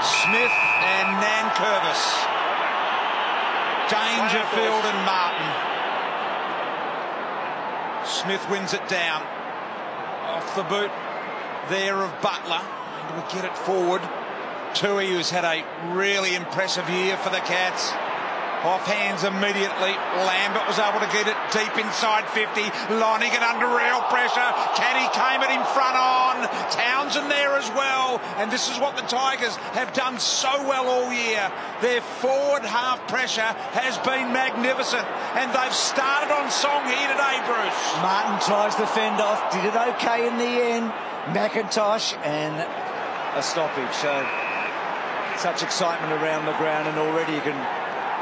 Smith and Nankervis. Dangerfield and Martin. Smith wins it down. Off the boot there of Butler. And we get it forward. Tuohy, who's had a really impressive year for the Cats. Off hands immediately. Lambert was able to get it deep inside 50. Lonergan under real pressure. Caddy came at him front on. Townsend there as well. And this is what the Tigers have done so well all year. Their forward half pressure has been magnificent. And they've started on song here today, Bruce. Martin tries to fend off. Did it okay in the end. McIntosh and a stoppage. So such excitement around the ground and already you can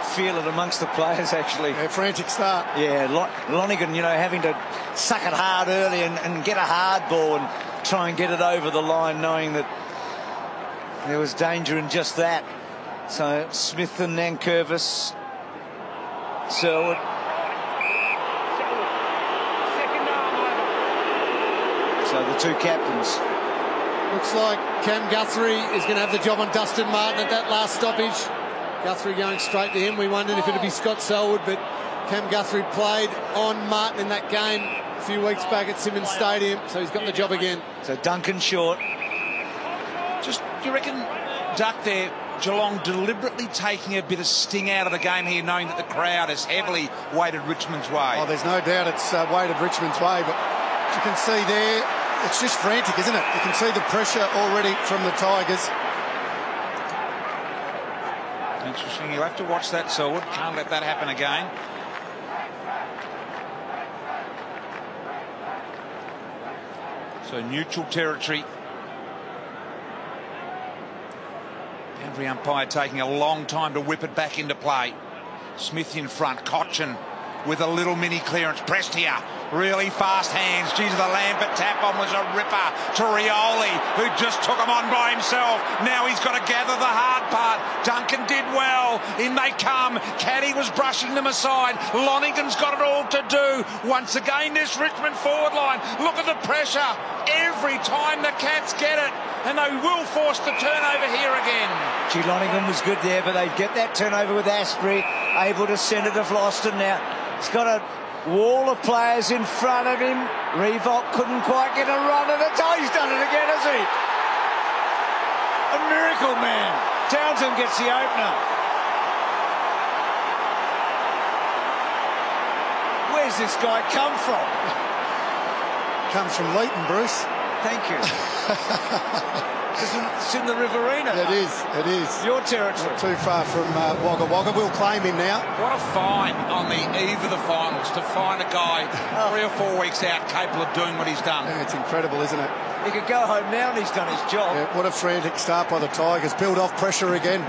feel it amongst the players, actually. Yeah, frantic start. Yeah, Lonergan, you know, having to suck it hard early and, and get a hard ball and try and get it over the line, knowing that there was danger in just that. So Smith and Nankervis, Selwood. So the two captains. Looks like Cam Guthrie is going to have the job on Dustin Martin at that last stoppage. Guthrie going straight to him. We wondered if it'd be Scott Selwood, but Cam Guthrie played on Martin in that game a few weeks back at Simonds Stadium, so he's got the job again. So Duncan short. Just, you reckon, Duck there, Geelong deliberately taking a bit of sting out of the game here, knowing that the crowd has heavily weighted Richmond's way? Oh, there's no doubt it's uh, weighted Richmond's way, but you can see there, it's just frantic, isn't it? You can see the pressure already from the Tigers. Interesting. You'll have to watch that, Selwood. Can't let that happen again. So neutral territory. Every umpire taking a long time to whip it back into play. Smith in front. Cotchin with a little mini clearance. Prestia, really fast hands. Geez, the Lambert tap on was a ripper to Rioli, who just took him on by himself. Now he's got to gather the hard part. Duncan did well. In they come. Caddy was brushing them aside. Lonergan's got it all to do. Once again, this Richmond forward line. Look at the pressure. Every time the Cats get it. And they will force the turnover here again. Gee, Lonergan was good there, but they get that turnover with Astbury. Able to send it to Vlastuin now. He's got a wall of players in front of him. Riewoldt couldn't quite get a run at it. Oh, he's done it again, has he? A miracle man. Townsend gets the opener. Where's this guy come from? Comes from Leeton, Bruce. Thank you. It's in the Riverina. It is, it is. Your territory. Not too far from uh, Wagga Wagga. We'll claim him now. What a find on the eve of the finals to find a guy three or four weeks out capable of doing what he's done. Yeah, it's incredible, isn't it? He could go home now and he's done his job. Yeah, what a frantic start by the Tigers. Build off pressure again.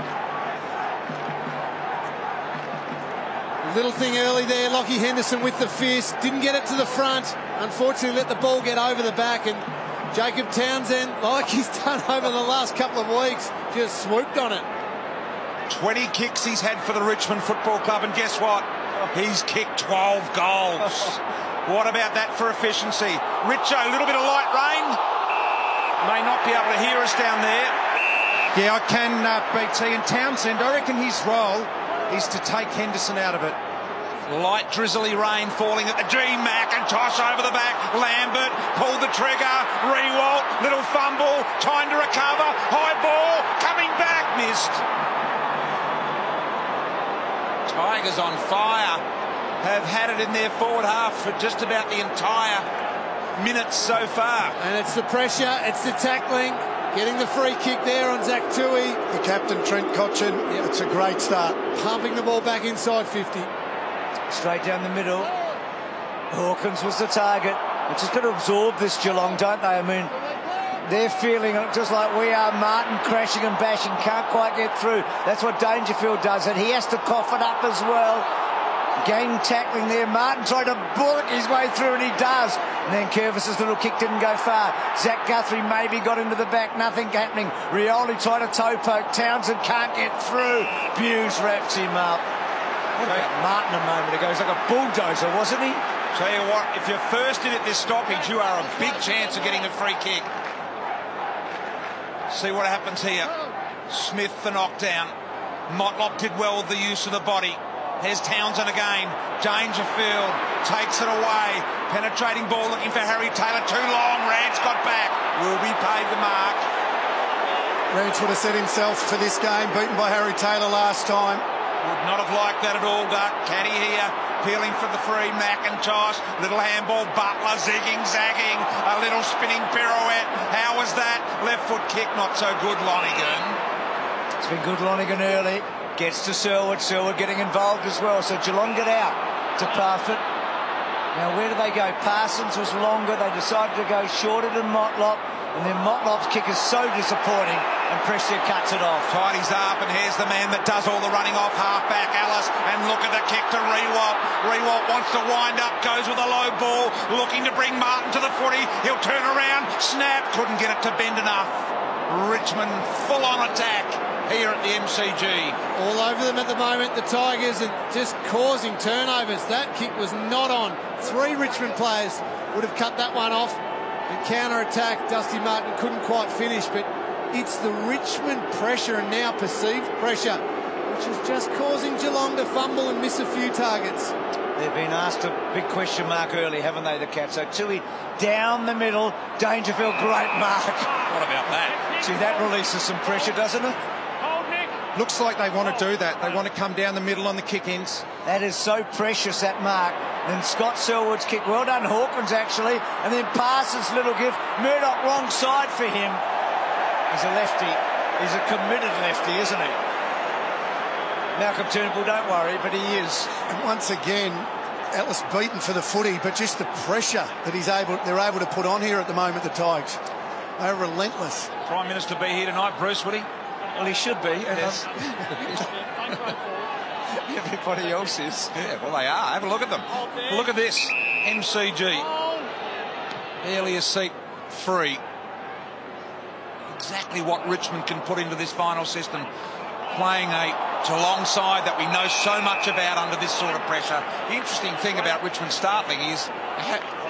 Little thing early there, Lockie Henderson with the fist. Didn't get it to the front. Unfortunately, let the ball get over the back and Jacob Townsend, like he's done over the last couple of weeks, just swooped on it. 20 kicks he's had for the Richmond Football Club, and guess what? He's kicked 12 goals. what about that for efficiency? Richo, a little bit of light rain. May not be able to hear us down there. Yeah, I can, uh, BT. And Townsend, I reckon his role is to take Henderson out of it. Light drizzly rain falling at the G-Mac and toss over the back. Lambert pulled the trigger. Riewoldt, little fumble. Time to recover. High ball. Coming back. Missed. Tigers on fire. Have had it in their forward half for just about the entire minutes so far. And it's the pressure. It's the tackling. Getting the free kick there on Zach Tuohy. The captain, Trent Cotchin. Yep. It's a great start. Pumping the ball back inside 50. Straight down the middle. Hawkins was the target. They're just going to absorb this Geelong, don't they? I mean, they're feeling just like we are. Martin crashing and bashing, can't quite get through. That's what Dangerfield does, and he has to cough it up as well. Gang tackling there. Martin tried to bullock his way through, and he does. And then Curvis's little kick didn't go far. Zach Guthrie maybe got into the back. Nothing happening. Rioli tried to toe poke. Townsend can't get through. Bews wraps him up. What about Martin a moment ago? He's like a bulldozer, wasn't he? Tell you what, if you're first in at this stoppage, you are a big chance of getting a free kick. See what happens here. Smith the knockdown. Motlop did well with the use of the body. Here's Townsend again. Dangerfield takes it away. Penetrating ball looking for Harry Taylor. Too long. Rance got back. Will be paid the mark. Rance would have set himself for this game, beaten by Harry Taylor last time. Would not have liked that at all, Duck. Caddy here, peeling for the free. McIntosh, little handball. Butler zigging, zagging. A little spinning pirouette. How was that? Left foot kick, not so good, Lonergan. It's been good Lonergan early. Gets to Selwood. Selwood getting involved as well. So Geelong get out to Parfitt. Now, where do they go? Parsons was longer. They decided to go shorter than Motlop. And then Motlop's kick is so disappointing, and Prestia cuts it off. Tidies up, and here's the man that does all the running off halfback, Ellis. And look at the kick to Riewoldt. Riewoldt wants to wind up, goes with a low ball, looking to bring Martin to the footy. He'll turn around, snap, couldn't get it to bend enough. Richmond full on attack here at the MCG. All over them at the moment, the Tigers, are just causing turnovers. That kick was not on. Three Richmond players would have cut that one off. And counter attack, Dusty Martin couldn't quite finish, but it's the Richmond pressure and now perceived pressure, which is just causing Geelong to fumble and miss a few targets. They've been asked a big question mark early, haven't they, the Cats? So Tuohy down the middle, Dangerfield, great mark. What about that? See, that releases some pressure, doesn't it? Looks like they want to do that. They want to come down the middle on the kick-ins. That is so precious, that mark. Then Scott Selwood's kick. Well done, Hawkins, actually. And then Parsons' little gift. Murdoch, wrong side for him. He's a lefty. He's a committed lefty, isn't he? Malcolm Turnbull, don't worry, but he is. And once again, Atlas beaten for the footy, but just the pressure that he's able, they're able to put on here at the moment, the Tigers. They're relentless. Prime Minister be here tonight, Bruce, would he? Well, he should be. Yes. Everybody else is. Yeah, well, they are. Have a look at them. Look at this. MCG. Barely a seat free. Exactly what Richmond can put into this final system. Playing a Geelong side that we know so much about under this sort of pressure. The interesting thing about Richmond starting is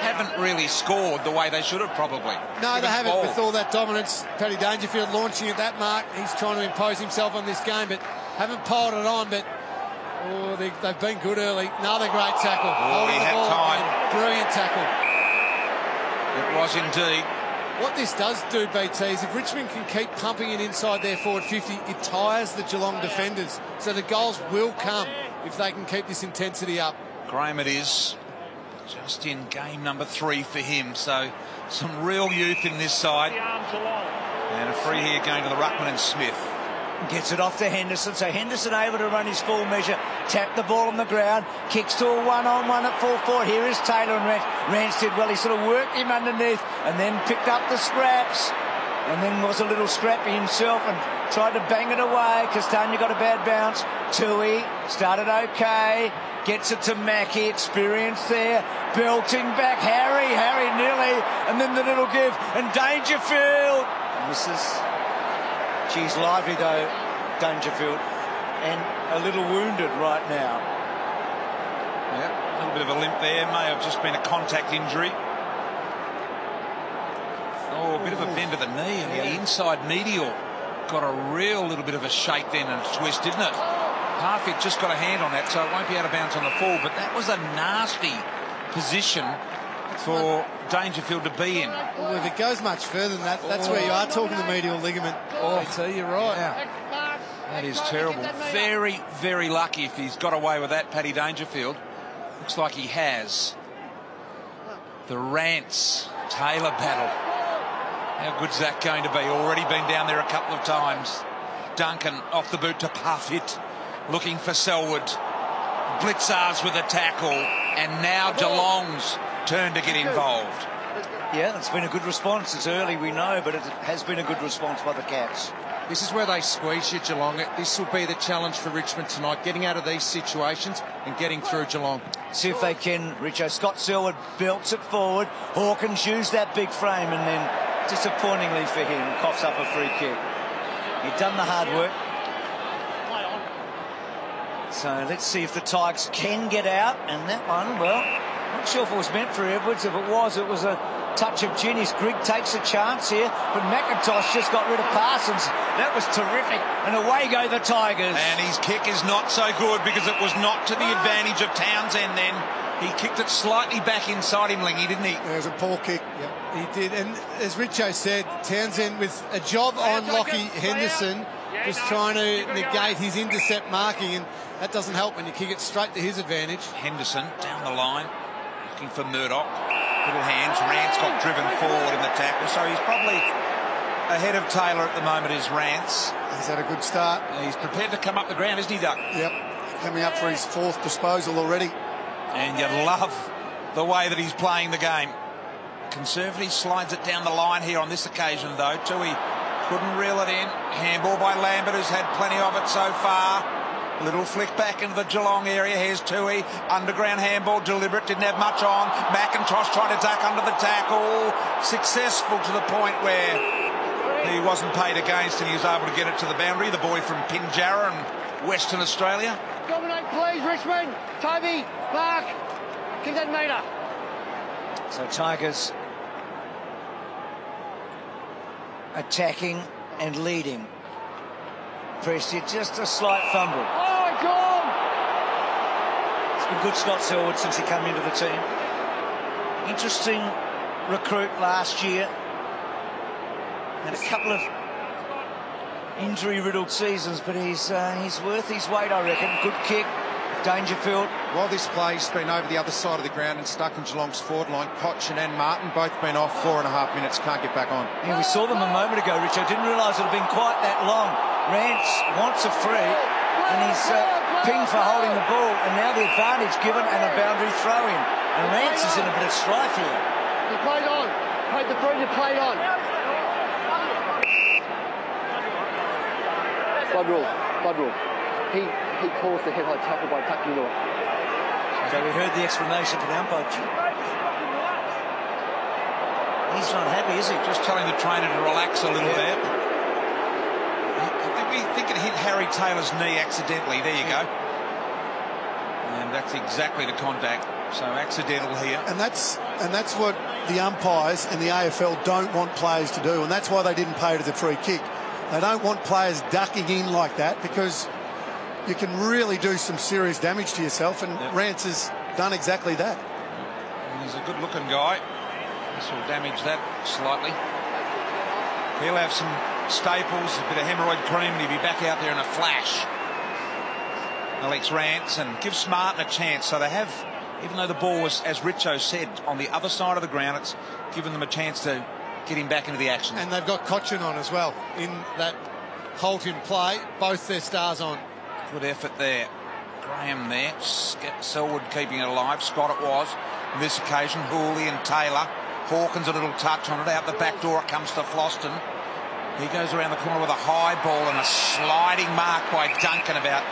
haven't really scored the way they should have probably. No, they haven't ball. with all that dominance. Paddy Dangerfield launching at that mark. He's trying to impose himself on this game, but haven't piled it on. But oh, they, have been good early. Another great tackle. Oh, he Holding the had time. Brilliant tackle. It was indeed. What this does do, BT, is if Richmond can keep pumping it inside their forward 50, it tires the Geelong defenders. So the goals will come if they can keep this intensity up. Graham it is. Just in game number three for him. So some real youth in this side. And a free here going to the Ruckman and Smith. Gets it off to Henderson. So Henderson able to run his full measure. Tap the ball on the ground. Kicks to a one-on-one at full forward. Here is Taylor and. Rance did well. He sort of worked him underneath and then picked up the scraps. And then was a little scrappy himself and tried to bang it away. Castagna got a bad bounce. Tuohy started okay. Gets it to Mackie. Experience there. Belting back. Harry. Harry nearly. And then the little give. And Dangerfield. Misses. She's lively though, Dangerfield, and a little wounded right now. Yeah, a little bit of a limp there. May have just been a contact injury. Oh, a bit of a bend of the knee, and the inside medial got a real little bit of a shake then and a twist, didn't it? Parfitt just got a hand on that, so it won't be out of bounds on the fall. But that was a nasty position for Dangerfield to be in. Well, if it goes much further than that, that's where you are talking the medial ligament. Oh, BT, you're right. Yeah. That is terrible. Very, very lucky if he's got away with that, Paddy Dangerfield. Looks like he has. The Rance Taylor battle. How good's that going to be? Already been down there a couple of times. Duncan off the boot to Parfitt. Looking for Selwood. Blicavs with a tackle. And now Geelong's turn to get involved. Yeah, it's been a good response. It's early, we know, but it has been a good response by the Cats. This is where they squeeze you, Geelong. This will be the challenge for Richmond tonight, getting out of these situations and getting through Geelong. See if they can, Richo. Scott Selwood belts it forward. Hawkins used that big frame and then, disappointingly for him, coughs up a free kick. He'd done the hard work. So let's see if the Tigers can get out. And that one, well, not sure if it was meant for Edwards. If it was, it was a touch of Ginny's. Grigg takes a chance here, but McIntosh just got rid of Parsons. That was terrific. And away go the Tigers. And his kick is not so good because it was not to the advantage of Townsend then. He kicked it slightly back inside him, Lingy, didn't he? There's a poor kick. Yep. He did. And as Richo said, Townsend with a job on Lockie Henderson, just trying to negate his intercept marking, and that doesn't help when you kick it straight to his advantage. Henderson down the line, looking for Murdoch. Little hands. Rance got driven forward in the tackle, so he's probably ahead of Taylor at the moment is Rance. He's had a good start. He's prepared to come up the ground, isn't he, Duck? Yep. Coming up for his fourth disposal already. And you love the way that he's playing the game. Conservative slides it down the line here on this occasion, though. Tuohy couldn't reel it in. Handball by Lambert, who's had plenty of it so far. Little flick back into the Geelong area. Here's Tuohy. Underground handball, deliberate, didn't have much on. McIntosh trying to duck under the tackle. Successful to the point where he wasn't paid against and he was able to get it to the boundary. The boy from Pinjarra in Western Australia. Dominate, please, Richmond. Toby, Mark, keep that meter. So Tigers attacking and leading. Presty, just a slight fumble. Oh, God! It's been good Scott Selwood since he came into the team. Interesting recruit last year. Had a couple of injury-riddled seasons, but he's uh, he's worth his weight, I reckon. Good kick, Dangerfield. While this play's been over the other side of the ground and stuck in Geelong's forward line, Cotchin and Martin both been off four and a half minutes, can't get back on. Yeah, we saw them a moment ago, Rich. I didn't realise it had been quite that long. Rance wants a free, and he's uh, pinged for holding the ball, and now the advantage given and a boundary throw in. And Rance is in a bit of strife here. He played on. Played the free, played on. Blood rule. Blood rule. He he caused the head high tackle by tucking into it. So we heard the explanation from the umpire. He's not happy, is he? Just telling the trainer to relax a little Yeah. bit. I think we think it hit Harry Taylor's knee accidentally. There you go. And that's exactly the contact. So accidental here. And that's and that's what the umpires and the AFL don't want players to do, and that's why they didn't pay it as a free kick. They don't want players ducking in like that because you can really do some serious damage to yourself, and Yep. Rance has done exactly that. He's a good-looking guy. This will damage that slightly. He'll have some staples, a bit of hemorrhoid cream, and he'll be back out there in a flash. Alex Rance and give Martin a chance. So they have, even though the ball was, as Richo said, on the other side of the ground, it's given them a chance to get him back into the action. And they've got Cotchin on as well in that halt in play. Both their stars on. Good effort there. Graham there. Selwood keeping it alive. Scott it was. On this occasion, Houli and Taylor. Hawkins a little touch on it. Out the back door it comes to Vlastuin. He goes around the corner with a high ball and a sliding mark by Duncan about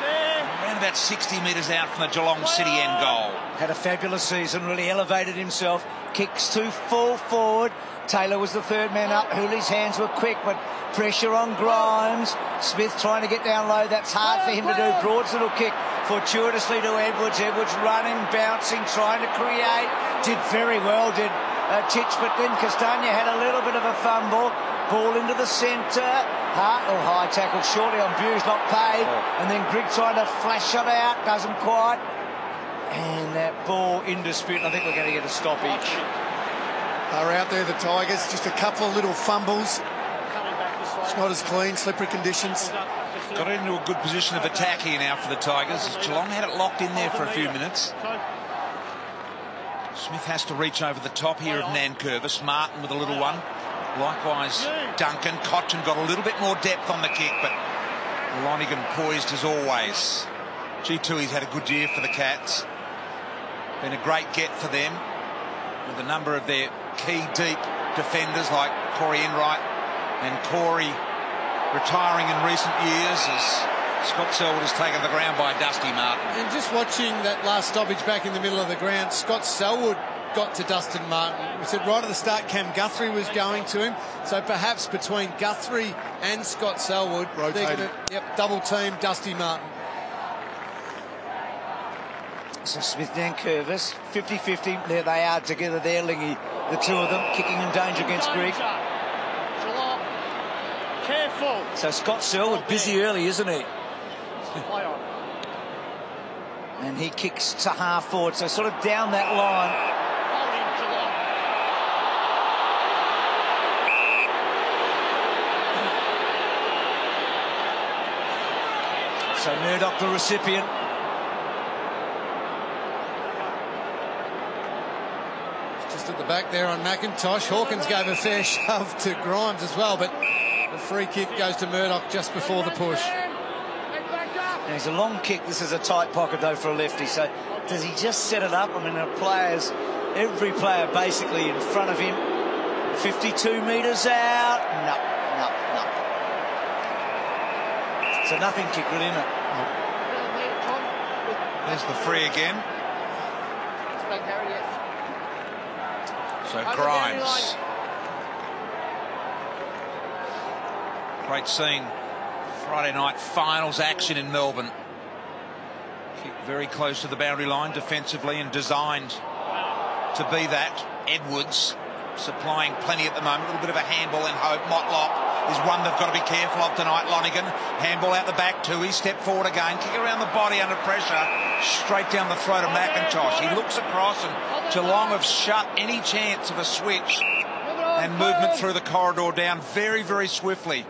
around about 60 metres out from the Geelong City end goal. Had a fabulous season, really elevated himself. Kicks to full forward. Taylor was the third man up. Houli's hands were quick, but pressure on Grimes. Smith trying to get down low. That's hard for him to do. Broad's little kick fortuitously to Edwards. Edwards running, bouncing, trying to create. Did very well, did uh, Titch, but then Castagna had a little bit of a fumble. Ball into the centre. Hart, oh, high tackle shortly on Bews, not paid. And then Grigg trying to flash it out, doesn't quite. And that ball in dispute. I think we're going to get a stoppage. Are out there the Tigers, just a couple of little fumbles. It's not as clean, slippery conditions. Got into a good position of attack here now for the Tigers. Geelong had it locked in there for a few minutes. Smith has to reach over the top here of Nankervis. Martin with a little one. Likewise, Duncan. Cotton got a little bit more depth on the kick, but Lonergan poised as always. G2, he's had a good year for the Cats. Been a great get for them with a number of their key deep defenders like Corey Enright and Corey retiring in recent years as Scott Selwood is taken the ground by Dusty Martin. And just watching that last stoppage back in the middle of the ground, Scott Selwood got to Dustin Martin. We said right at the start Cam Guthrie was going to him. So perhaps between Guthrie and Scott Selwood, they're going to yep, double team Dusty Martin. So Smith and Curvis, 50-50. There they are together there, Lingy. the two of them, kicking in danger against Grigg. Careful. So Scott Selwood busy early, isn't he? And he kicks to half forward, so sort of down that line. Hold him, Geelong. So Murdoch, the recipient. Just at the back there on McIntosh. Hawkins gave a fair shove to Grimes as well, but the free kick goes to Murdoch just before the push. Head back up. Now, it's a long kick. This is a tight pocket, though, for a lefty. So does he just set it up? I mean, the players, every player basically in front of him. 52 metres out. No, no, no. It's a nothing kick, really, isn't it? There's the free again. Back, Harry, yes. So Grimes. Great scene. Friday night finals action in Melbourne. Kick very close to the boundary line defensively and designed to be that. Edwards supplying plenty at the moment. A little bit of a handball in hope. Motlop is one they've got to be careful of tonight. Lonergan. Handball out the back too. He stepped forward again. Kick around the body under pressure. Straight down the throat of McIntosh. He looks across and Geelong have shut any chance of a switch and movement through the corridor down very, very swiftly.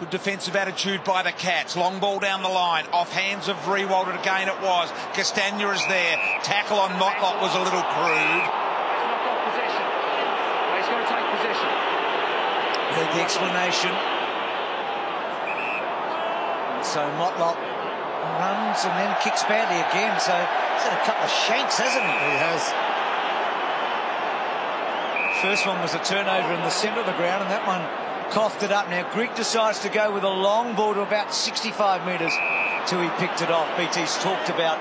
Good defensive attitude by the Cats. Long ball down the line. Off hands of Riewoldt again it was. Castagna is there. Tackle on Motlop was a little crude. Knock off possession. He's got to take possession. Heard the explanation. So Motlop runs and then kicks badly again. So he's had a couple of shanks, hasn't he? He has. First one was a turnover in the centre of the ground, and that one coughed it up. Now Grigg decides to go with a long ball to about 65 metres till he picked it off. BT's talked about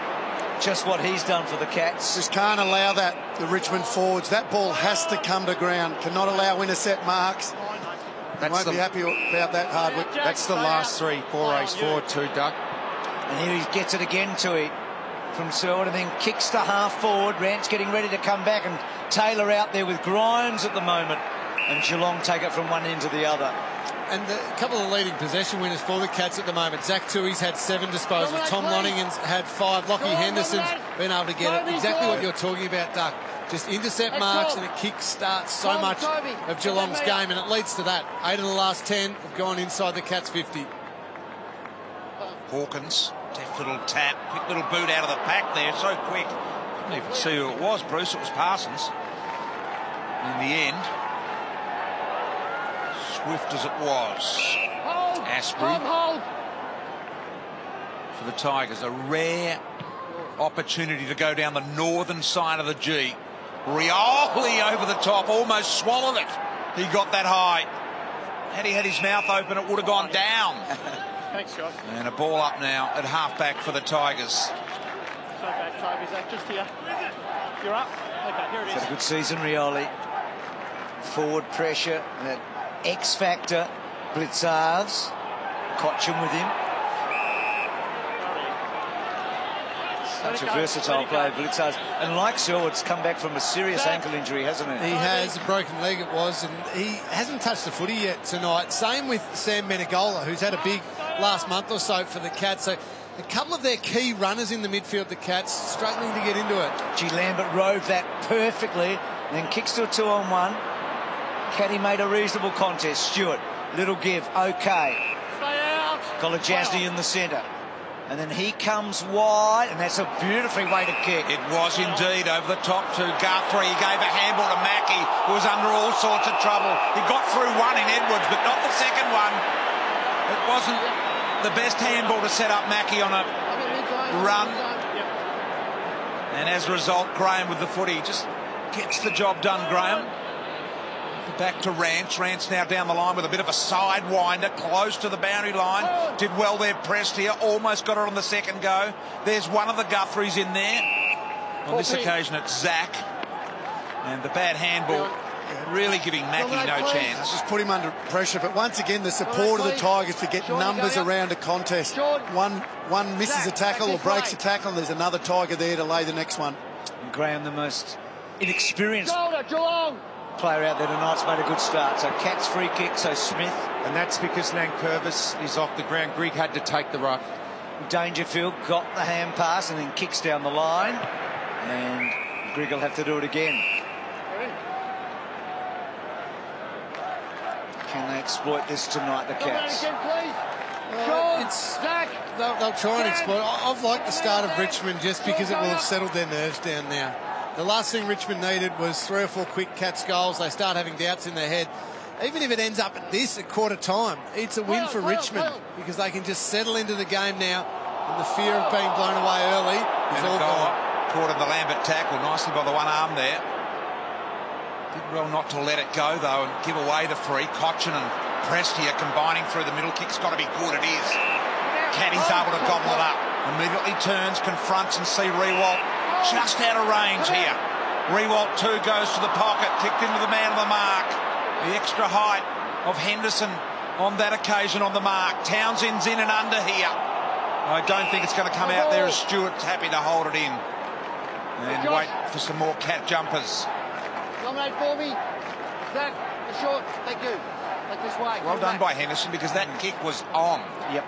just what he's done for the Cats. Just can't allow that, the Richmond forwards. That ball has to come to ground. Cannot allow intercept marks. That's Won't the, be happy about that, Hardwick. that's the last three forays forward too, Doug. And here he gets it again to it from Selwood and then kicks to half forward. Rance getting ready to come back and Taylor out there with Grimes at the moment. And Geelong take it from one end to the other. And a couple of leading possession winners for the Cats at the moment. Zach Tuohy's had seven disposals. Tom Lonergan's had five. Lockie Henderson's been able to get it. Exactly what you're talking about, Duck. Just intercept Let's marks go. and it kick starts so Tom, much Toby. of Geelong's Get game and it leads to that. Eight of the last ten have gone inside the Cats 50. Hawkins, deft little tap, quick little boot out of the pack there, so quick. Couldn't even see who it was, Bruce. It was Parsons. In the end, swift as it was, Hold. Astbury. Tom, hold. for the Tigers, a rare opportunity to go down the northern side of the G. Rioli over the top, almost swallowed it. He got that high. Had he had his mouth open, it would have gone down. Thanks, Josh. And a ball up now at halfback for the Tigers. So bad, Toby. Zach, just here. You're up. Okay, here it He's had a good season, Rioli. Forward pressure, that X factor. Blicavs. Cotchin with him. Such a versatile player, Blicavs. And like Selwood's come back from a serious ankle injury, hasn't he? He has a broken leg, it was, and he hasn't touched the footy yet tonight. Same with Sam Menegola, who's had a big last month or so for the Cats. So a couple of their key runners in the midfield, the Cats, struggling to get into it. G. Lambert rode that perfectly, then kicks to a two on one. Caddy made a reasonable contest. Stewart, little give, okay. Stay out. Kolodjashnij in the centre. And then he comes wide, and that's a beautifully to kick. It was indeed over the top to Guthrie. He gave a handball to Mackie, who was under all sorts of trouble. He got through one in Edwards, but not the second one. It wasn't the best handball to set up Mackie on a run. And as a result, Graham with the footy just gets the job done, Graham. Back to Rance. Rance now down the line with a bit of a sidewinder, close to the boundary line. Did well there, pressed here. Almost got it on the second go. There's one of the Guthries in there. On this occasion, it's Zach. And the bad handball really giving Mackie no chance. Just put him under pressure. But once again, the support of the Tigers to get numbers around a contest. One one misses a tackle or breaks a tackle, and there's another Tiger there to lay the next one. And Graham, the most inexperienced Shoulder, player out there tonight's made a good start. So Cats free kick, so Smith, And that's because Nankervis is off the ground. Grigg had to take the ruck. Dangerfield got the hand pass and then kicks down the line. And Grigg will have to do it again. Can they exploit this tonight, the Come down Cats? again, please. Well, it's- Zach. They'll, they'll try and exploit. I- I've liked the start of Richmond just because it will have settled their nerves down now. The last thing Richmond needed was three or four quick Cats goals. They start having doubts in their head. Even if it ends up at this at quarter time, it's a win for Richmond because they can just settle into the game now. And the fear of being blown away early is all gone. caught in the Lambert tackle nicely by the one arm there. Did well not to let it go though and give away the free. Cotchin and Prestia combining through the middle kick's got to be good. It is. Caddy's able to gobble it up. Immediately turns, confronts and see Riewoldt just out of range here. Riewoldt too goes to the pocket, kicked into the man of the mark. The extra height of Henderson on that occasion on the mark. Townsend's in and under here. I don't think it's going to come out there as Stewart's happy to hold it in. And wait for some more cat jumpers. Nominate for me. Zach, the short. Thank you. Like this way. Well Come done back. by Henderson because that kick was on. Yep.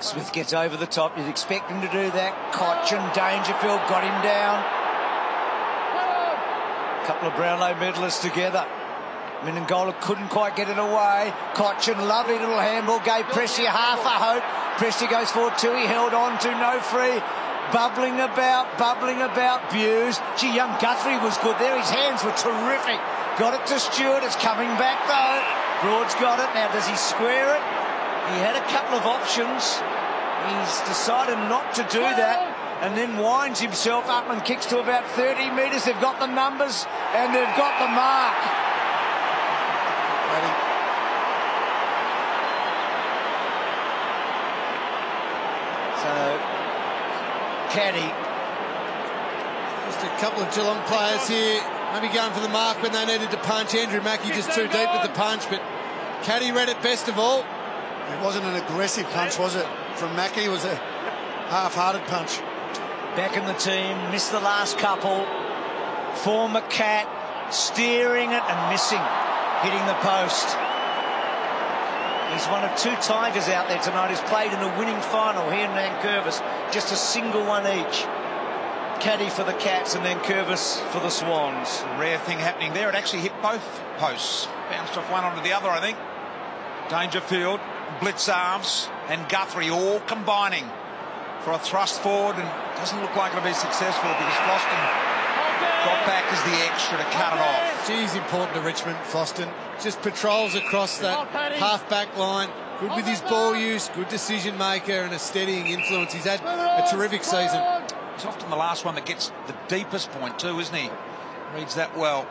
Smith gets over the top. You'd expect him to do that. Cotchin, Dangerfield got him down. A couple of Brownlow medalists together. Menegola couldn't quite get it away. Cotchin, lovely little handball, gave Prestia half a hope. Prestia goes forward two, he held on to, no free. Bubbling about, bubbling about, Bews. Gee, young Guthrie was good there. His hands were terrific. Got it to Stewart. It's coming back though. Broad's got it. Now, does he square it? He had a couple of options. He's decided not to do that and then winds himself up and kicks to about 30 metres. They've got the numbers and they've got the mark. Paddy. So, Caddy, Just a couple of Geelong players here, maybe going for the mark when they needed to punch. Andrew Mackie just too deep with the punch, but Caddy read it best of all. It wasn't an aggressive punch, was it? From Mackie, it was a half-hearted punch. back in the team, missed the last couple. Former Cat, steering it and missing, hitting the post. He's one of two Tigers out there tonight who's played in the winning final here in Nankervis. Just a single one each. Caddy for the Cats and then Curvis for the Swans. Rare thing happening there. It actually hit both posts. Bounced off one onto the other, I think. Dangerfield, Blicavs, and Guthrie all combining for a thrust forward and doesn't look like it'll be successful because Vlastuin got back as the extra to cut it off. Geez, important to Richmond, Vlastuin. Just patrols across that half back line. Good with his ball use, good decision maker, and a steadying influence. He's had a terrific season. He's often the last one that gets the deepest point too, isn't he? Reads that well.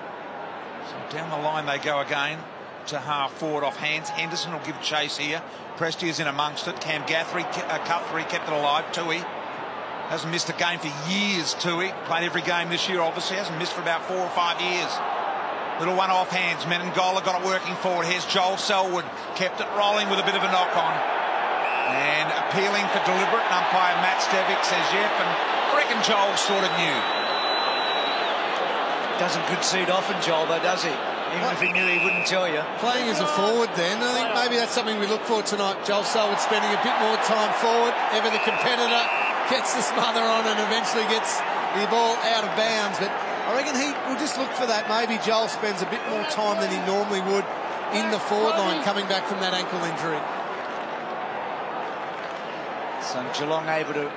So down the line they go again to half forward off hands. Henderson will give chase here. Prestia's in amongst it. Cam Guthrie, uh, Guthrie kept it alive. Tuohy hasn't missed a game for years. Tuohy played every game this year. Obviously hasn't missed for about four or five years. Little one off hands. Menegola got it working forward. Here's Joel Selwood. Kept it rolling with a bit of a knock on. And appealing for deliberate. And umpire Matt Stevic says yep. And I reckon Joel sort of knew. Doesn't concede often, Joel, though, does he? Even if he knew, he wouldn't tell you. Playing as a forward then, I think maybe that's something we look for tonight. Joel Selwood spending a bit more time forward. Ever the competitor gets the smother on and eventually gets the ball out of bounds. But I reckon he will just look for that. Maybe Joel spends a bit more time than he normally would in the forward line coming back from that ankle injury. So Geelong able to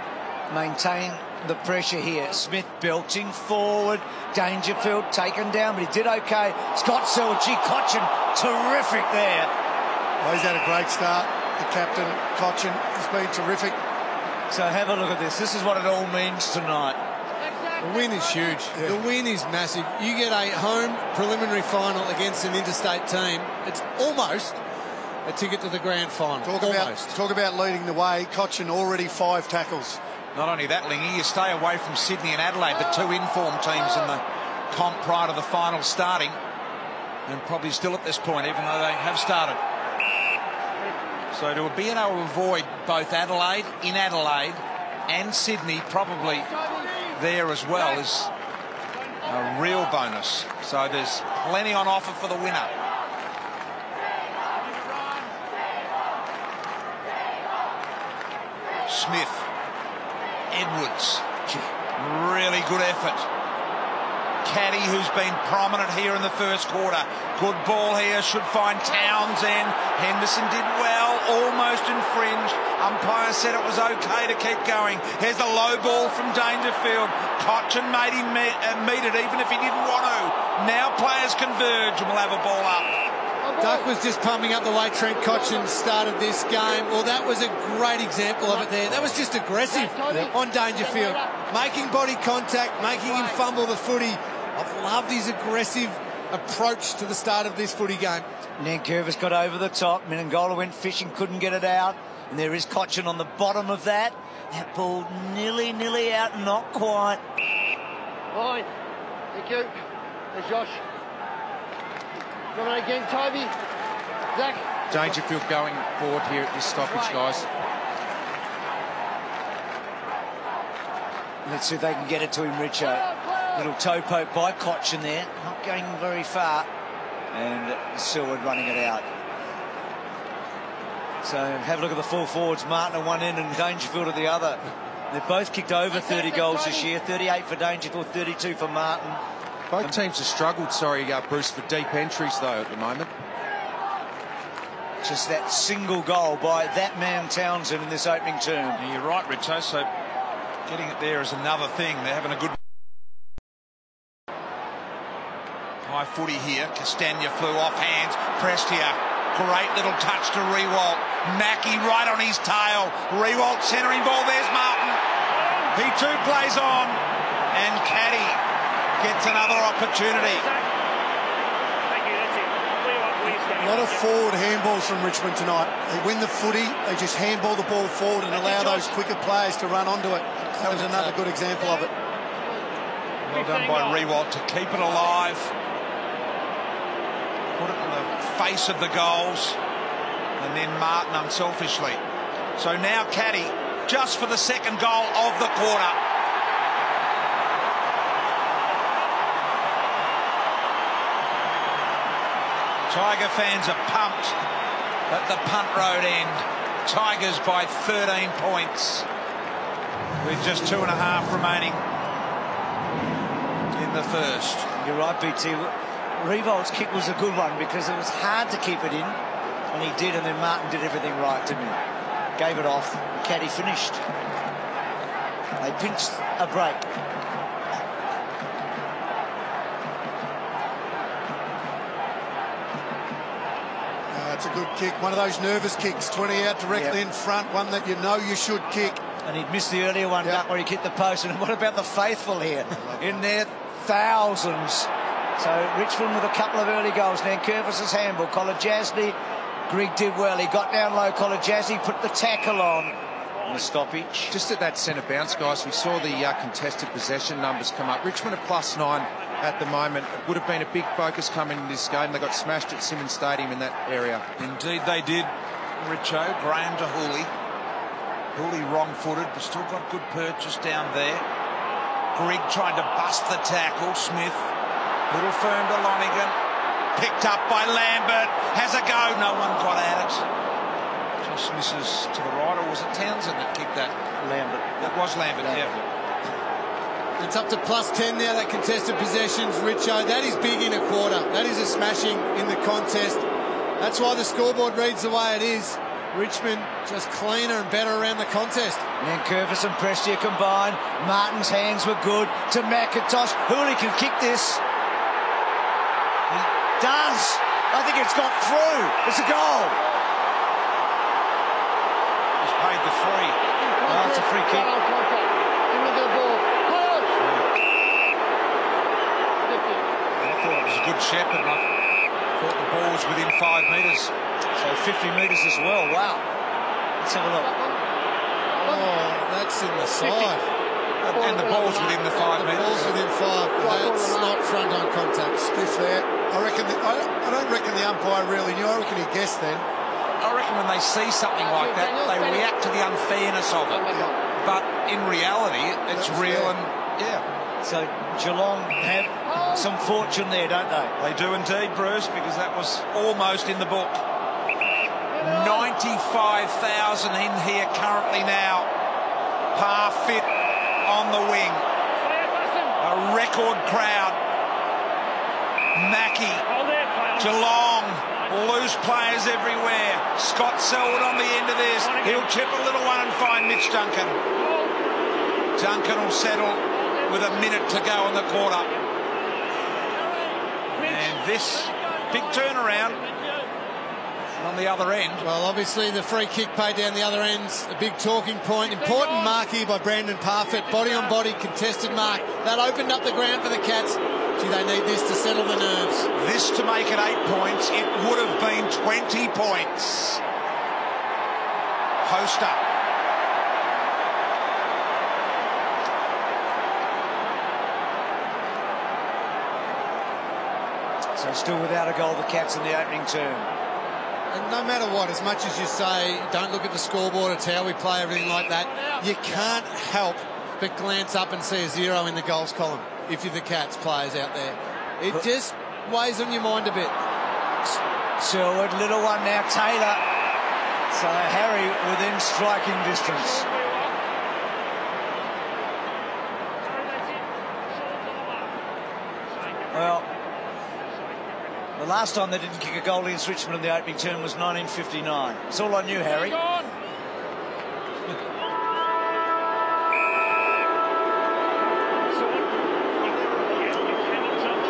maintain the pressure here. Smith belting forward. Dangerfield taken down, but he did okay. Scott Selwood, Cotchin, terrific there. Oh, he's had a great start. The captain, Cotchin, has been terrific. So uh, have a look at this. This is what it all means tonight. The win is huge. The win is massive. You get a home preliminary final against an interstate team. It's almost a ticket to the grand final. Talk almost. about talk about leading the way. Cotchin already five tackles. Not only that, Lingy, you stay away from Sydney and Adelaide, the two informed teams in the comp prior to the final starting. And probably still at this point, even though they have started. So to be able to avoid both Adelaide, in Adelaide, and Sydney, probably there as well, is A real bonus. So there's plenty on offer for the winner. Smith. Edwards. Really good effort. Caddy, who's been prominent here in the first quarter. Good ball here, should find Townsend. Henderson did well, almost infringed. Umpire said it was okay to keep going. Here's the low ball from Dangerfield. Cotchin made him meet, uh, meet it even if he didn't want to. Now players converge and we'll have a ball up. Duck was just pumping up the way Trent Cotchin started this game. Well, that was a great example of it there. That was just aggressive on Dangerfield. Making body contact, making him fumble the footy. I've loved his aggressive approach to the start of this footy game. Nankervis got over the top. Menegola went fishing, couldn't get it out. And there is Cotchin on the bottom of that. That ball nearly, nearly out, not quite. Fine. Thank you. There's Josh. Coming again, Toby. Zach. Dangerfield going forward here at this stoppage, guys. Let's see if they can get it to him, Richo. Little toe poke by Cotchin there, not going very far. And Selwood running it out. So have a look at the full forwards. Martin at one end and Dangerfield at the other. They've both kicked over 30 goals this year. 38 for Dangerfield, 32 for Martin. Both teams have struggled, sorry, uh, Bruce, for deep entries, though, at the moment. Just that single goal by that man Townsend in this opening term. Yeah, you're right, Richo. So getting it there is another thing. They're having a good high footy here. Castagna flew off hands. Pressed here. great little touch to Riewoldt. Mackie right on his tail. Riewoldt centering ball. There's Martin. He too plays on. And Caddy gets another opportunity. A lot of forward handballs from Richmond tonight. They win the footy, they just handball the ball forward and allow those quicker players to run onto it. That was another good example of it. Well done by Riewoldt to keep it alive. Put it in the face of the goals. And then Martin unselfishly. So now Caddy, just for the second goal of the quarter. Tiger fans are pumped at the punt road end. Tigers by 13 points with just two and a half remaining in the first. You're right, BT. Riewoldt's kick was a good one because it was hard to keep it in, and he did, and then Martin did everything right to me. Gave it off, Caddy finished. They pinched a break. Uh, it's a good kick, one of those nervous kicks, 20 out directly Yep. in front, one that you know you should kick. And he'd missed the earlier one, Yep. Where he kicked the post. And what about the faithful here? in their thousands. So Richmond with a couple of early goals. Nankervis's handball. Kolodjashnij, Grigg did well. He got down low. Kolodjashnij put the tackle on. And the stoppage. Just at that centre bounce, guys, we saw the uh, contested possession numbers come up. Richmond are plus nine at the moment. It would have been a big focus coming in this game. They got smashed at Simonds Stadium in that area. Indeed they did, Richo. Graham to Houli. Houli wrong-footed, but still got good purchase down there. Grigg tried to bust the tackle. Smith, little firm to Lonergan. Picked up by Lambert. Has a go. No one got at it. Just misses to the right, or was it Townsend that kicked that? Lambert. It was Lambert, yeah. It's up to plus 10 now, that contested possessions, Richo. That is big in a quarter. That is a smashing in the contest. That's why the scoreboard reads the way it is. Richmond just cleaner and better around the contest. Nankervis and Prestia combined. Martin's hands were good to McIntosh. Houli can kick this. He does. I think it's got through. It's a goal. He's paid the free. Oh, it's a free kick. Oh, Give me the ball. Push. 50. I thought it was a good shepherd, and I thought the ball was within five metres. So 50 metres as well. Wow. Let's have a look. Oh, that's in the side. And the ball's within the five The ball's metres. within five. That's not front on contact. Stiff there. I reckon. The, I, I don't reckon the umpire really knew. I reckon he guessed then. I reckon when they see something like that, they react to the unfairness of it. But in reality, it's That was real fair. and, yeah. So Geelong have some fortune there, don't they? They do indeed, Bruce, because that was almost in the book. 95,000 in here currently now. Parfitt on the wing. A record crowd. Mackie, Geelong, loose players everywhere. Scott Selwood on the end of this. He'll chip a little one and find Mitch Duncan. Duncan will settle with a minute to go in the quarter. And this big turnaround on the other end. Well, obviously the free kick paid down the other end's a big talking point. Important mark here by Brandon Parfitt. Body on body, contested mark. That opened up the ground for the Cats. Gee, they need this to settle the nerves. This to make it eight points, it would have been 20 points. Post up. So still without a goal, the Cats in the opening term. And no matter what, as much as you say, don't look at the scoreboard, it's how we play, everything like that, you can't help but glance up and see a zero in the goals column if you're the Cats players out there. It just weighs on your mind a bit. Selwood, little one now, Taylor. So Harry within striking distance. Well, the last time they didn't kick a goal against Richmond in the opening term was 1959. It's all on you, Harry.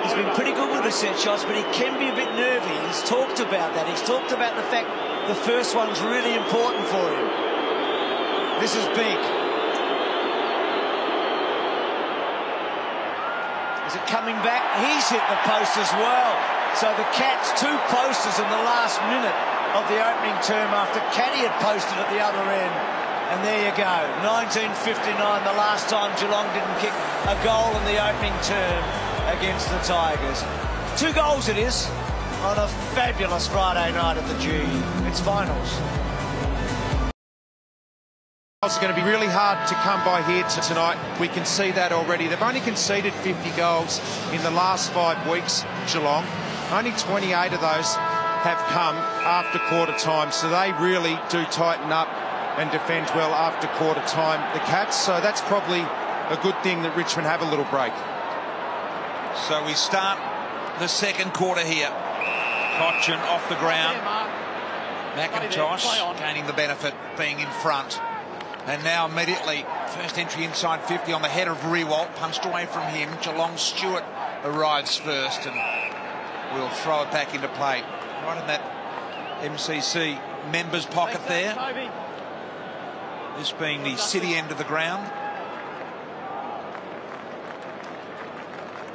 He's been pretty good with the set shots, but he can be a bit nervy. He's talked about that. He's talked about the fact the first one's really important for him. This is big. Is it coming back? He's hit the post as well. So the Cats, two posters in the last minute of the opening term after Caddy had posted at the other end. And there you go, 1959, the last time Geelong didn't kick a goal in the opening term against the Tigers. Two goals it is on a fabulous Friday night at the G. It's finals. It's going to be really hard to come by here tonight. We can see that already. They've only conceded 50 goals in the last five weeks, Geelong. Only 28 of those have come after quarter time, so they really do tighten up and defend well after quarter time, the Cats. So that's probably a good thing that Richmond have a little break. So we start the second quarter here. Cotchin off the ground. McIntosh gaining the benefit being in front. And now immediately, first entry inside 50 on the head of Riewoldt, punched away from him. Geelong Stewart arrives first and we'll throw it back into play. Right in that MCC members pocket there. This being the city end of the ground.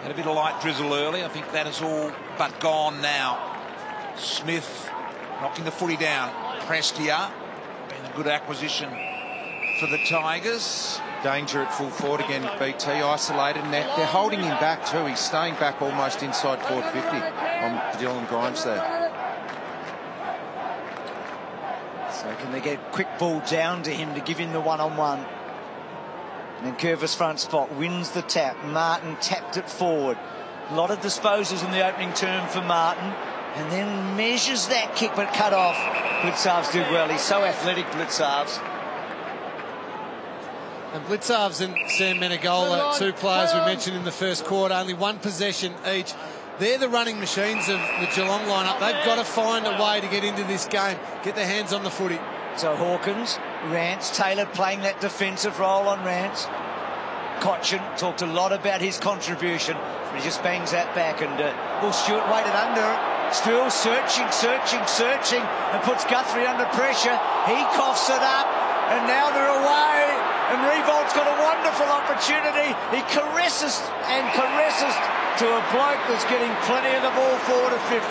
Had a bit of light drizzle early. I think that is all but gone now. Smith knocking the footy down. Prestia, been a good acquisition for the Tigers. Danger at full forward again, BT isolated, and they're, they're holding him back too. He's staying back almost inside forward 50 on Dylan Grimes there. So can they get quick ball down to him to give him the one-on-one? -on -one? And then Curvis front spot wins the tap. Martin tapped it forward. A lot of disposals in the opening term for Martin. And then measures that kick, but cut off. Blicavs did well. He's so athletic, Blicavs. And Blicavs and Sam Menegola, two players we mentioned in the first quarter, only one possession each. They're the running machines of the Geelong lineup. They've got to find a way to get into this game, get their hands on the footy. So Hawkins, Rance, Taylor playing that defensive role on Rance. Cotchin talked a lot about his contribution, but he just bangs that back and uh, Will Stewart waited under it. Still searching, searching, searching, and puts Guthrie under pressure. He coughs it up, and now they're away. And Riewoldt's got a wonderful opportunity. He caresses and caresses to a bloke that's getting plenty of the ball forward at 50.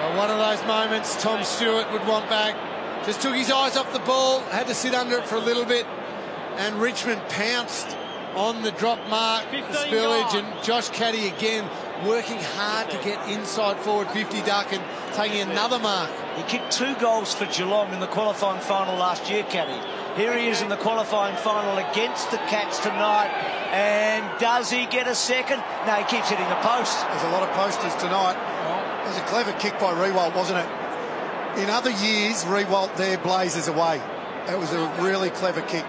Well, one of those moments Tom Stewart would want back. Just took his eyes off the ball, had to sit under it for a little bit, and Richmond pounced on the drop mark, the spillage, and Josh Caddy again working hard to get inside forward 50 duck and taking another mark. He kicked two goals for Geelong in the qualifying final last year, Caddy. Here he is in the qualifying final against the Cats tonight. And does he get a second? No, he keeps hitting the post. There's a lot of posters tonight. It was a clever kick by Riewoldt, wasn't it? In other years, Riewoldt there blazes away. That was a really clever kick.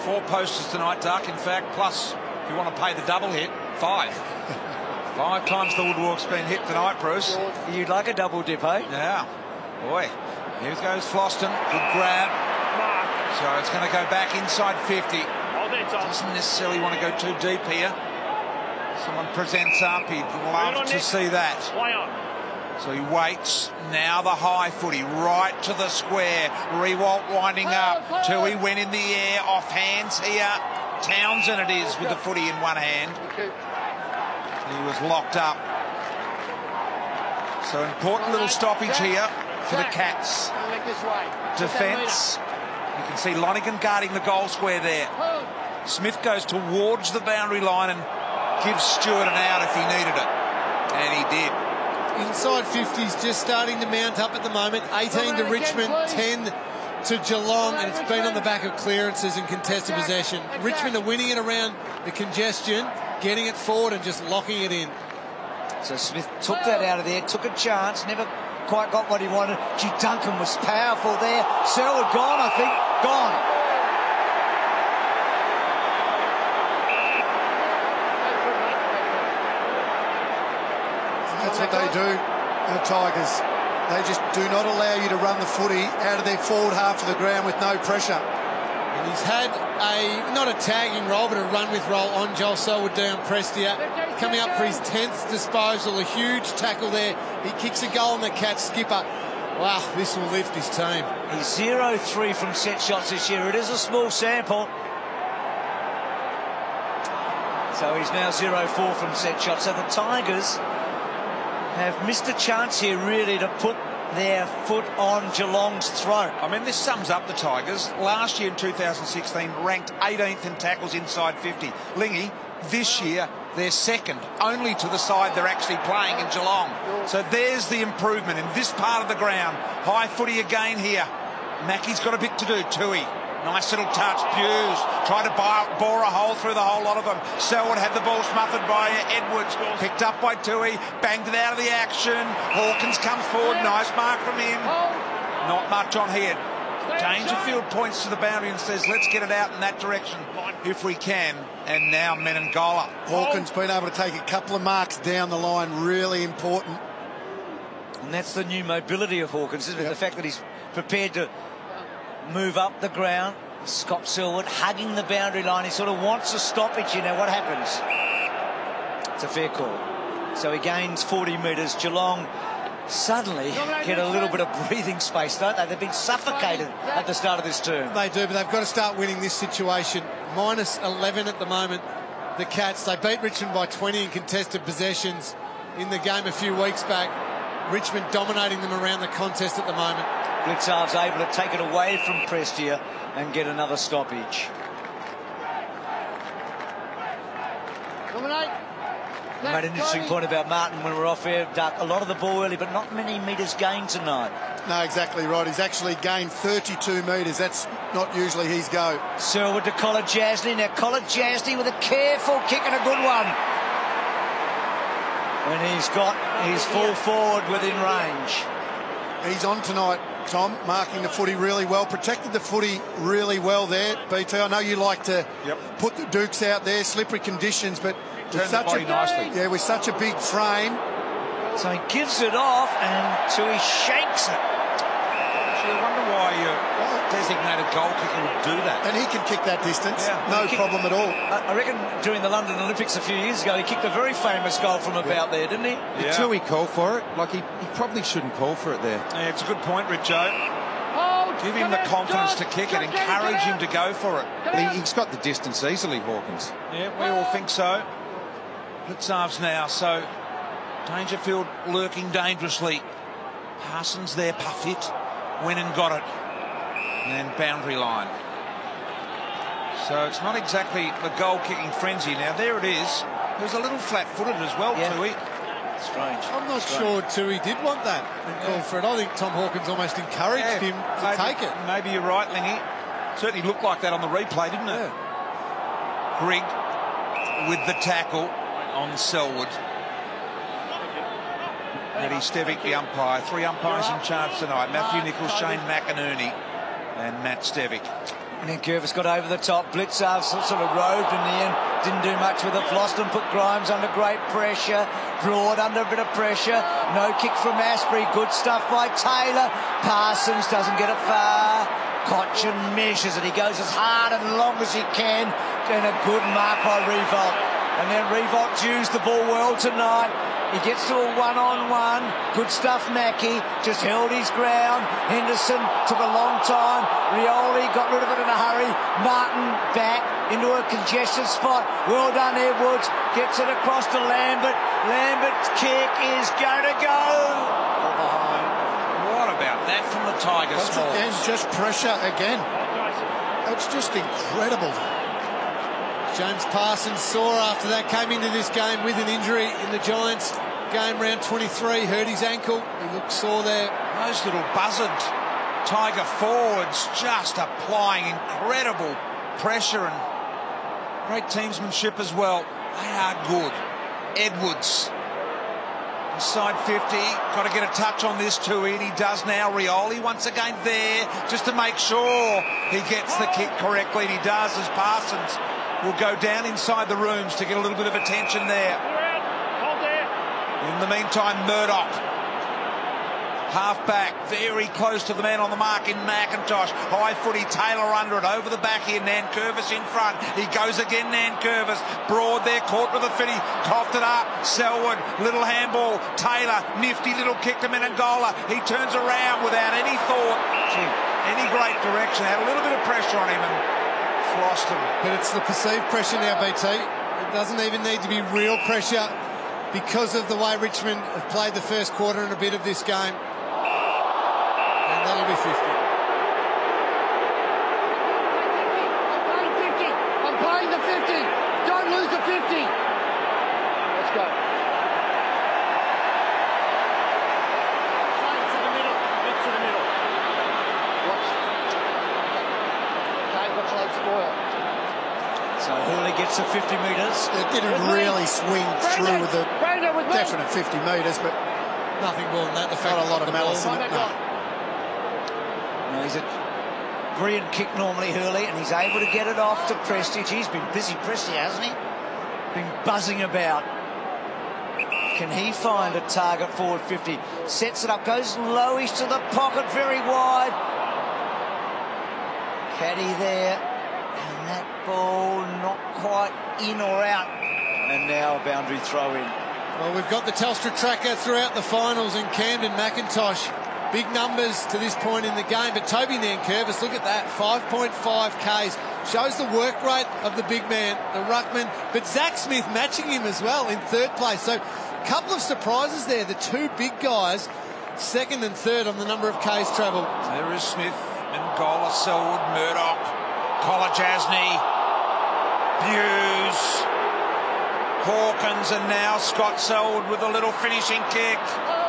Four posters tonight, Duck. In fact, plus, if you want to pay the double hit, five. five times the woodwork's been hit tonight, Bruce. You'd like a double dip, eh? Yeah. Boy, here goes Vlastuin. Good grab. Mark. So it's going to go back inside 50. Doesn't necessarily want to go too deep here. Someone presents up. He'd love to see that. So he waits. Now the high footy right to the square. Riewoldt winding up. Tuohy went in the air off hands here. Townsend it is with the footy in one hand. He was locked up. So important little stoppage here for the Cats. Defence. You can see Lonergan guarding the goal square there. Smith goes towards the boundary line and gives Stewart an out if he needed it. And he did. Inside 50s just starting to mount up at the moment. 18 to Richmond, 10 to Geelong, and it's been on the back of clearances and contested possession. Richmond are winning it around the congestion, getting it forward and just locking it in. So Smith took that out of there, took a chance, never quite got what he wanted. Gee, Duncan was powerful there. Selwood gone, I think. Gone. That's what they do, the Tigers. They just do not allow you to run the footy out of their forward half of the ground with no pressure. And he's had a, not a tagging roll, but a run with roll on Joel Selwood down Prestia. Coming up for his 10th disposal, a huge tackle there. He kicks a goal on the Cat skipper. Wow, this will lift his team. He's 0-3 from set shots this year. It is a small sample. So he's now 0-4 from set shots. So the Tigers have missed a chance here, really, to put their foot on Geelong's throat. I mean, this sums up the Tigers. Last year in 2016, ranked 18th in tackles inside 50. Lingy, this year, they're second, only to the side they're actually playing in Geelong. So there's the improvement in this part of the ground. High footy again here. Mackie's got a bit to do, Tuohy. Nice little touch. Hughes tried to bore a hole through the whole lot of them. Selwood had the ball smothered by Edwards. Picked up by Tuohy. Banged it out of the action. Hawkins comes forward. Nice mark from him. Not much on here. Dangerfield points to the boundary and says, let's get it out in that direction if we can. And now Menegola. Hawkins been able to take a couple of marks down the line. Really important. And that's the new mobility of Hawkins, isn't it? Yep. The fact that he's prepared to move up the ground. Scott Selwood hugging the boundary line. He sort of wants a stoppage. You know what happens? It's a fair call. So he gains 40 metres. Geelong suddenly get a little bit of breathing space, don't they? They've been suffocated at the start of this term. They do, but they've got to start winning this situation. Minus 11 at the moment. The Cats, they beat Richmond by 20 in contested possessions in the game a few weeks back. Richmond dominating them around the contest at the moment. Blicavs able to take it away from Prestia and get another stoppage. You made an interesting point about Martin when we were off air, Duck. A lot of the ball early, but not many metres gained tonight. No, exactly right. He's actually gained 32 metres. That's not usually his go. Selwood to Kolodjashnij. Now Kolodjashnij with a careful kick and a good one. When he's got his full forward within range. He's on tonight, Tom, marking the footy really well, protected the footy really well there, BT. I know you like to yep. put the Dukes out there, slippery conditions, but with such a nicely. yeah, with such a big frame. So he gives it off and so he shakes it. Gee, I wonder why uh, your designated goal kicker would do that. And he can kick that distance, yeah. no problem at all. I reckon during the London Olympics a few years ago, he kicked a very famous goal from about yeah. there, didn't he? Yeah. Until he called for it, like he, he probably shouldn't call for it there. Yeah, it's a good point, Richo. Oh, Give him the confidence to kick it, encourage him to go for it. He, has got the distance easily, Hawkins. Yeah, we all think so. Blicavs now, so Dangerfield lurking dangerously. Parsons there, puff it, went and got it. And then boundary line. So it's not exactly the goal-kicking frenzy. Now, there it is. He was a little flat-footed as well, yeah. Tuohy. Strange. I'm not Strange. sure Tuohy did want that and yeah. called for it. I think Tom Hawkins almost encouraged yeah, him to maybe, take it. Maybe you're right, Lingy. Certainly looked like that on the replay, didn't it? Yeah. Grigg with the tackle on Selwood. Eddie Stevic, the umpire. Three umpires in charge tonight. Matthew Nicholls, Shane McInerney and Matt Stevic. And then Curvis got over the top. Blicavs sort of roved in the end. Didn't do much with it. Vlastuin put Grimes under great pressure. Broad under a bit of pressure. No kick from Astbury. Good stuff by Taylor. Parsons doesn't get it far. Cotchin measures it. He goes as hard and long as he can. And a good mark by Riewoldt. And then Riewoldt used the ball well tonight. He gets to a one-on-one. Good stuff, Mackie. Just held his ground. Henderson took a long time. Rioli got rid of it in a hurry. Martin back into a congested spot. Well done, Edwards. Gets it across to Lambert. Lambert's kick is going to go. What about that from the Tigers? Once again, just pressure again. It's just incredible. James Parsons saw after that, came into this game with an injury in the Giants game round 23, hurt his ankle. He looked sore there. Those little buzzard Tiger forwards just applying incredible pressure and great teamsmanship as well. They are good. Edwards Inside 50, got to get a touch on this too, and he does now. Rioli once again there, just to make sure he gets the kick correctly, and he does as Parsons will go down inside the rooms to get a little bit of attention there. In the meantime, Murdoch half back, very close to the man on the mark in McIntosh. High footy, Taylor under it, over the back here, Nankervis in front. He goes again, Nankervis. Broad there, caught with a fitty, coughed it up. Selwood, little handball. Taylor, nifty little kick to Menegola. He turns around without any thought, any great direction. Had a little bit of pressure on him and flossed him. But it's the perceived pressure now, BT. It doesn't even need to be real pressure because of the way Richmond have played the first quarter and a bit of this game. And that'll be 50. I'm playing 50. I'm playing the 50. Don't lose the 50. Let's go. Play to the middle. Bit to the middle. Watch. Okay, watch Lake spoil. So Houli gets to 50 metres. It didn't really swing through with the Brandon with me. definite 50 metres, but Nothing more than that. The fact not a lot of the ball- malice in it. No. No, he's a brilliant kick normally, Houli, and he's able to get it off to Prestia. He's been busy, Prestia, hasn't he? Been buzzing about. Can he find a target forward 50? Sets it up, goes lowish to the pocket, very wide. Caddy there, and that ball not quite in or out. And now a boundary throw in. Well, we've got the Telstra tracker throughout the finals in Kamdyn, McIntosh. Big numbers to this point in the game, but Toby Nankervis, look at that, 5.5 Ks. Shows the work rate of the big man, the ruckman, but Zach Smith matching him as well in third place. So, a couple of surprises there. The two big guys, second and third on the number of Ks travelled. There is Smith, Menegola, Selwood, Murdoch, Kolodjashnij, Bews, Hawkins, and now Scott Selwood with a little finishing kick.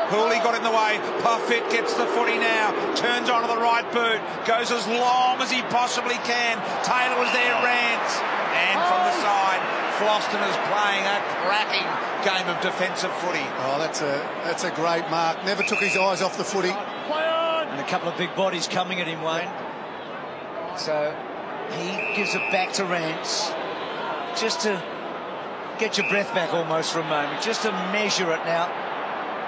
Houli got in the way. Parfitt gets the footy now. Turns onto the right boot. Goes as long as he possibly can. Taylor was there, Rance. And from the side, Vlastuin is playing a cracking game of defensive footy. Oh, that's a that's a great mark. Never took his eyes off the footy. And a couple of big bodies coming at him, Wayne. So he gives it back to Rance just to get your breath back almost for a moment, just to measure it now.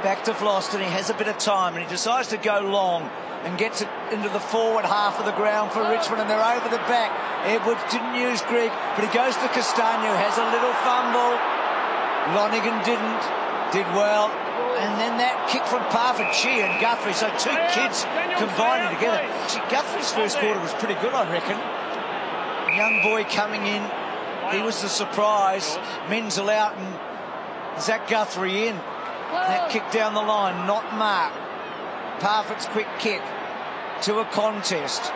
Back to Vlastuin, he has a bit of time and he decides to go long and gets it into the forward half of the ground for Richmond and they're over the back. Edwards didn't use Grigg, but he goes to Castagna, has a little fumble. Lonergan didn't, did well. And then that kick from Parfitt, Chi and Guthrie. So two kids combining together. Guthrie's first quarter was pretty good, I reckon. Young boy coming in. He was the surprise. Menzel out and Zach Guthrie in. That kick down the line, not marked. Parfitt's quick kick to a contest.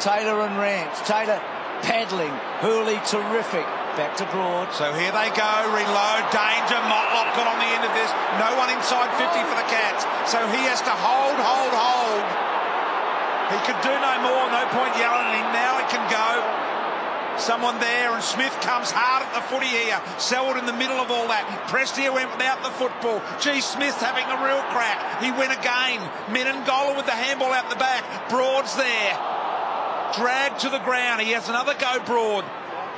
Taylor and Rance. Taylor paddling. Houli terrific. Back to Broad. So here they go, reload, danger, Motlop got on the end of this. No one inside 50 for the Cats. So he has to hold, hold, hold. He could do no more. No point yelling at him. Now he can go. Someone there, and Smith comes hard at the footy here. Selwood in the middle of all that. Prestia went without the football. G. Smith having a real crack. He went again. Menegola with the handball out the back. Broad's there. Dragged to the ground. He has another go, Broad.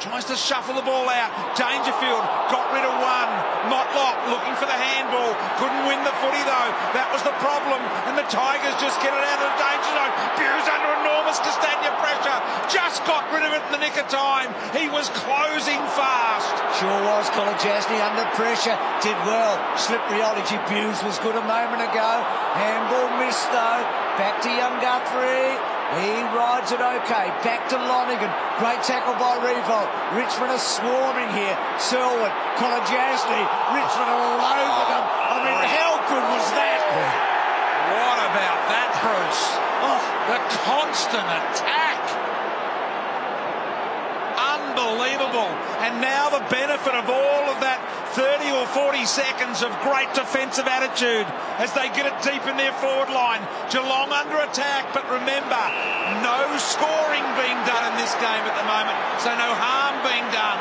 Tries to shuffle the ball out. Dangerfield got rid of one. Motlop looking for the handball. Couldn't win the footy though. That was the problem. And the Tigers just get it out of the danger zone. Bews under enormous Castagna pressure. Just got rid of it in the nick of time. He was closing fast. Sure was Kolodjashnij under pressure. Did well. Slipreology Bews was good a moment ago. Handball missed though. Back to young Guthrie. He rides it okay. Back to Lonergan. Great tackle by Riewoldt. Richmond are swarming here. Selwood, Kolodjashnij. Richmond are all over them. I mean, how good was that? What about that, Bruce? Oh, the constant attack. Unbelievable. And now the benefit of all of that 30 or 40 seconds of great defensive attitude as they get it deep in their forward line. Geelong under attack, but remember, no scoring being done in this game at the moment, so no harm being done.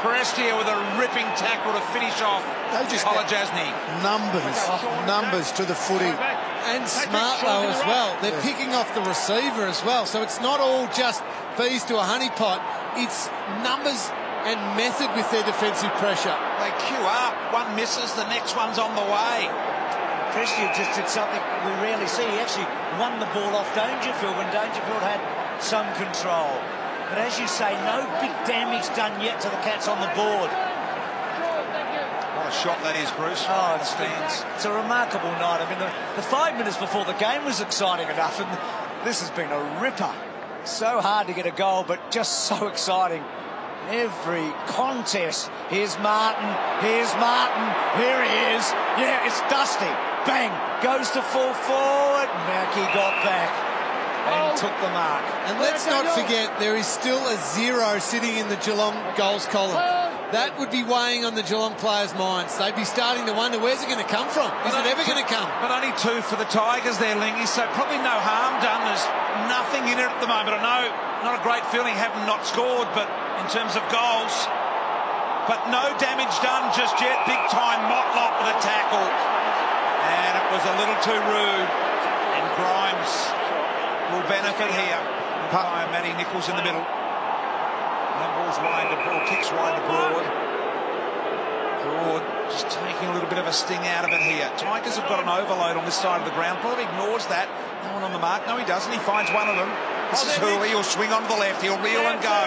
Prestia with a ripping tackle to finish off They just Kolodjashnij. Numbers, numbers to the footy. And smart though as well. They're picking off the receiver as well. So it's not all just bees to a honeypot. It's numbers and method with their defensive pressure. They queue up. One misses, the next one's on the way. Prestia just did something we rarely see. He actually won the ball off Dangerfield when Dangerfield had some control. But as you say, no big damage done yet to the Cats on the board. What a shot that is, Bruce. Oh, it's, stands. it's a remarkable night. I mean, the, the five minutes before the game was exciting enough, and this has been a ripper. So hard to get a goal, but just so exciting. Every contest. Here's Martin. Here's Martin. Here he is. Yeah, it's Dusty. Bang. Goes to full forward. Mackie got back and oh. took the mark. And let's not forget, there is still a zero sitting in the Geelong goals column. Oh. That would be weighing on the Geelong players' minds. They'd be starting to wonder, where's it going to come from? Is it ever going to come? But only two for the Tigers there, Lingy, so probably no harm done. There's nothing in it at the moment. I know, not a great feeling having not scored, but in terms of goals. But no damage done just yet. Big time Motlop with a tackle. And it was a little too rude. And Grimes will benefit here. By Matty Nicholls in the middle. Handball's wide to Broad, kicks wide to Broad. Broad just taking a little bit of a sting out of it here. Tigers have got an overload on this side of the ground. Broad ignores that. No one on the mark. No, he doesn't. He finds one of them. This is Houli. He'll swing onto the left. He'll reel and go.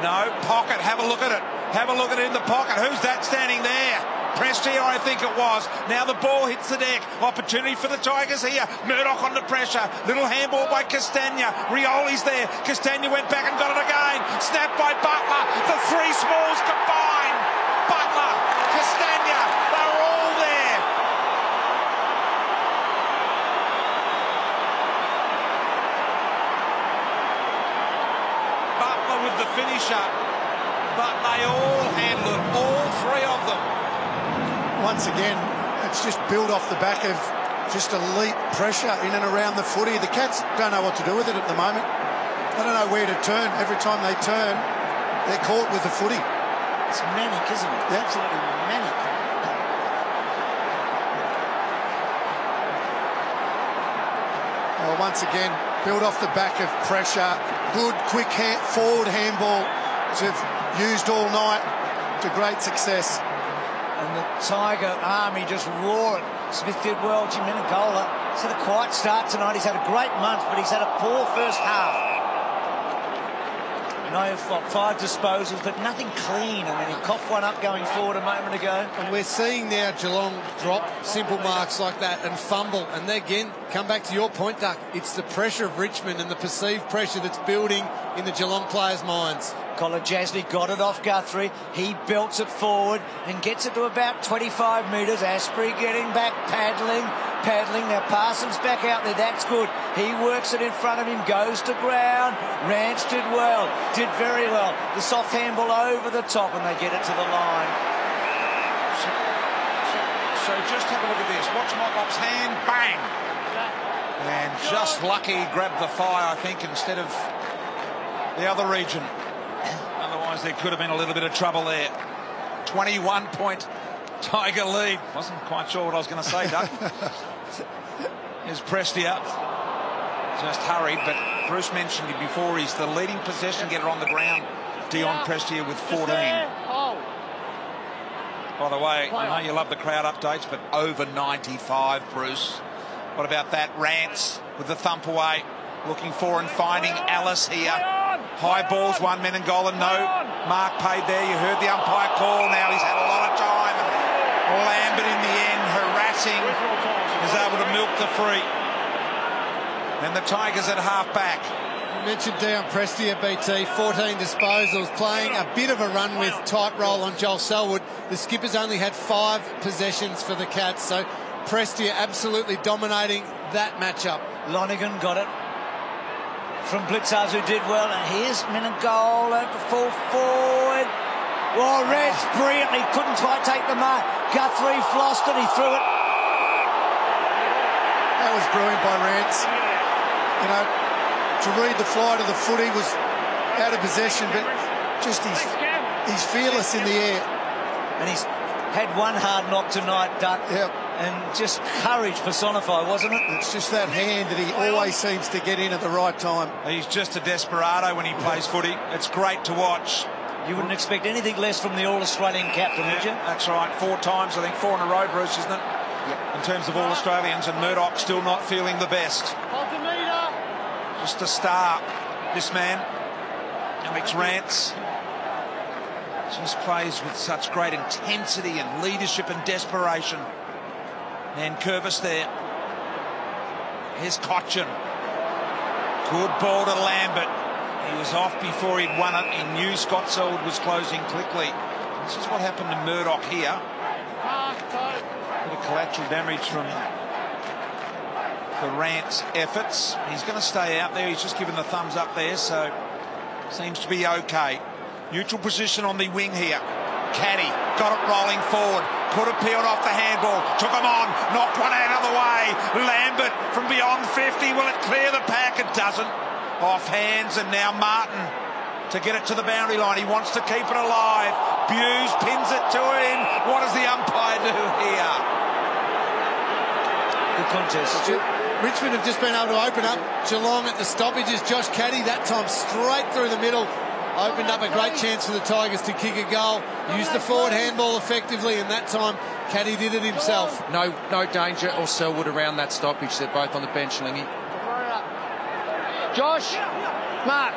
No, pocket. Have a look at it. Have a look at it in the pocket. Who's that standing there? Prestia, I think it was. Now the ball hits the deck. Opportunity for the Tigers here. Murdoch under pressure. Little handball by Castagna. Rioli's there. Castagna went back and got it again. Snapped by Butler. The three smalls combined. Butler, Castagna, they're all there. Butler with the finisher. But they all handled it. All three. Once again, it's just built off the back of just elite pressure in and around the footy. The Cats don't know what to do with it at the moment. They don't know where to turn. Every time they turn, they're caught with the footy. It's manic, isn't it? Yeah. Absolutely manic. Well, once again, built off the back of pressure. Good, quick hand, forward handball they've used all night to great success. Tiger Army just roaring. Smith did well. Jim Menegola. He's had a quiet start tonight. He's had a great month, but he's had a poor first half. No, five disposals, but nothing clean. I mean, he coughed one up going forward a moment ago. And we're seeing now Geelong drop simple marks like that and fumble. And again, come back to your point, Duck. It's the pressure of Richmond and the perceived pressure that's building in the Geelong players' minds. Kolodjashnij got it off Guthrie. He belts it forward and gets it to about 25 metres. Astbury getting back, paddling, paddling. Now Parsons back out there. That's good. He works it in front of him, goes to ground. Rance did well, did very well. The soft handball over the top and they get it to the line. So just have a look at this. Watch Motlop's hand. Bang. And just lucky grabbed the thigh, I think, instead of the other region. There could have been a little bit of trouble there. 21 point Tiger lead. Wasn't quite sure what I was going to say, Doug. Here's Prestia. Just hurried, but Bruce mentioned it before. He's the leading possession getter on the ground. Dion Prestia with 14. By the way, I know you love the crowd updates, but over 95, Bruce. What about that? Rance with the thump away. Looking for and finding Ellis here. High balls, one Menegola, no mark paid there. You heard the umpire call. Now he's had a lot of time. Lambert in the end, harassing, is able to milk the free. And the Tigers at half back. You mentioned Dion Prestia, BT, 14 disposals, playing a bit of a run with tight roll on Joel Selwood. The skipper's only had five possessions for the Cats, so Prestia absolutely dominating that matchup. Lonergan got it from Blicavs, who did well. And here's Menegola at the full forward. Oh, Reds brilliantly couldn't quite take the mark. Guthrie flossed it, he threw it. That was brilliant by Rance. You know, to read the flight of the footy was out of possession, but just he's, he's fearless in the air. And he's had one hard knock tonight, Duck. Yep. And just courage personified, wasn't it? It's just that hand that he always seems to get in at the right time. He's just a desperado when he plays footy. It's great to watch. You wouldn't expect anything less from the All-Australian captain, would you? That's right. Four times, I think, four in a row, Bruce, isn't it? Yep. In terms of All-Australians, and Murdoch still not feeling the best. Just a star, this man, Alex Rance. Just plays with such great intensity and leadership and desperation. And Curvis there. Here's Cotchin. Good ball to Lambert. He was off before he'd won it. He knew Scott Selwood was closing quickly. This is what happened to Murdoch here. Bit of collateral damage from the Rance efforts. He's going to stay out there. He's just given the thumbs up there, so seems to be okay. Neutral position on the wing here. Caddy got it rolling forward. Could have peeled off the handball. Took him on. Knocked one out of the way. Lambert from beyond 50. Will it clear the pack? It doesn't. Off hands and now Martin to get it to the boundary line. He wants to keep it alive. Bews pins it to him. What does the umpire do here? Good contest. Richmond have just been able to open up Geelong at the stoppages. Josh Caddy that time straight through the middle. Opened up a great chance for the Tigers to kick a goal. Used the forward handball effectively, and that time Caddy did it himself. No, no danger or Selwood around that stoppage. They're both on the bench, Lingy. Josh, Mark,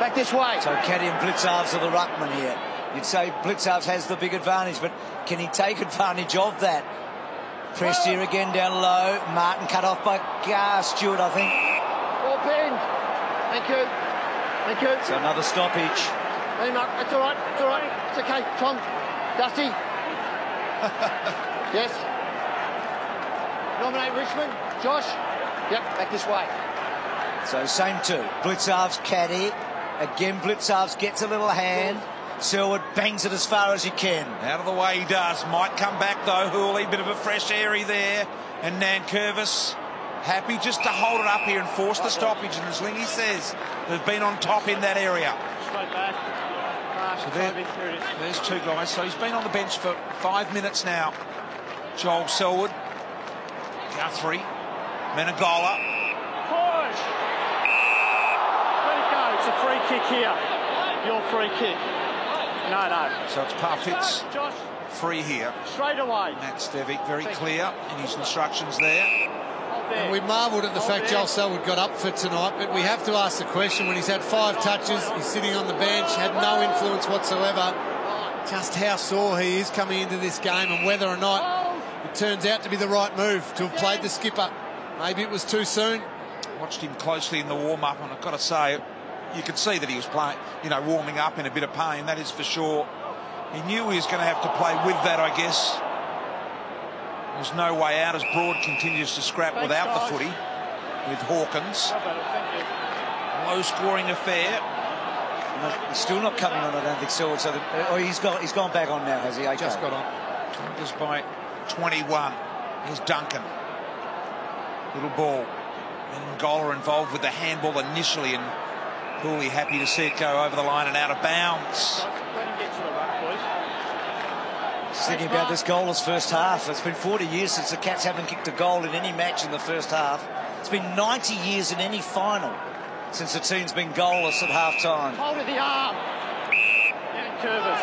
back this way. So Caddy and Blicavs are the ruckman here. You'd say Blicavs has the big advantage, but can he take advantage of that? Pressed here again down low. Martin cut off by Gar Stewart, I think. All pinned. Thank you. Thank you. So another stoppage. Hey, Mark, that's all right. It's all right. It's okay. Tom, Dusty. yes. Nominate Richmond. Josh. Yep, back this way. So same two. Blicavs caddy. Again, Blicavs gets a little hand. Selwood bangs it as far as he can. Out of the way he does. Might come back though. Houli, bit of a fresh airy there. And Nankervis happy just to hold it up here and force the stoppage. And as Lingy says, they've been on top in that area. So there, there's two guys. So he's been on the bench for five minutes now. Joel Selwood, Guthrie, Menegola. Push. Let it go. It's a free kick here. Your free kick. No, no. So it's Parfitt's Josh, free here. straight away. Matt Stevic very clear in his instructions there. Hold there. And we marvelled at the fact Joel Selwood got up for tonight, but we have to ask the question when he's had five touches, he's sitting on the bench, had no influence whatsoever, just how sore he is coming into this game and whether or not it turns out to be the right move to have played the skipper. Maybe it was too soon. Watched him closely in the warm-up, and I've got to say, you could see that he was playing, you know, warming up in a bit of pain. That is for sure. He knew he was going to have to play with that, I guess. There's no way out as Broad continues to scrap Thanks, without the footy with Hawkins. How about it? Thank you. Low-scoring affair. He's still not coming on, I don't think, Selwood. So that, oh, he's gone, he's gone back on now, has he? Okay. Just got on. Tigers by 21. Here's Duncan. Little ball. And Gola involved with the handball initially, and Houli happy to see it go over the line and out of bounds. Let him get to the ruck, boys. Just thinking about this goalless first half. It's been 40 years since the Cats haven't kicked a goal in any match in the first half. It's been 90 years in any final since the team's been goalless at half time. Hold of the arm. And Curvis.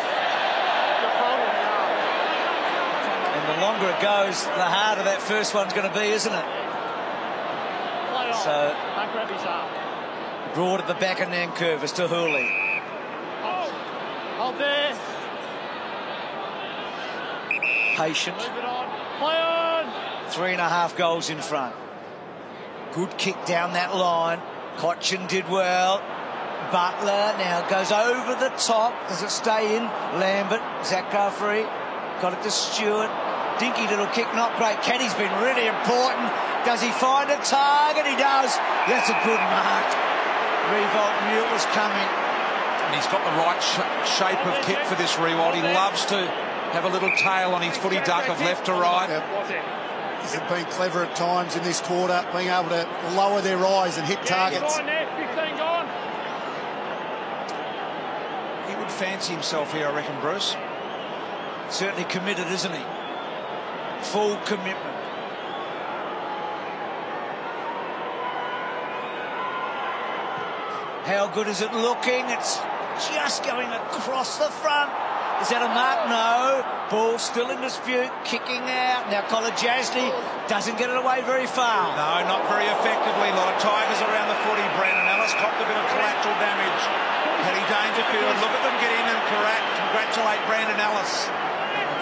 You're holding the. And the longer it goes, the harder that first one's going to be, isn't it? So-. Broad at the back of Nankervis to Houli. Hold. Hold there. Patient. Move it on. Play on. Three and a half goals in front. Good kick down that line. Cotchin did well. Butler now goes over the top. Does it stay in? Lambert, Zach Guthrie. Got it to Stewart. Dinky little kick, not great. Kenny's been really important. Does he find a target? He does. That's a good mark. Riewoldt knew it was coming. And he's got the right sh- shape of kick for this Riewoldt. He loves to have a little tail on his footy duck of left to right. Yep. It? He's been clever at times in this quarter, being able to lower their eyes and hit targets. Fine there. 15 gone. He would fancy himself here, I reckon, Bruce. Certainly committed, isn't he? Full commitment. How good is it looking? It's just going across the front. Is that a mark? No. Ball still in dispute, kicking out. Now Kolodjashnij doesn't get it away very far. No, not very effectively. A lot of Tigers around the footy. Brandon Ellis copped a bit of collateral damage. Paddy Dangerfield, look at them get in and correct. Congratulate Brandon Ellis.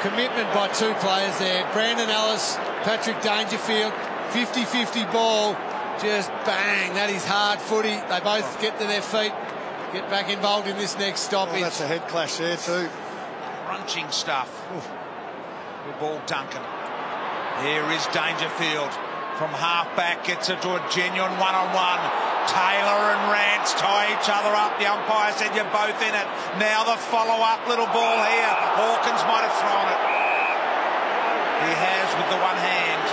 Commitment by two players there. Brandon Ellis, Patrick Dangerfield, 50-50 ball. Just bang, that is hard footy. They both get to their feet, get back involved in this next Oh, stoppage. that's a head clash there too. Crunching stuff. Good ball, Duncan. Here is Dangerfield. From half back, gets it to a genuine one-on-one. Taylor and Rance tie each other up. The umpire said you're both in it. Now the follow-up little ball here. Hawkins might have thrown it. He has with the one hand.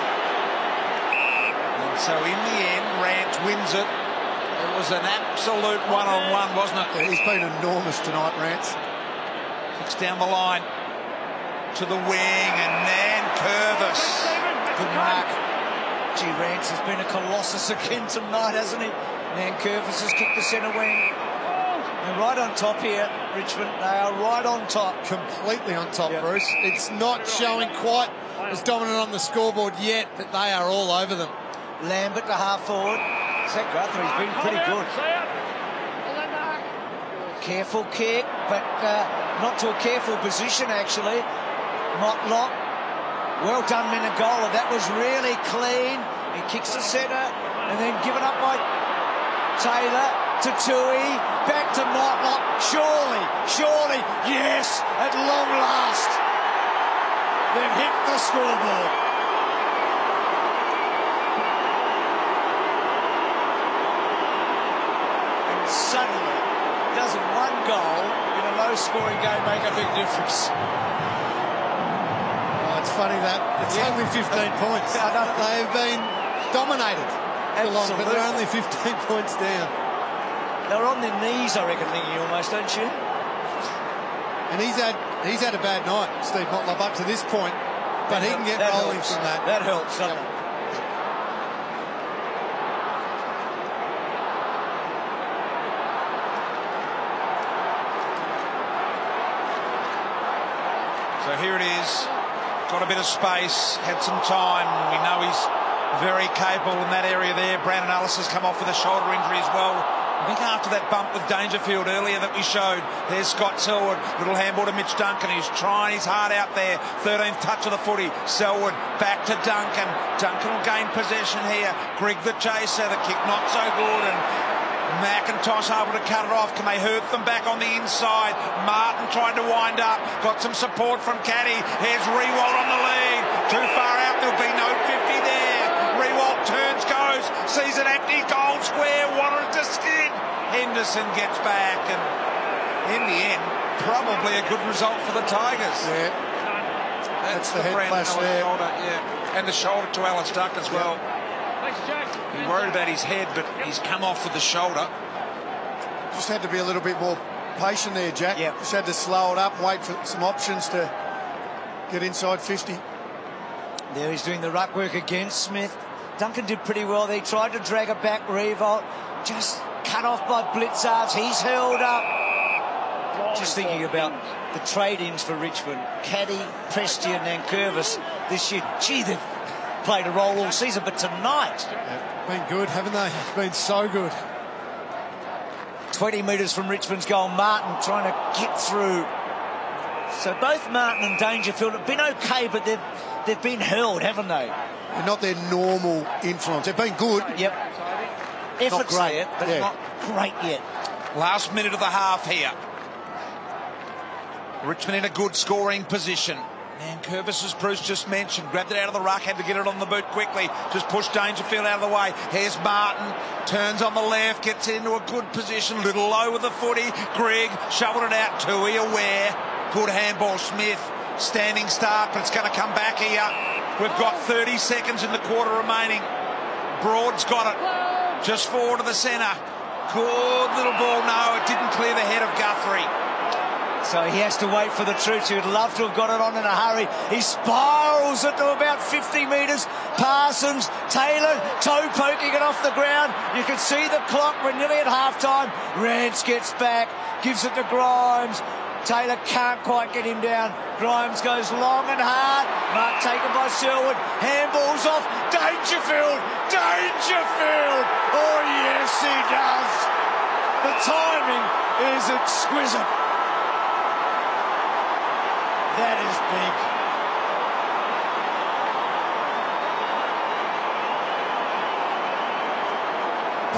And so in the end, Rance wins it. It was an absolute one-on-one, wasn't it? He's been enormous tonight, Rance. Kicks down the line to the wing and Nan Curvis. Good mark. G Rance has been a colossus again tonight, hasn't he? Nankervis has kicked the centre wing. They're right on top here, Richmond. They are right on top. completely on top, Yeah. Bruce. It's not showing quite as dominant on the scoreboard yet, but they are all over them. Lambert to half forward. Zach Guthrie's been pretty good. Stay out. Hold that mark. Careful kick, but uh, not to a careful position actually. Motlop. Well done, Menegola. That was really clean. He kicks the centre and then given up by Taylor to Tuohy. Back to Motlop. Surely, surely, yes, at long last. They've hit the scoreboard. And suddenly, doesn't one goal in scoring game make a big difference? Oh, it's funny that it's Yeah. only 15 points. They have been dominated, Geelong, but they're only 15 points down. They're on their knees, I reckon, thinking almost, don't you? And he's had he's had a bad night, Steve Motlop, up to this point, but he can get That rolling helps. from that. That helps, here it is. Got a bit of space, had some time. We know he's very capable in that area there. Brandon Ellis has come off with a shoulder injury as well. I think after that bump with Dangerfield earlier that we showed, there's Scott Selwood, little handball to Mitch Duncan. He's trying his heart out there. 13th touch of the footy. Selwood back to Duncan. Duncan will gain possession here. Grigg the chaser. The kick not so good. And McIntosh able to cut it off. Can they hurt them back on the inside? Martin tried to wind up. Got some support from Caddy. Here's Riewoldt on the lead. Too far out. There'll be no 50 there. Riewoldt turns, goes, sees an empty goal square. Wanted to skid. Henderson gets back. And in the end, probably a good result for the Tigers. Yeah, That's the head Brandon clash Ellis there. Shoulder, yeah. And the shoulder to Ellis Duck as well. He worried about his head, but he's come off with the shoulder. Just had to be a little bit more patient there, Jack. Yep. Just had to slow it up wait for some options to get inside 50. There he's doing the ruck work against Smith. Duncan did pretty well. They tried to drag it back. Riewoldt just cut off by Blicavs. He's held up. Just thinking about the trade-ins for Richmond. Caddy, Prestia and Nankervis this year. Gee, they've played a role all season, but tonight... Been good, haven't they? Been so good. 20 metres from Richmond's goal. Martin trying to get through. So both Martin and Dangerfield have been okay, but they've, they've been hurled, haven't they? They're not their normal influence. They've been good. Yep. Efforts great, there, but yeah. not great yet. Last minute of the half here. Richmond in a good scoring position. Nankervis, as Bruce just mentioned, grabbed it out of the ruck, had to get it on the boot quickly. Just pushed Dangerfield out of the way. Here's Martin, turns on the left, gets into a good position, little low with the footy. Grigg shoveled it out. Tuohy aware. Good handball, Smith. Standing start, but it's going to come back here. We've got 30 seconds in the quarter remaining. Broad's got it. Just forward to the centre. Good little ball. No, it didn't clear the head of Guthrie. So he has to wait for the truth. He'd love to have got it on in a hurry. He spirals it to about 50 metres. Parsons, Taylor, toe poking it off the ground. You can see the clock. We're nearly at half time. Rance gets back, gives it to Grimes. Taylor can't quite get him down. Grimes goes long and hard. Mark taken by Selwood. Handballs off. Dangerfield. Dangerfield. Oh, yes, he does. The timing is exquisite. That is big.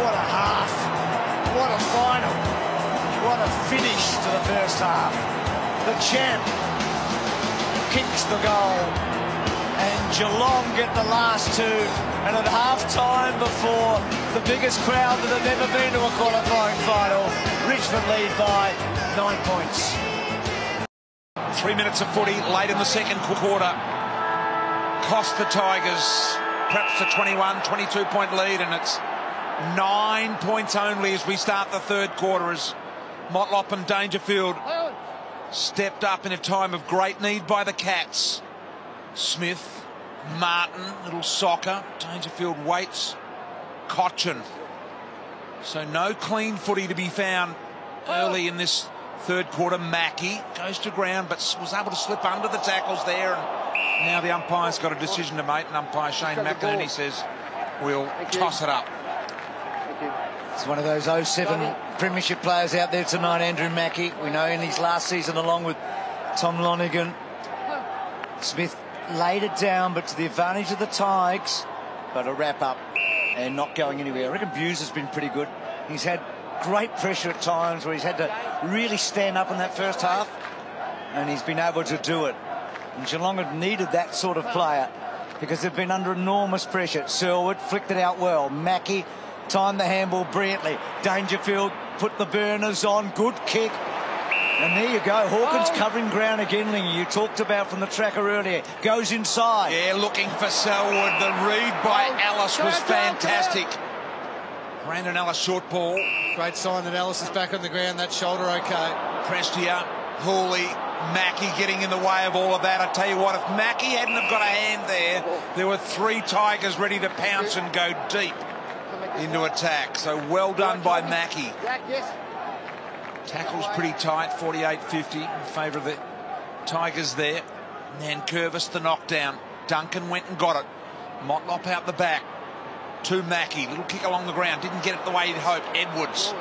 What a half. What a final. What a finish to the first half. The champ kicks the goal. And Geelong get the last two. And at half time before the biggest crowd that have ever been to a qualifying final, Richmond lead by nine points. Three minutes of footy late in the second quarter. Cost the Tigers perhaps a 21, 22 point lead, and it's nine points only as we start the third quarter as Motlop and Dangerfield stepped up in a time of great need by the Cats. Smith, Martin, little soccer, Dangerfield waits, Cotchin. So no clean footy to be found early in this third quarter. Mackie goes to ground but was able to slip under the tackles there. And now the umpire's got a decision to make, and umpire Shane McInerney says we'll toss it up. It's one of those 07 premiership players out there tonight, Andrew Mackie. We know in his last season along with Tom Lonergan. Smith laid it down, but to the advantage of the Tigers. But a wrap up and not going anywhere. I reckon Bews has been pretty good. He's had great pressure at times where he's had to really stand up in that first half, and he's been able to do it. And Geelong had needed that sort of player because they've been under enormous pressure. Selwood flicked it out well. Mackie timed the handball brilliantly. Dangerfield put the burners on. Good kick. And there you go. Hawkins oh. covering ground again, Lingy. You talked about from the tracker earlier. Goes inside. Yeah, looking for Selwood. The read by Ellis was fantastic. Brandon Ellis short ball. Great sign that Ellis is back on the ground. That shoulder okay. Prestia, Houli, Mackie getting in the way of all of that. I tell you what, if Mackie hadn't have got a hand there, there were three Tigers ready to pounce and go deep into attack. So well done by Mackie. Tackle's pretty tight, 48-50 in favour of the Tigers there. Nankervis the knockdown. Duncan went and got it. Motlop out the back. To Mackie. Little kick along the ground. Didn't get it the way he'd hoped. Edwards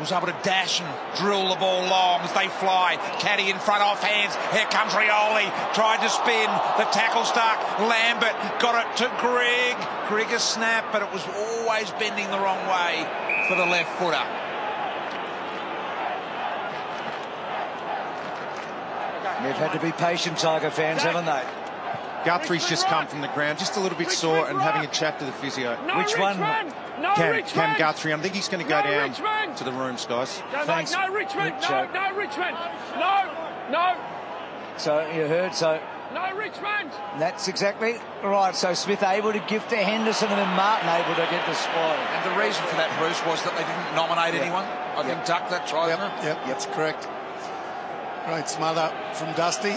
was able to dash and drill the ball long as they fly. Caddy in front, off hands. Here comes Rioli. Tried to spin. The tackle stuck. Lambert got it to Grigg. Grigg a snap, but it was always bending the wrong way for the left footer. They've had to be patient, Tiger fans, haven't they? Guthrie's just come from the ground, just a little bit sore, and having a chat to the physio. No Which one? No Cam, Richmond! Cam Guthrie, I think he's going to go No down Richmond! to the rooms, guys. No, mate, Thanks, no Richmond! No, no Richmond! No, no! So you heard, so No, Richmond. That's exactly right. So Smith able to give to Henderson and then Martin able to get the spot. And the reason for that, Bruce, was that they didn't nominate Yep. anyone. I think Duck that try, Yep, isn't yep, that's correct. Great smother from Dusty.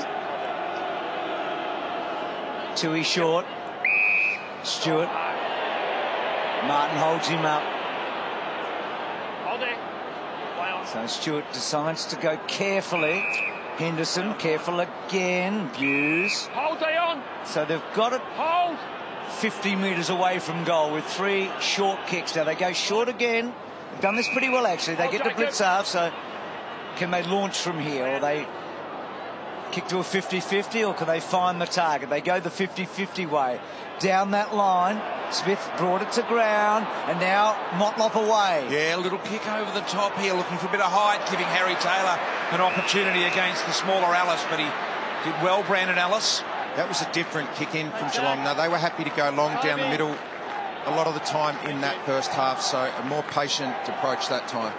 Tuohy short. Stewart. Martin holds him up. Hold there. Play on. So Stewart decides to go carefully. Henderson careful again. Bews. Hold on. So they've got it Hold. 50 metres away from goal with three short kicks. Now they go short again. They've done this pretty well actually. They get the blitz half, so can they launch from here or they kick to a 50-50 or can they find the target? They go the 50-50 way. Down that line, Smith brought it to ground and now Motlop away. Yeah, a little kick over the top here, looking for a bit of height, giving Harry Taylor an opportunity against the smaller Ellis, but he did well, Brandon Ellis. That was a different kick in from Geelong. Now, they were happy to go long down the middle a lot of the time in that first half, so a more patient approach that time.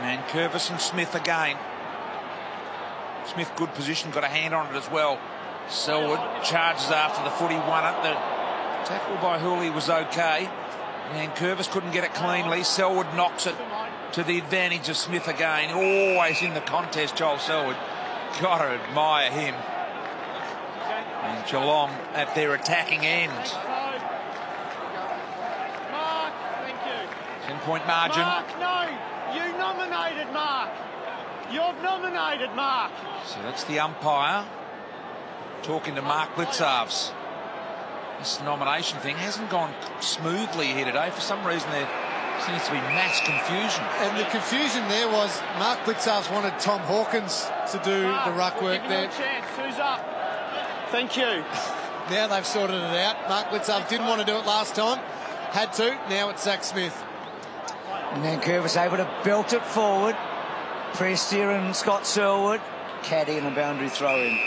Nankervis and Smith again. Smith, good position, got a hand on it as well. Selwood charges after the footy, won it. The tackle by Houli was okay. Nankervis couldn't get it cleanly. Selwood knocks it to the advantage of Smith again. Always in the contest, Joel Selwood. Gotta admire him. And Geelong at their attacking end. Mark, 10 point margin. Mark, no. You nominated Mark. You've nominated Mark. So that's the umpire talking to Mark Blicavs. This nomination thing hasn't gone smoothly here today. For some reason, there seems to be mass confusion. And the confusion there was Mark Blicavs wanted Tom Hawkins to do Mark, the ruck we'll work give you there. a chance. Who's up? Thank you. Now they've sorted it out. Mark Blicavs didn't want to do it last time. Had to. Now it's Zach Smith. And then Curvis able to belt it forward. Prestia and Scott Selwood. Caddy and a boundary throw in.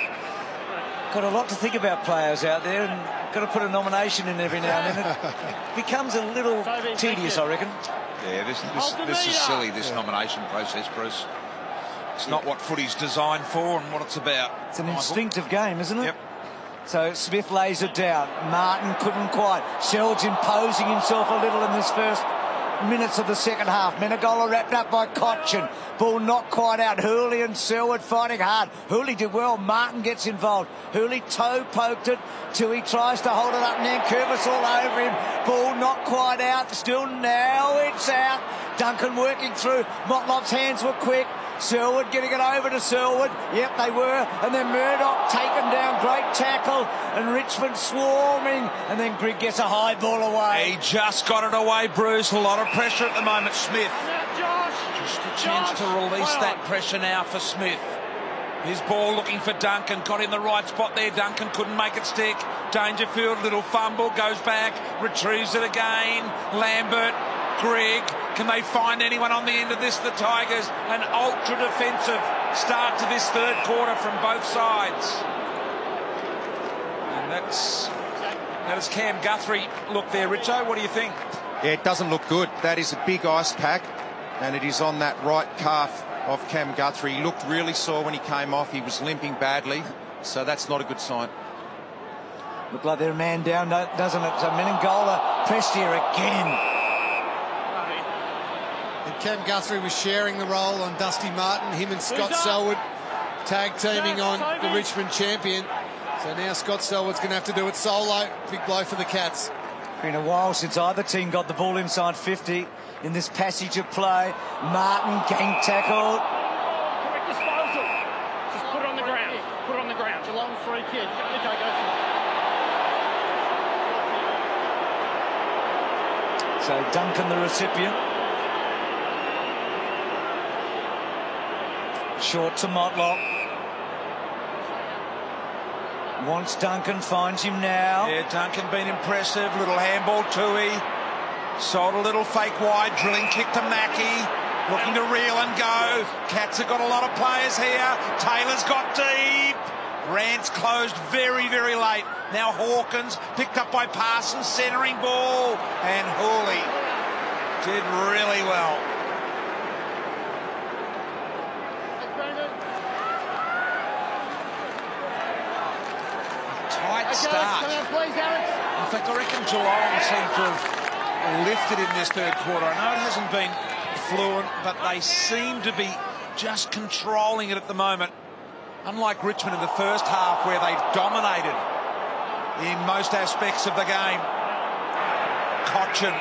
Got a lot to think about players out there and got to put a nomination in every now and then. It becomes a little tedious. I reckon. Yeah, this, this, this is silly, this nomination process, Bruce. It's not what footy's designed for and what it's about. It's an Michael. instinctive game, isn't it? Yep. So Smith lays it down. Martin couldn't quite. Selwood's imposing himself a little in this first minutes of the second half. Menegola wrapped up by Cotchin. Ball not quite out. Houli and Selwood fighting hard. Houli did well. Martin gets involved. Houli toe poked it. till he tries to hold it up Curvis all over him. Ball not quite out. Still now it's out. Duncan working through. Motlop's hands were quick. Selwood getting it over to Selwood. Yep, they were. And then Murdoch taken down. Great tackle. And Richmond swarming. And then Grigg gets a high ball away. He just got it away, Bruce. A lot of pressure at the moment, Smith. Just a chance to release play that on. pressure now for Smith. His ball looking for Duncan. Got in the right spot there. Duncan couldn't make it stick. Dangerfield, little fumble, goes back, retrieves it again. Lambert, Grigg. Can they find anyone on the end of this? The Tigers. An ultra defensive start to this third quarter from both sides. And that's. That is Cam Guthrie. Look there, Richo. What do you think? Yeah, it doesn't look good. That is a big ice pack, and it is on that right calf of Cam Guthrie. He looked really sore when he came off. He was limping badly, so that's not a good sign. Look like they're a man down, doesn't it? So Menegola pressed here again. And Cam Guthrie was sharing the role on Dusty Martin. Him and Scott Selwood tag teaming on the Richmond champion. So now Scott Selwood's going to have to do it solo. Big blow for the Cats. Been a while since either team got the ball inside 50 in this passage of play. Martin gang tackled. Correct disposal. Just put it on the ground. Put it on the ground. Geelong free kick. Okay, go for it. So Duncan the recipient. Short to Motlop. Wants Duncan, finds him now. Yeah, Duncan been impressive. Little handball Tuohy. Sold a little fake wide. Drilling kick to Mackie. Looking to reel and go. Cats have got a lot of players here. Taylor's got deep. Rance closed very, very late. Now Hawkins picked up by Parsons, centering ball. And Houli did really well. That start. In fact, I reckon Geelong seem to have lifted in this third quarter. I know it hasn't been fluent, but they seem to be just controlling it at the moment. Unlike Richmond in the first half, where they dominated in most aspects of the game. Cotchin.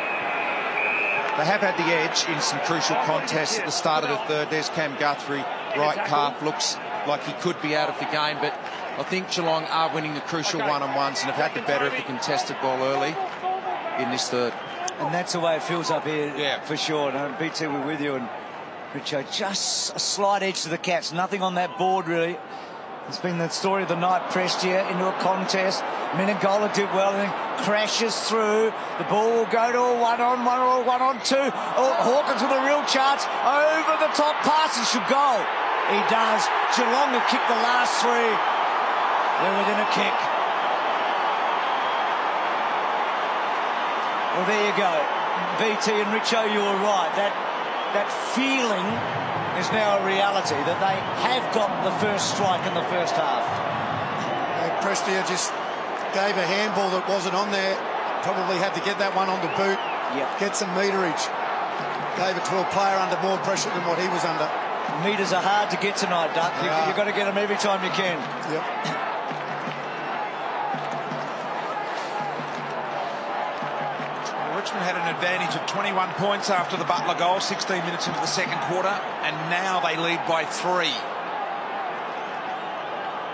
They have had the edge in some crucial contests at the start of the third. There's Cam Guthrie, right calf, looks like he could be out of the game, but I think Geelong are winning the crucial one-on-ones and have had the better of the contested ball early in this third. And that's the way it feels up here, yeah. for sure. No, uh, BT, we're with you. And Richo, just a slight edge to the Cats. Nothing on that board, really. It's been the story of the night. Prestia into a contest. Menegola did well and then crashes through. The ball will go to a one on one or a one on two. Oh, Hawkins with a real chance. Over the top pass. He should go. He does. Geelong have kicked the last three. They're within a kick. Well, there you go. BT and Richo, you were right. That that feeling is now a reality that they have got the first strike in the first half. Uh, Prestia just gave a handball that wasn't on there. Probably had to get that one on the boot. Yep. Get some meterage. Gave it to a player under more pressure than what he was under. Meters are hard to get tonight, Duck. You, Yeah. You've got to get them every time you can. Yep. Richmond had an advantage of 21 points after the Butler goal, 16 minutes into the second quarter, and now they lead by three.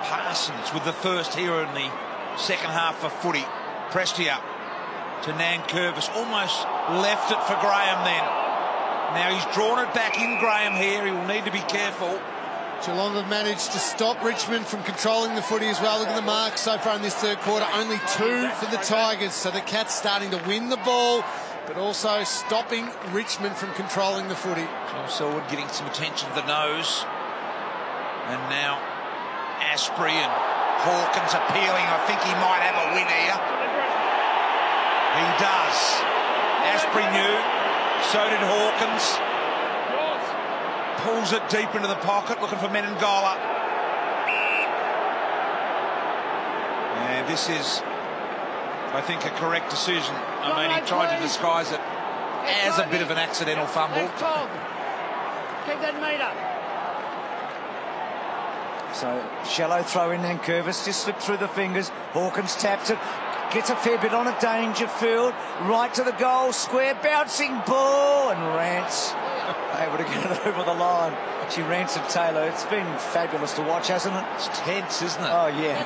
Parsons with the first here in the second half for footy. Prestia to Nankervis, almost left it for Graham then. Now he's drawn it back in Graham here. He will need to be careful. Geelong have managed to stop Richmond from controlling the footy as well. Look at the marks so far in this third quarter. Only two for the Tigers. So the Cats starting to win the ball, but also stopping Richmond from controlling the footy. Joel Selwood getting some attention to the nose. And now Asprey and Hawkins appealing. I think he might have a win here. He does. Asprey knew. So did Hawkins. Pulls it deep into the pocket, looking for Menegola. And this is, I think, a correct decision. I mean, he tried to disguise it as a bit of an accidental fumble. Keep that meter. So shallow throw in then Curvis just slipped through the fingers. Hawkins taps it. Gets a fair bit on it. Dangerfield. Right to the goal. Square bouncing ball. And Rance able to get it over the line. She ransomed Taylor. It's been fabulous to watch, hasn't it? It's tense, isn't it? Oh, yeah.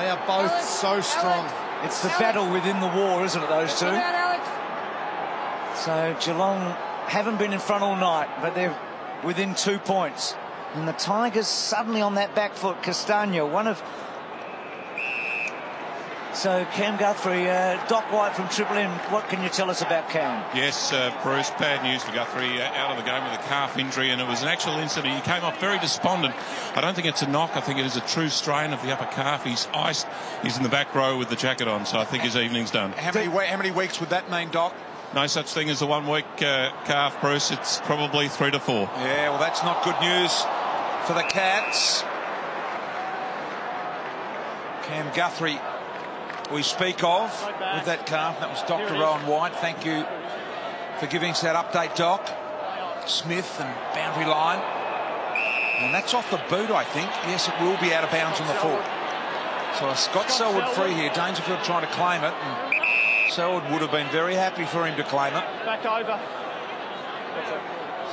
They are both so strong. It's the battle within the war, isn't it, those two? So Geelong haven't been in front all night, but they're within two points. And the Tigers suddenly on that back foot. Castagna, one of. So Cam Guthrie, uh, Doc White from Triple M. What can you tell us about Cam? Yes, uh, Bruce, bad news for Guthrie uh, out of the game with a calf injury, and it was an actual incident. He came off very despondent. I don't think it's a knock. I think it is a true strain of the upper calf. He's iced. He's in the back row with the jacket on, so I think his evening's done. How many, how many weeks would that mean, Doc? No such thing as a one-week uh, calf, Bruce. It's probably three to four. Yeah, well, that's not good news for the Cats. Cam Guthrie, we speak of with that calf. That was Dr. Rowan White. Thank you for giving us that update, Doc. Smith and boundary line. And that's off the boot, I think. Yes, it will be out of bounds on the full. So Scott Selwood free here. Dangerfield trying to claim it. And Selwood would have been very happy for him to claim it. Back over.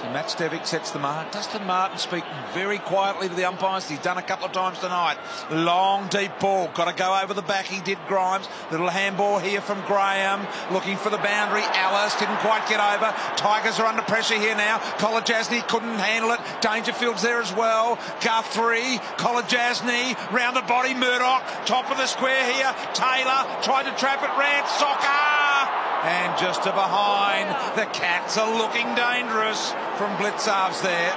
So Matt sets the mark. Dustin Martin speaking very quietly to the umpires. He's done a couple of times tonight. Long, deep ball. Got to go over the back. He did Grimes. Little handball here from Graham. Looking for the boundary. Ellis didn't quite get over. Tigers are under pressure here now. Kolodjashnij couldn't handle it. Dangerfield's there as well. Guthrie. Kolodjashnij. Round the body. Murdoch. Top of the square here. Taylor tried to trap it. Rance. Soccer. And just to behind, the Cats are looking dangerous from Blicavs there.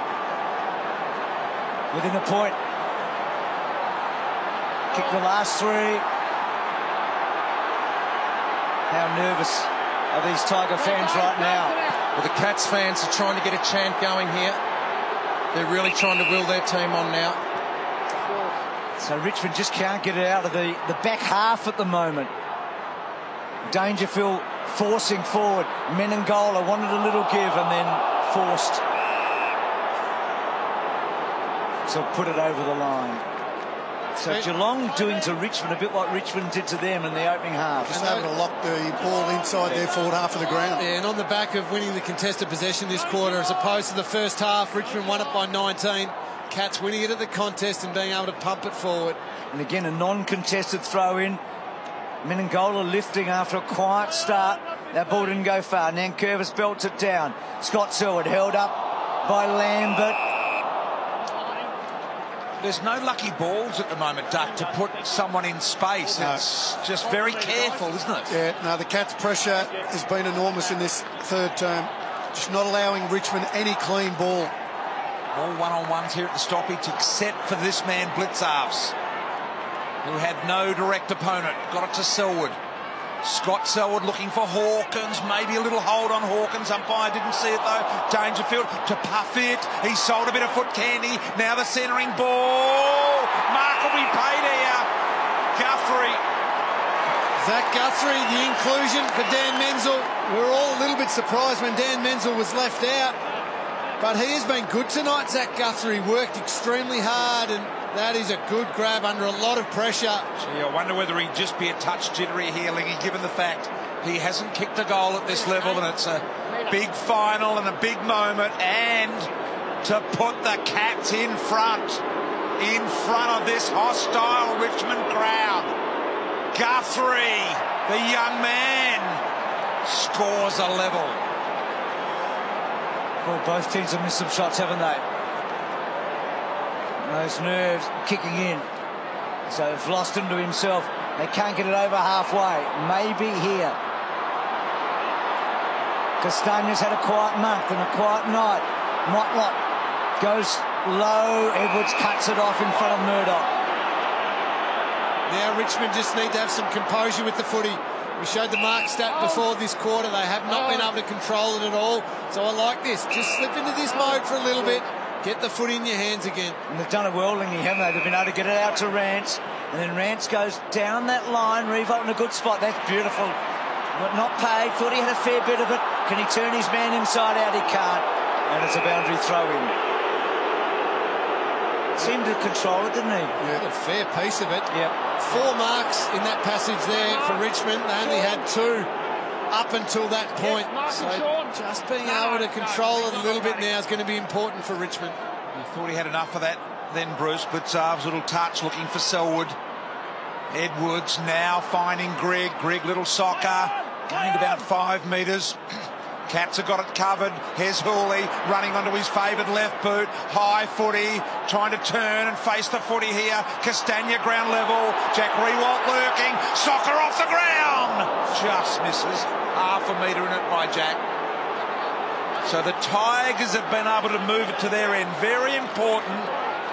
Within a point. Kick the last three. How nervous are these Tiger fans right now? Well, the Cats fans are trying to get a chant going here. They're really trying to will their team on now. So Richmond just can't get it out of the, the back half at the moment. Dangerfield forcing forward. Menegola wanted a little give and then forced. to put it over the line. So Geelong doing to Richmond a bit what Richmond did to them in the opening half. Just having to lock the ball inside their forward half of the ground. Yeah, and on the back of winning the contested possession this quarter, as opposed to the first half, Richmond won it by 19. Cats winning it at the contest and being able to pump it forward. And again, a non-contested throw in. Menegola lifting after a quiet start. That ball didn't go far. Nankervis belts it down. Scott Selwood held up by Lambert. There's no lucky balls at the moment, Duck, to put someone in space. No. It's just very careful, isn't it? Yeah, no, the Cats' pressure has been enormous in this third term. Just not allowing Richmond any clean ball. All one-on-ones here at the stoppage, except for this man, Blicavs, who had no direct opponent. Got it to Selwood. Scott Selwood looking for Hawkins, maybe a little hold on Hawkins. Umpire didn't see it though. Dangerfield to puff it. He sold a bit of foot candy. Now the centering ball. Mark will be paid here. Guthrie. Zach Guthrie, the inclusion for Dan Menzel. We are all a little bit surprised when Dan Menzel was left out. But he has been good tonight, Zach Guthrie. Worked extremely hard, and that is a good grab under a lot of pressure. Gee, I wonder whether he'd just be a touch jittery here, Lingy, given the fact he hasn't kicked a goal at this level and it's a big final and a big moment. And to put the Cats in front, in front of this hostile Richmond crowd. Guthrie, the young man, scores a level. Well, both teams have missed some shots, haven't they? Those nerves kicking in. So Vlastuin to himself. They can't get it over halfway. Maybe here. Castagna's had a quiet month and a quiet night. Motlop goes low. Edwards cuts it off in front of Murdoch. Now Richmond just need to have some composure with the footy. We showed the mark stat before this quarter. They have not been oh. able to control it at all. So I like this. Just slip into this mode for a little bit. Get the foot in your hands again. And they've done it well, Lingy, haven't they? They've been able to get it out to Rance. And then Rance goes down that line. Riewoldt in a good spot. That's beautiful. But not paid. Thought he had a fair bit of it. Can he turn his man inside out? He can't. And it's a boundary throw in. Seemed to control it, didn't he? Yeah. A fair piece of it. Yep. Four marks in that passage there for Richmond. They only had two up until that point. So just being able to control it a little bit now is going to be important for Richmond. He thought he had enough of that then, Bruce. Blicavs, little touch, looking for Selwood. Edwards now finding Grigg. Grigg, little soccer. Gained about five metres. Cats have got it covered. Here's Houli running onto his favoured left boot. High footy, trying to turn and face the footy here. Castagna ground level. Jack Riewoldt lurking. Soccer off the ground. Just misses. Half a metre in it by Jack. So the Tigers have been able to move it to their end. Very important.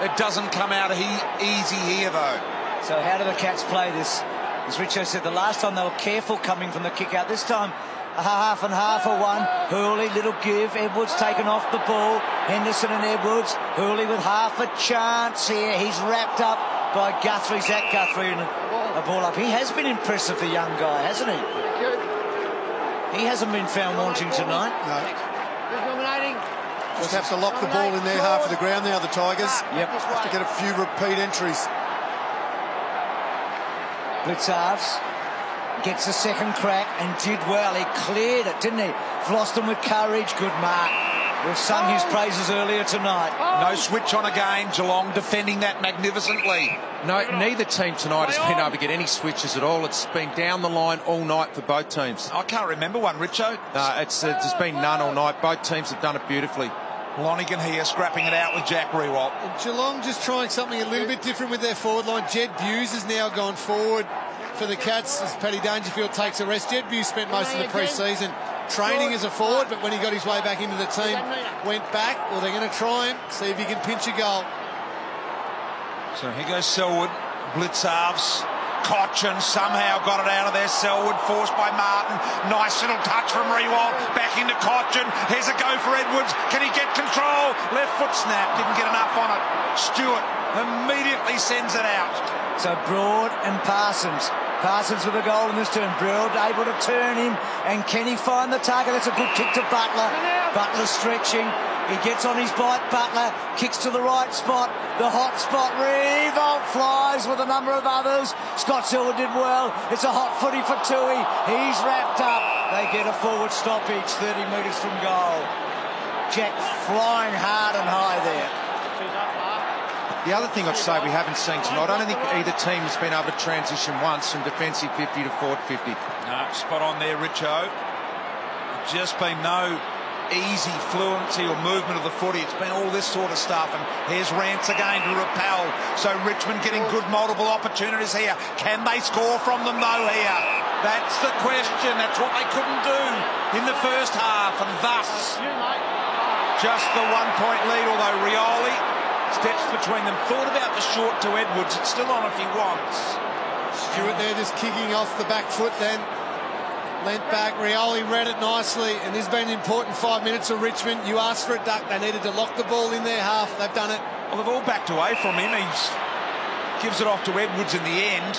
It doesn't come out easy here, though. So how do the Cats play this? As Richo said, the last time they were careful coming from the kick out. This time, a half and half of one. Houli, little give. Edwards taken off the ball. Henderson and Edwards. Houli with half a chance here. He's wrapped up by Guthrie, Zach Guthrie, and a ball up. He has been impressive, the young guy, hasn't he? He hasn't been found wanting tonight. No. Just have to lock the ball in their half of the ground now, the Tigers. Yep. Have to get a few repeat entries. Blicavs gets a second crack and did well. He cleared it, didn't he? Vlastuin with courage. Good mark. We've sung his praises earlier tonight. No switch on again. Geelong defending that magnificently. No, neither team tonight has been able to get any switches at all. It's been down the line all night for both teams. I can't remember one, Richo. No, it's uh, there's been none all night. Both teams have done it beautifully. Lonergan here scrapping it out with Jack Riewoldt. Geelong just trying something a little bit different with their forward line. Jed Bews has now gone forward for the Cats as Paddy Dangerfield takes a rest. Jed Bews spent most of the pre-season training as a forward, but when he got his way back into the team, went back. Well, they're going to try him, see if he can pinch a goal. So here goes Selwood, Blicavs, Cotchin somehow got it out of there. Selwood forced by Martin. Nice little touch from Riewoldt. Back into Cotchin. Here's a go for Edwards. Can he get control? Left foot snap. Didn't get enough on it. Stewart immediately sends it out. So Broad and Parsons. Parsons with a goal in this turn. Broad able to turn him. And can he find the target? That's a good kick to Butler. Butler stretching. He gets on his bike. Butler kicks to the right spot. The hot spot. Riewoldt flies with a number of others. Scott Silver did well. It's a hot footy for Tuohy. He's wrapped up. They get a forward stoppage 30 metres from goal. Jack flying hard and high there. The other thing I'd say we haven't seen tonight, I don't think either team has been able to transition once from defensive 50 to forward 50. No, spot on there, Richo. Just been no easy fluency or movement of the footy. It's been all this sort of stuff. And here's Rance again to repel. So Richmond getting good multiple opportunities here. Can they score from them though here? That's the question. That's what they couldn't do in the first half. And thus, just the one point lead, although Rioli steps between them. Thought about the short to Edwards. It's still on if he wants. Stewart there just kicking off the back foot then. Lent back, Rioli read it nicely, and this has been an important five minutes of Richmond. You asked for it, duck, they needed to lock the ball in their half, they've done it. Well, they've all backed away from him. He gives it off to Edwards in the end.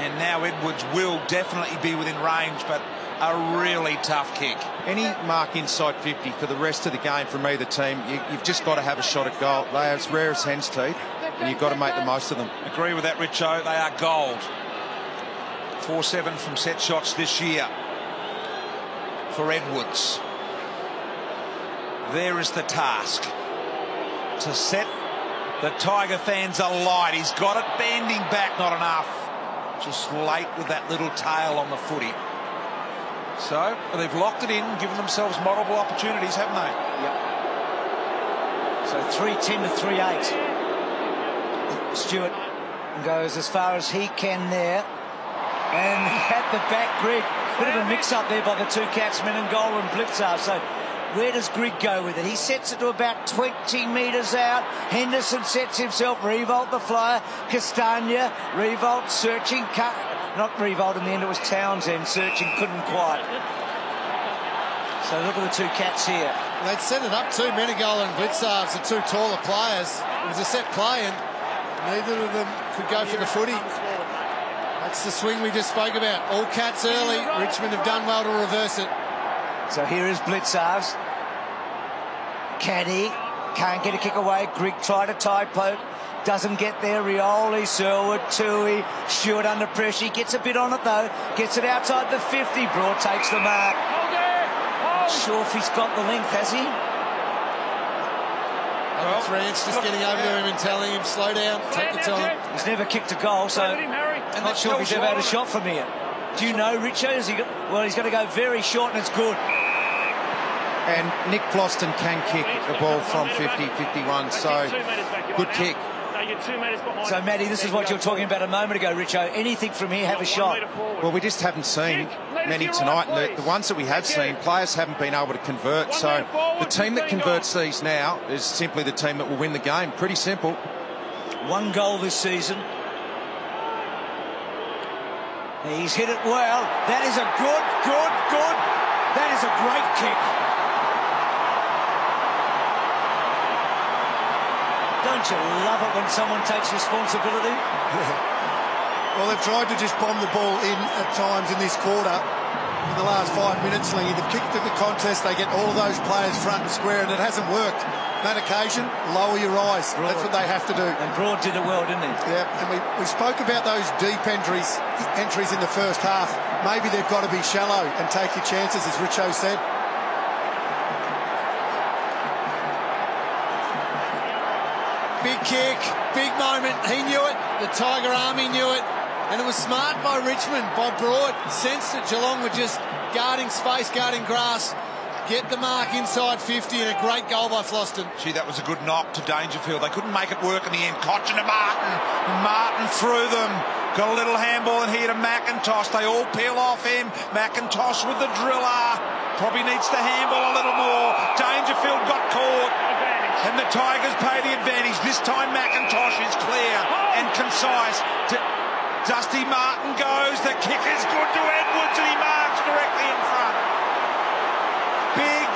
And now Edwards will definitely be within range, but a really tough kick. Any mark inside 50 for the rest of the game from either team, you, have just got to have a shot at goal. They are as rare as hen's teeth, and you've got to make the most of them. Agree with that, Richo. They are gold. 4-7 from set shots this year for Edwards. There is the task to set the Tiger fans alight. He's got it bending back, not enough. Just late with that little tail on the footy. So they've locked it in, given themselves multiple opportunities, haven't they? Yep. So 3-10 to 3-8. Stewart goes as far as he can there. And at the back, Grigg, bit of a mix-up there by the two Cats, Menegola and Blicavs. So where does Grigg go with it? He sets it to about 20 metres out. Henderson sets himself. Riewoldt the flyer. Castagna. Riewoldt searching. Not Riewoldt in the end. It was Townsend searching. Couldn't quite. So look at the two cats here. They'd set it up too. Menegola and Blicavs, the two taller players. It was a set play and neither of them could go for the footy. That's the swing we just spoke about. All cats early. Richmond have done well to reverse it. So here is Blicavs. Caddy can't get a kick away. Grigg tried a tie poke. Doesn't get there. Rioli, Selwood, Tuohy, Stewart under pressure. He gets a bit on it though. Gets it outside the 50. Broad takes the mark. Not sure if he's got the length, has he? Well, Rance just getting over to him and telling him, slow down, take the time. He's never kicked a goal, so I'm not sure if he's ever had a shot from here. Do you know, Richo? Is he got, well, he's going to go very short, and it's good. And Nick Vlastuin can kick a ball from 50, 51, so good kick. So, Matty, this is what you were talking about a moment ago, Richo. Anything from here, have a shot. Well, we just haven't seen many tonight, and the, the ones that we have seen, players haven't been able to convert. So, the team that converts these now is simply the team that will win the game. Pretty simple. One goal this season. He's hit it well. That is a good, good, good. That is a great kick. Don't you love it when someone takes responsibility? well, they've tried to just bomb the ball in at times in this quarter. In the last five minutes, Lingy, they've kicked the contest. They get all of those players front and square, and it hasn't worked. That occasion, lower your eyes. Broad. That's what they have to do. And Broad did it well, didn't he? Yeah, and we, we spoke about those deep entries, entries in the first half. Maybe they've got to be shallow and take your chances, as Richo said. Kick, big moment. He knew it. The Tiger Army knew it. And it was smart by Richmond, by Broad. Sensed that Geelong were just guarding space, guarding grass. Get the mark inside 50 and a great goal by Vlastuin. Gee, that was a good knock to Dangerfield. They couldn't make it work in the end. Cotchin to Martin. Martin threw them. Got a little handball in here to McIntosh. They all peel off him. McIntosh with the driller. Probably needs to handball a little more. Dangerfield got. And the Tigers pay the advantage. This time McIntosh is clear and concise. Dusty Martin goes. The kick is good to Edwards and he marks directly in front. Big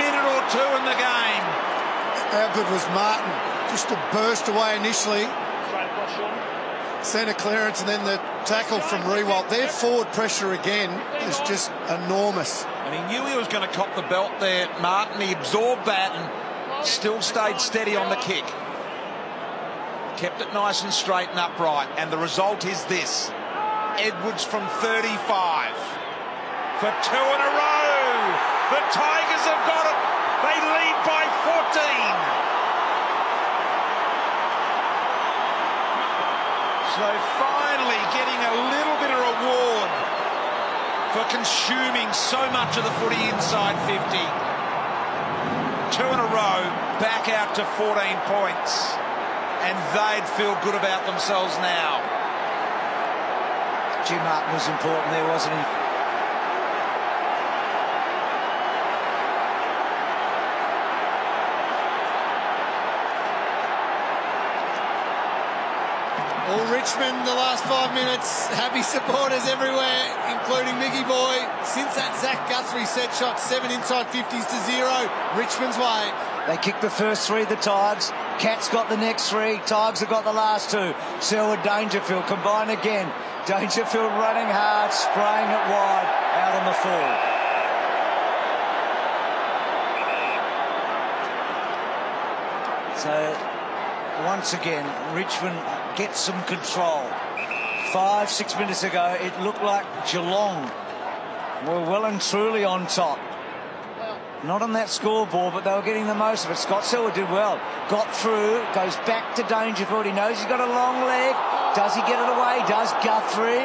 minute or two in the game. How good was Martin? just to burst away initially. Centre clearance and then the tackle from Riewoldt. Their forward pressure again is just enormous. And he knew he was going to cop the belt there, Martin. He absorbed that and still stayed steady on the kick. Kept it nice and straight and upright. And the result is this. Edwards from 35 for two in a row. The Tigers have got it. They lead by 14. So finally getting a little bit of reward for consuming so much of the footy inside 50. Two in a row, back out to 14 points. And they'd feel good about themselves now. Jim Martin was important there, wasn't he? All Richmond, the last five minutes, happy supporters everywhere, including Mickey Boy. Since that Zach Guthrie set shot, seven inside 50s to zero, Richmond's way. They kicked the first three, the Tigers. Cats got the next three. Tigers have got the last two. Selwood, Dangerfield combine again. Dangerfield running hard, spraying it wide, out on the full. So, once again, Richmond gets some control. Five, six minutes ago, it looked like Geelong were well and truly on top. Not on that scoreboard, but they were getting the most of it. Scott Selwood did well. Got through, goes back to Dangerfield. He knows he's got a long leg. Does he get it away? Does Guthrie?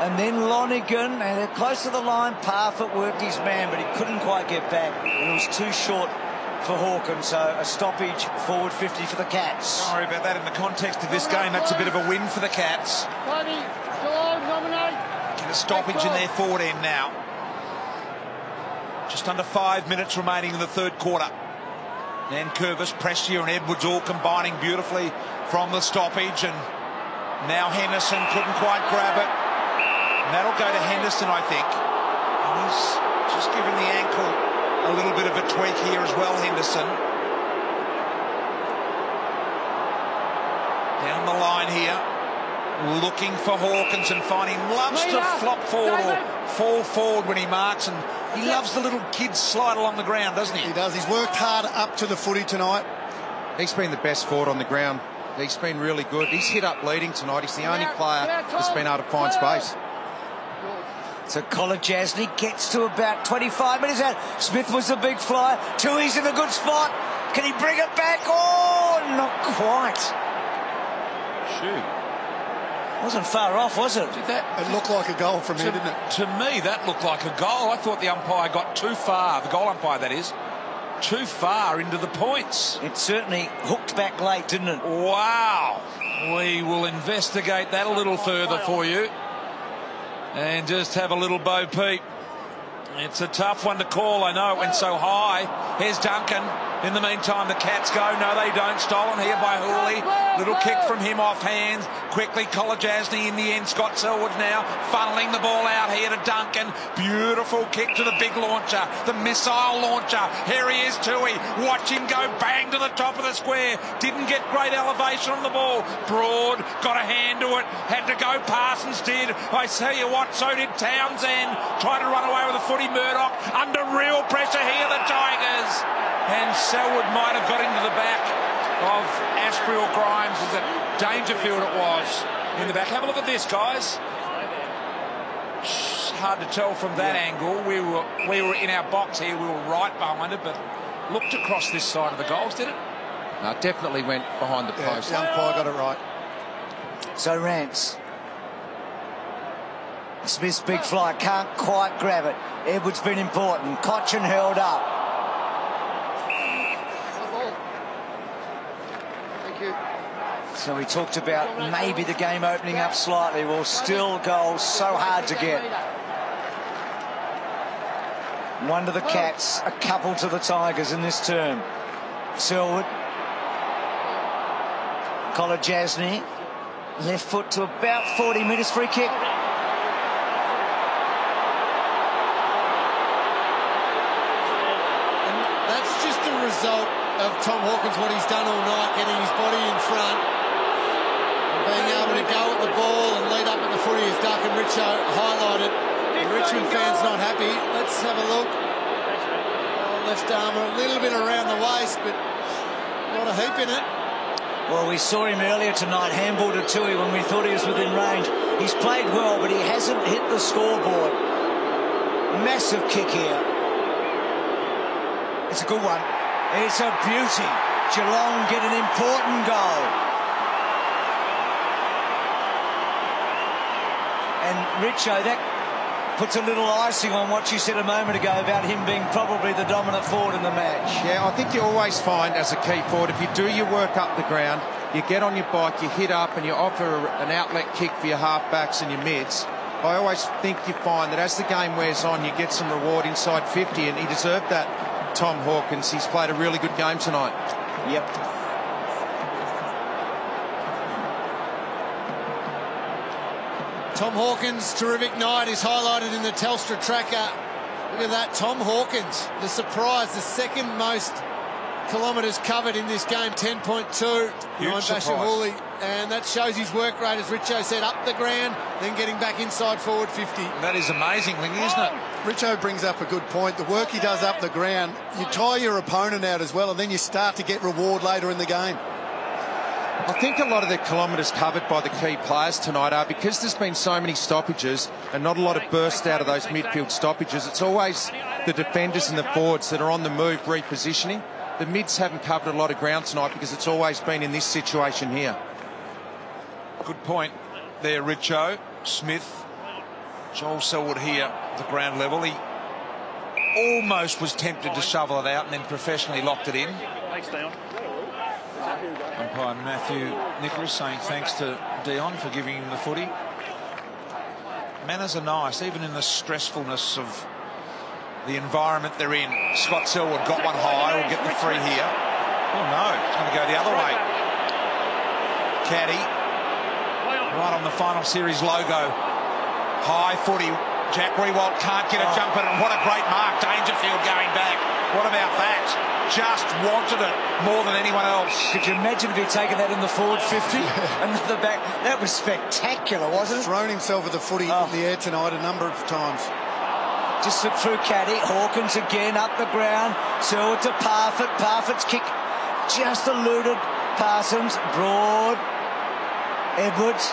And then Lonergan, and they're close to the line. Parfitt worked his man, but he couldn't quite get back. It was too short for Hawkins, so a stoppage forward 50 for the Cats. Sorry about that in the context of this game. That's a bit of a win for the Cats. Get a stoppage in their forward end now. Just under five minutes remaining in the third quarter. Nankervis, Prestia and Edwards all combining beautifully from the stoppage and now Henderson couldn't quite grab it. And that'll go to Henderson, I think. And he's just given the ankle a little bit of a tweak here as well, Henderson. Down the line here, looking for Hawkins and finding loves to flop forward or fall forward when he marks and he loves the little kids slide along the ground, doesn't he? He does. He's worked hard up to the footy tonight. He's been the best forward on the ground. He's been really good. He's hit up leading tonight. He's the only player that's been able to find space. So Kolodjashnij gets to about 25 minutes out. Smith was the big flyer. Tuohy's in a good spot. Can he bring it back? Oh, not quite. Shoot. Wasn't far off, was it? Did that, It looked like a goal from here, to, didn't it? to me, that looked like a goal. I thought the umpire got too far, the goal umpire, that is, too far into the points. It certainly hooked back late, didn't it? Wow. We will investigate that a little further for you and just have a little bo peep. It's a tough one to call. I know it went so high. Here's Duncan. In the meantime, the Cats go. No, they don't. Stolen here by Houli. Little kick from him off hands. Quickly, Kolodjashnij in the end. Scott Selwood now funneling the ball out here to Duncan. Beautiful kick to the big launcher, the missile launcher. Here he is, Tuohy. Watch him go bang to the top of the square. Didn't get great elevation on the ball. Broad got a hand to it. Had to go. Parsons did. I tell you what, so did Townsend. Tried to run away with a footy. Murdoch under real pressure here, the Tigers. And Selwood might have got into the back of Astbury or Grimes. Is it Dangerfield it was in the back? Have a look at this, guys. It's hard to tell from that angle. We were we were in our box here. We were right behind it, but looked across this side of the goals, did it? No, it definitely went behind the Yeah, post. the umpire got it right. So Rance. Smith's big fly can't quite grab it. Edwards been important. Cotchin held up. So we talked about maybe the game opening up slightly. Well, still goals so hard to get. One to the Cats, a couple to the Tigers in this term. Selwood. Kolodjashnij. Left foot to about 40 metres. Free kick. And that's just a result of Tom Hawkins what he's done all night, getting his body in front, being able to go at the ball and lead up at the footy as Duck and Richo highlighted. The Richmond fans not happy. Let's have a look. Oh, left arm a little bit around the waist, but not a heap in it. Well, we saw him earlier tonight, handball to Tuohy when we thought he was within range. He's played well, but he hasn't hit the scoreboard. Massive kick here. It's a good one. It's a beauty. Geelong get an important goal. And Richo, that puts a little icing on what you said a moment ago about him being probably the dominant forward in the match. Yeah, I think you always find as a key forward, if you do your work up the ground, you get on your bike, you hit up and you offer an outlet kick for your halfbacks and your mids. I always think you find that as the game wears on, you get some reward inside 50, and he deserved that, Tom Hawkins. He's played a really good game tonight. Yep. Tom Hawkins, terrific night, is highlighted in the Telstra tracker. Look at that, Tom Hawkins, the surprise, the second most kilometres covered in this game, 10.2 behind Bachar Houli. And that shows his work rate, as Richo said, up the ground, then getting back inside forward 50. That is amazing, Lingy, isn't it? Oh! Richo brings up a good point. The work he does up the ground, you tire your opponent out as well, and then you start to get reward later in the game. I think a lot of the kilometres covered by the key players tonight are because there's been so many stoppages and not a lot of burst out of those midfield stoppages. It's always the defenders and the forwards that are on the move repositioning. The mids haven't covered a lot of ground tonight because it's always been in this situation here. Good point there, Richo. Smith, Joel Selwood here, at the ground level. He almost was tempted to shovel it out and then professionally locked it in. Thanks, Dion. Umpire Matthew Nicholas saying thanks to Dion for giving him the footy. Manners are nice, even in the stressfulness of the environment they're in. Scott Selwood got one high, will get the free here. Oh no, it's going to go the other way. Caddy, right on the final series logo. High footy. Jack Riewoldt can't get a oh. jump at it. What a great mark. Dangerfield going back. What about that? Just wanted it more than anyone else. Could you imagine if he'd taken that in the forward 50 and the back? That was spectacular, wasn't it? Thrown himself at the footy Oh. in the air tonight a number of times. Just slipped through Caddy. Hawkins again up the ground. Selwood to Parfitt. Parfitt's kick just eluded Parsons. Broad. Edwards.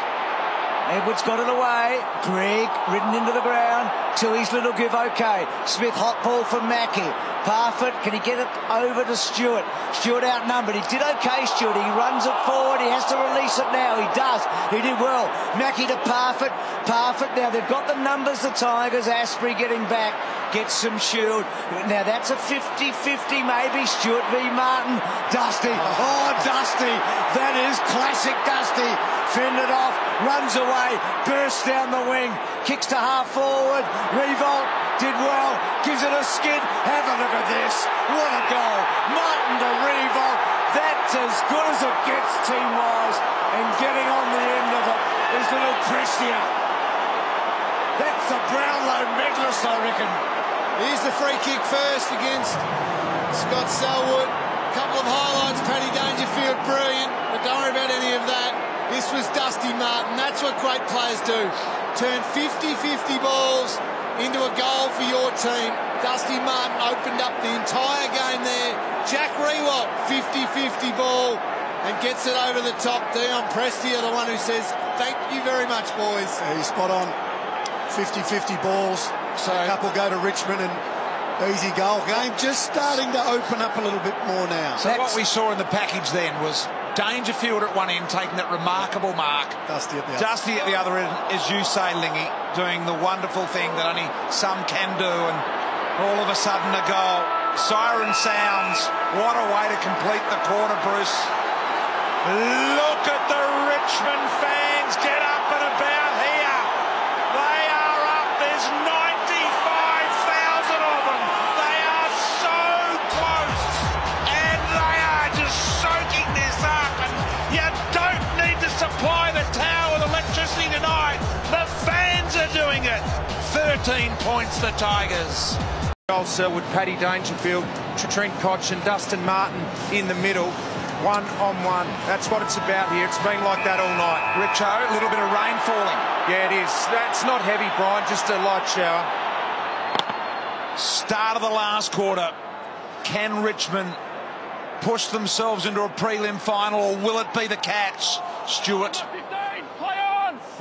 Edwards got it away. Grigg ridden into the ground. Tuohy's little give okay. Smith hot ball for Mackie. Parfitt, can he get it over to Stewart? Stewart outnumbered. He did okay, Stewart. He runs it forward. He has to release it now. He does. He did well. Mackie to Parfitt. Parfitt. Now they've got the numbers, the Tigers. Astbury getting back. Gets some shield. Now that's a 50-50 maybe. Stewart v Martin. Dusty. Oh, Dusty. That is classic Dusty. Fended off. Runs away. Bursts down the wing. Kicks to half forward. Riewoldt did well. Gives it a skid. Have a look at this. What a goal. Martin to Riewoldt. That's as good as it gets team-wise. And getting on the end of it is little Prestia. That's the Brownlow medalist, I reckon. Here's the free kick first against Scott Selwood. A Couple of highlights, Paddy Dangerfield, brilliant, but don't worry about any of that. This was Dusty Martin. That's what great players do. Turn 50-50 balls into a goal for your team. Dusty Martin opened up the entire game there. Jack Riewoldt, 50-50 ball and gets it over the top. Dion Prestia, the one who says, thank you very much, boys. Yeah, he's spot on. 50-50 balls. So- a couple go to Richmond and easy goal. Game just starting to open up a little bit more now. So what we saw in the package then was Dangerfield at one end taking that remarkable mark. Dusty at the other. Dusty at the other end, as you say, Lingy, doing the wonderful thing that only some can do, and all of a sudden a goal. Siren sounds. What a way to complete the quarter, Bruce. Look at the Richmond fans get up and about here. They are up. There's 95,000 17 points the Tigers. Also with Paddy Dangerfield, Trent Koch and Dustin Martin in the middle. One on one. That's what it's about here. It's been like that all night. Richo, a little bit of rain falling. Yeah, it is. That's not heavy, Brian, just a light shower. Start of the last quarter. Can Richmond push themselves into a prelim final or will it be the Cats? Stewart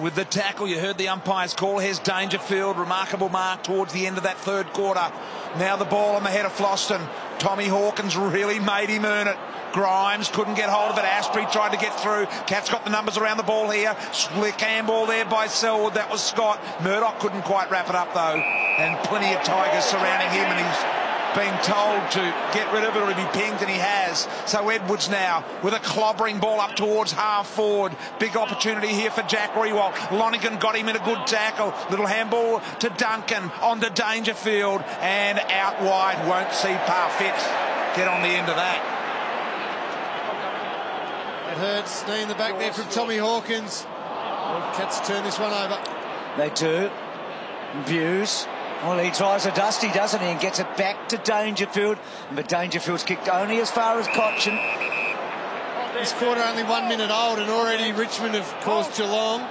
with the tackle. You heard the umpire's call. Here's Dangerfield. Remarkable mark towards the end of that third quarter. Now the ball on the head of Vlastuin. Tommy Hawkins really made him earn it. Grimes couldn't get hold of it. Astbury tried to get through. Cats got the numbers around the ball here. Slick handball there by Selwood. That was Scott. Murdoch couldn't quite wrap it up though. And plenty of Tigers surrounding him and he's been told to get rid of it or to be pinged, and he has. So Edwards now with a clobbering ball up towards half forward. Big opportunity here for Jack Riewoldt. Lonergan got him in a good tackle. Little handball to Duncan on to Dangerfield and out wide. Won't see Parfitt get on the end of that. It hurts. Knee in the back there from Tommy Hawkins. Cats turn this one over. They do. Bews. Well, he tries a dusty, doesn't he, and gets it back to Dangerfield. But Dangerfield's kicked only as far as Cotchin. This quarter only one minute old, and already Richmond have caused Geelong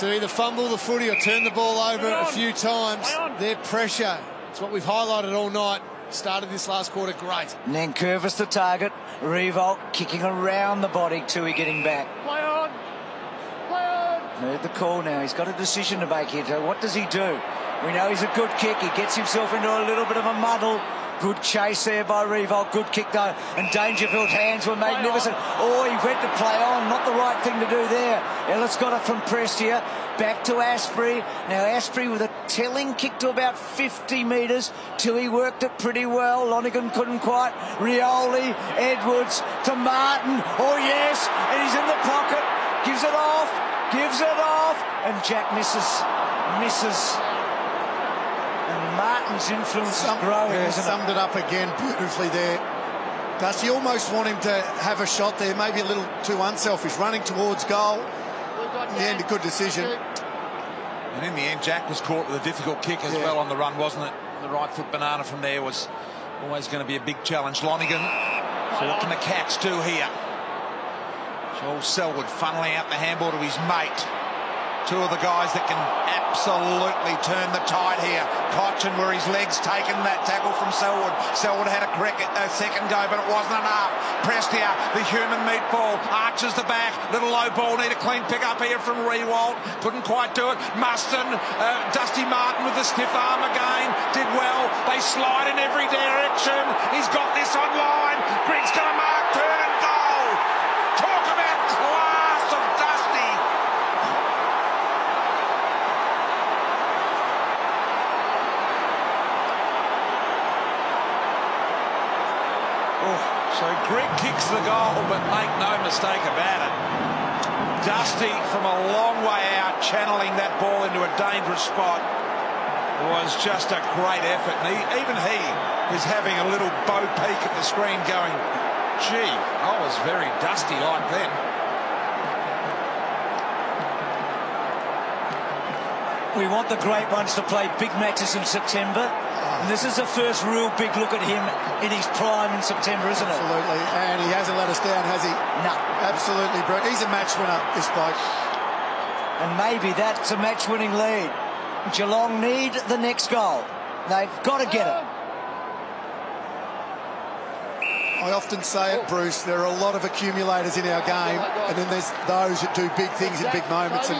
to either fumble the footy or turn the ball over a few times. Their pressure, it's what we've highlighted all night, started this last quarter great. Nankervis the target. Riewoldt kicking around the body. Tuohy getting back. Play on. Play on. Heard the call now. He's got a decision to make here. What does he do? We know he's a good kick. He gets himself into a little bit of a muddle. Good chase there by Riewoldt. Good kick though. And Dangerfield's hands were magnificent. Oh, he went to play on. Not the right thing to do there. Ellis got it from Prestia. Back to Astbury. Now Astbury with a telling kick to about 50 metres. Till he worked it pretty well. Lonergan couldn't quite. Rioli, Edwards to Martin. Oh yes. And he's in the pocket. Gives it off. Gives it off. And Jack misses. Misses. Martin's influence is growing, yeah, isn't summed it? it up again beautifully there. Does he almost want him to have a shot there, maybe a little too unselfish, running towards goal. In the end, a good decision. And in the end, Jack was caught with a difficult kick as yeah. well on the run, wasn't it? The right foot banana from there was always going to be a big challenge. Lonergan, So what can the Cats do here? Joel Selwood funneling out the handball to his mate. Two of the guys that can absolutely turn the tide here. Cotchin, where his legs taken that tackle from Selwood. Selwood had a, a second go, but it wasn't enough. Prestia, the human meatball, arches the back. Little low ball, need a clean pick up here from Riewoldt. Couldn't quite do it. Muston, uh, Dusty Martin with the stiff arm again. Did well. They slide in every direction. He's got this online. Grigg's going to mark, and goal. Talk about class of Dusty. Grigg kicks the goal, but make no mistake about it. Dusty from a long way out, channeling that ball into a dangerous spot, was just a great effort. And he, even he is having a little bow peek at the screen going, gee, I was very dusty like then. We want the great ones to play big matches in September. And this is the first real big look at him in his prime in September, isn't it? Absolutely. And he hasn't let us down, has he? No. Absolutely, Brett. He's a match winner, this bloke. And maybe that's a match-winning lead. Geelong need the next goal. They've got to get it. I often say it, Bruce, there are a lot of accumulators in our game, and then there's those that do big things in big moments, and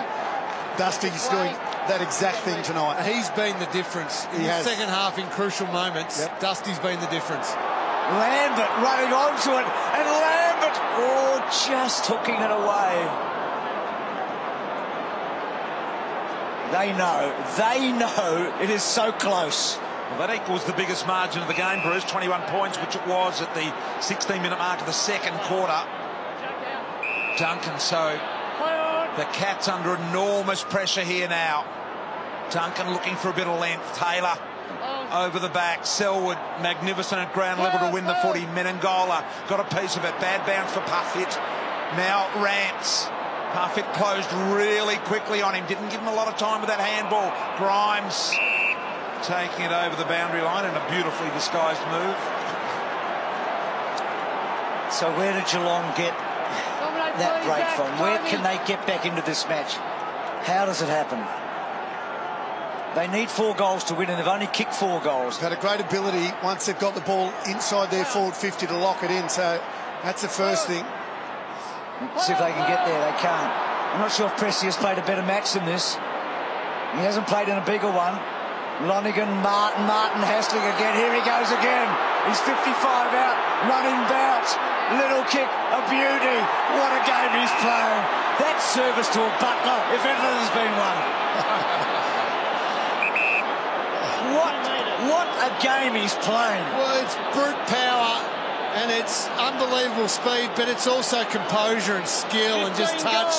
Dusty's doing that exact thing tonight. He's been the difference in he the has. second half in crucial moments. Yep. Dusty's been the difference. Lambert running onto it, and Lambert, oh, just hooking it away. They know, they know it is so close. Well, that equals the biggest margin of the game, Bruce, 21 points, which it was at the 16-minute mark of the second quarter. Duncan, so the Cats under enormous pressure here now. Duncan looking for a bit of length. Taylor oh. over the back. Selwood, magnificent at ground level to win the footy. Menegola got a piece of it. Bad bounce for Parfitt. Now Rance. Parfitt closed really quickly on him. Didn't give him a lot of time with that handball. Grimes taking it over the boundary line in a beautifully disguised move. So where did Geelong get that break from? Where can they get back into this match? How does it happen? They need four goals to win, and they've only kicked four goals. Had a great ability once they've got the ball inside their forward 50 to lock it in. So that's the first thing. See if they can get there. They can't. I'm not sure if Presti has played a better match than this. He hasn't played in a bigger one. Lonergan, Martin, Martin Haslett again. Here he goes again. He's 55 out, running bounce. Little kick, a beauty. What a game he's playing. That service to a butler, if ever there's been one. what, what a game he's playing. Well, it's brute power and it's unbelievable speed, but it's also composure and skill and just touch.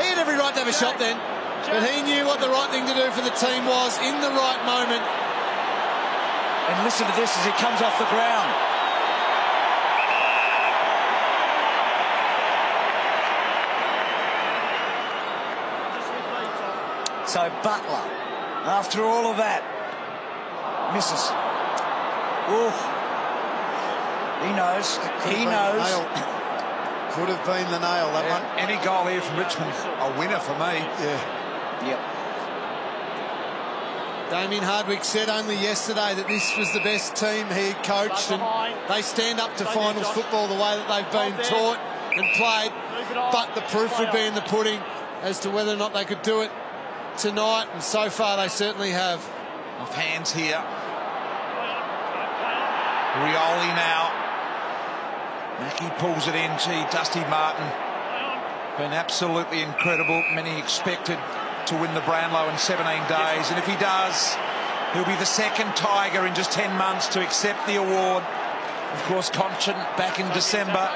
He had every right to have a shot then. But he knew what the right thing to do for the team was in the right moment. And listen to this as he comes off the ground. So Butler, after all of that, misses. Ooh. He knows. He knows. Could have been the nail, that Yeah, one. Any goal here from Richmond, a winner for me. Yeah. Yep. Damien Hardwick said only yesterday that this was the best team he coached and they stand up to finals football the way that they've been taught and played. But the proof would be in the pudding as to whether or not they could do it tonight and so far they certainly have. Off hands here. Rioli now. Mackie pulls it in. Gee, Dusty Martin. Been absolutely incredible. Many expected to win the Brownlow in 17 days. And if he does, he'll be the second Tiger in just 10 months to accept the award. Of course, Cotchin back in December.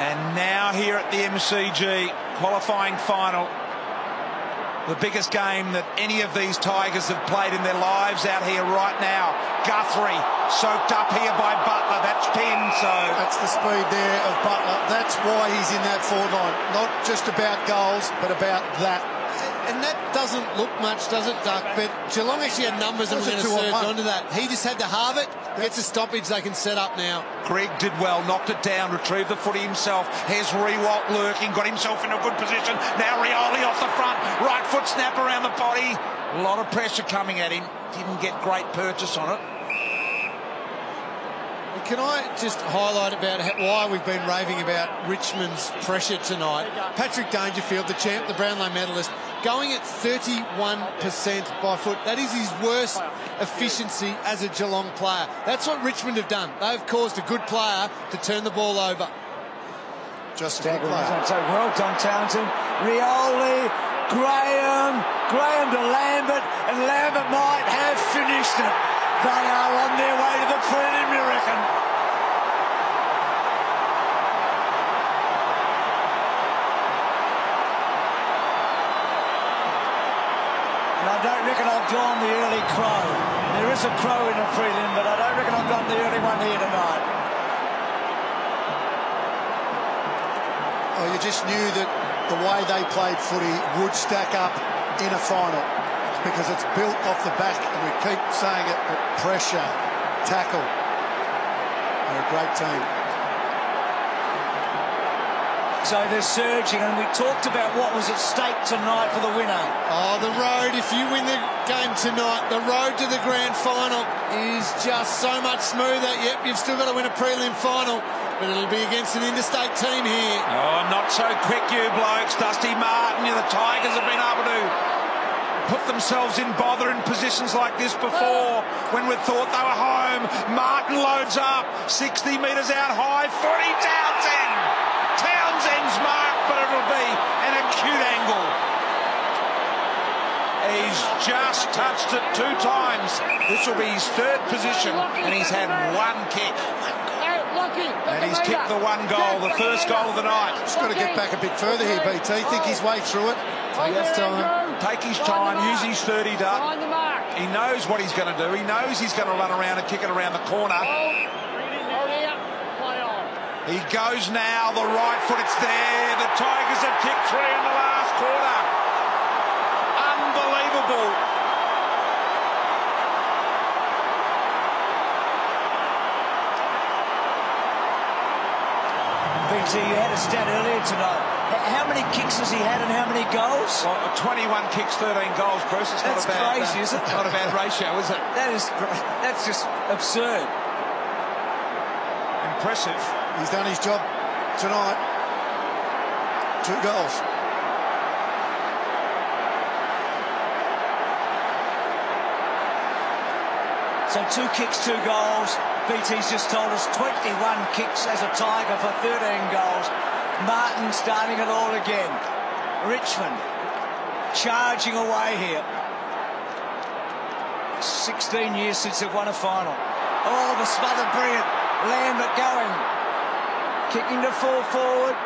And now here at the MCG, qualifying final. The biggest game that any of these Tigers have played in their lives out here right now. Guthrie soaked up here by Butler. That's 10, so... That's the speed there of Butler. That's why he's in that forward line. Not just about goals, but about that. And that doesn't look much, does it, Duck? But Geelong actually had numbers and Was we're going to two on surge onto that. He just had to halve it, gets a stoppage they can set up now. Grigg did well, knocked it down, retrieved the footy himself. Here's Riewoldt lurking, got himself in a good position. Now Rioli off the front, right foot snap around the body. A lot of pressure coming at him. Didn't get great purchase on it. Can I just highlight about why we've been raving about Richmond's pressure tonight? Patrick Dangerfield, the champ, the Brownlow medalist, going at 31% by foot. That is his worst efficiency as a Geelong player. That's what Richmond have done. They've caused a good player to turn the ball over. Just a good Stagger player. so well done, Townsend. Rioli, Graham, Graham to Lambert, and Lambert might have finished it. They are on their way to the prelim, you reckon? And I don't reckon I've gone the early crow. There is a crow in the prelim, but I don't reckon I've gone the early one here tonight. Oh, you just knew that the way they played footy would stack up in a final because it's built off the back, and we keep saying it, but pressure, tackle. They're a great team. So they're surging, and we talked about what was at stake tonight for the winner. Oh, the road, if you win the game tonight, the road to the grand final is just so much smoother. Yep, you've still got to win a prelim final, but it'll be against an interstate team here. Oh, not so quick, you blokes. Dusty Martin, you know, the Tigers have been able to put themselves in bother in positions like this before when we thought they were home. Martin loads up, 60 metres out high, 40 down Townsend's mark, but it'll be an acute angle. He's just touched it two times. This will be his third position, and he's had one kick. And he's kicked the one goal, the first goal of the night. He's got to get back a bit further here, BT. Think his way through it. Take his time. Take his time, use his 30 duck. Behind the mark. He knows what he's going to do. He knows he's going to run around and kick it around the corner. He goes now, the right foot, it's there. The Tigers have kicked three in the last quarter. Unbelievable. BT, you had a stat earlier tonight. How many kicks has he had and how many goals? Well, 21 kicks, 13 goals, Bruce. It's that's not a bad, crazy, uh, is it? Not a bad ratio, is it? That is, that's just absurd. Impressive. He's done his job tonight. Two goals. So two kicks, two goals. BT's just told us 21 kicks as a Tiger for 13 goals. Martin starting it all again. Richmond charging away here. 16 years since they've won a final. Oh, the smother brilliant. Lambert going. Kicking to full forward.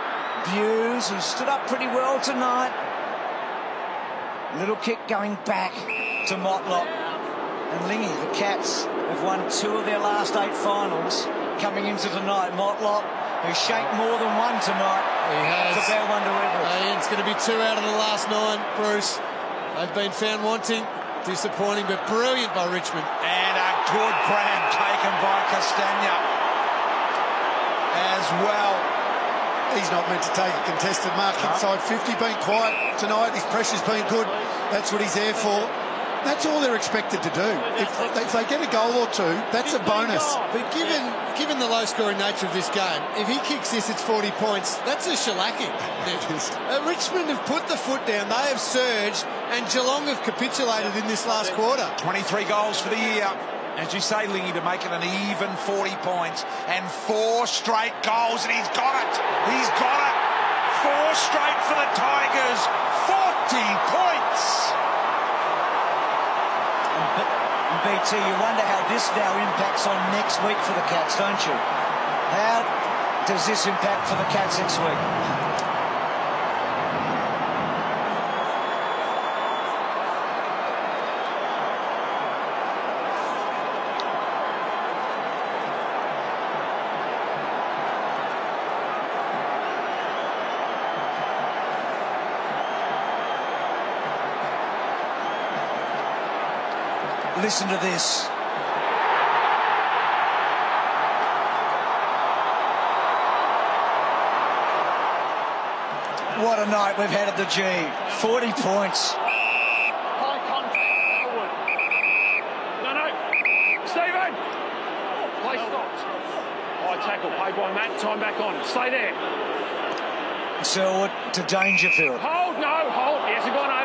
Bews, who stood up pretty well tonight. Little kick going back to Motlop. And Lingy, the Cats, have won two of their last eight finals coming into tonight. Motlop, who shaped more than one tonight. He has. It's a fair one to Everett. And it's going to be two out of the last nine, Bruce. They've been found wanting. Disappointing, but brilliant by Richmond. And a good grab taken by Castagna as well. He's not meant to take a contested mark inside 50. Been quiet tonight. His pressure's been good. That's what he's there for. That's all they're expected to do. If, if they get a goal or two, that's a bonus. But given given the low scoring nature of this game, if he kicks this, it's 40 points. That's a shellacking. uh, Richmond have put the foot down. They have surged, and Geelong have capitulated in this last quarter. 23 goals for the year. As you say, Lingy, to make it an even 40 points and four straight goals, and he's got it. He's got it. Four straight for the Tigers. 40 points. BT, you wonder how this now impacts on next week for the Cats, don't you? How does this impact for the Cats next week? Listen to this. What a night we've had at the G. 40 points. High contact forward. No, no. Stephen! Play stopped. High tackle. Play by Matt. Time back on. Stay there. Selwood to Dangerfield. Hold. No. Hold. He hasn't gone over.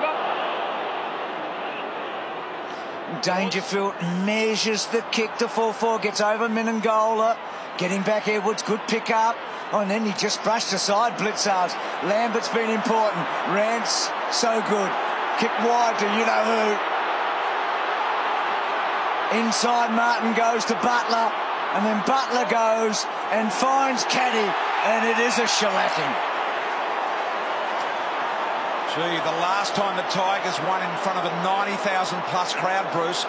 Dangerfield measures the kick to 4-4, gets over Menegola, getting back Edwards, good pick up. Oh, and then he just brushed aside Blicavs. Lambert's been important. Rance, so good. Kick wide to you know who. Inside Martin goes to Butler, and then Butler goes and finds Caddy, and it is a shellacking. Gee, the last time the Tigers won in front of a 90,000 plus crowd, Bruce,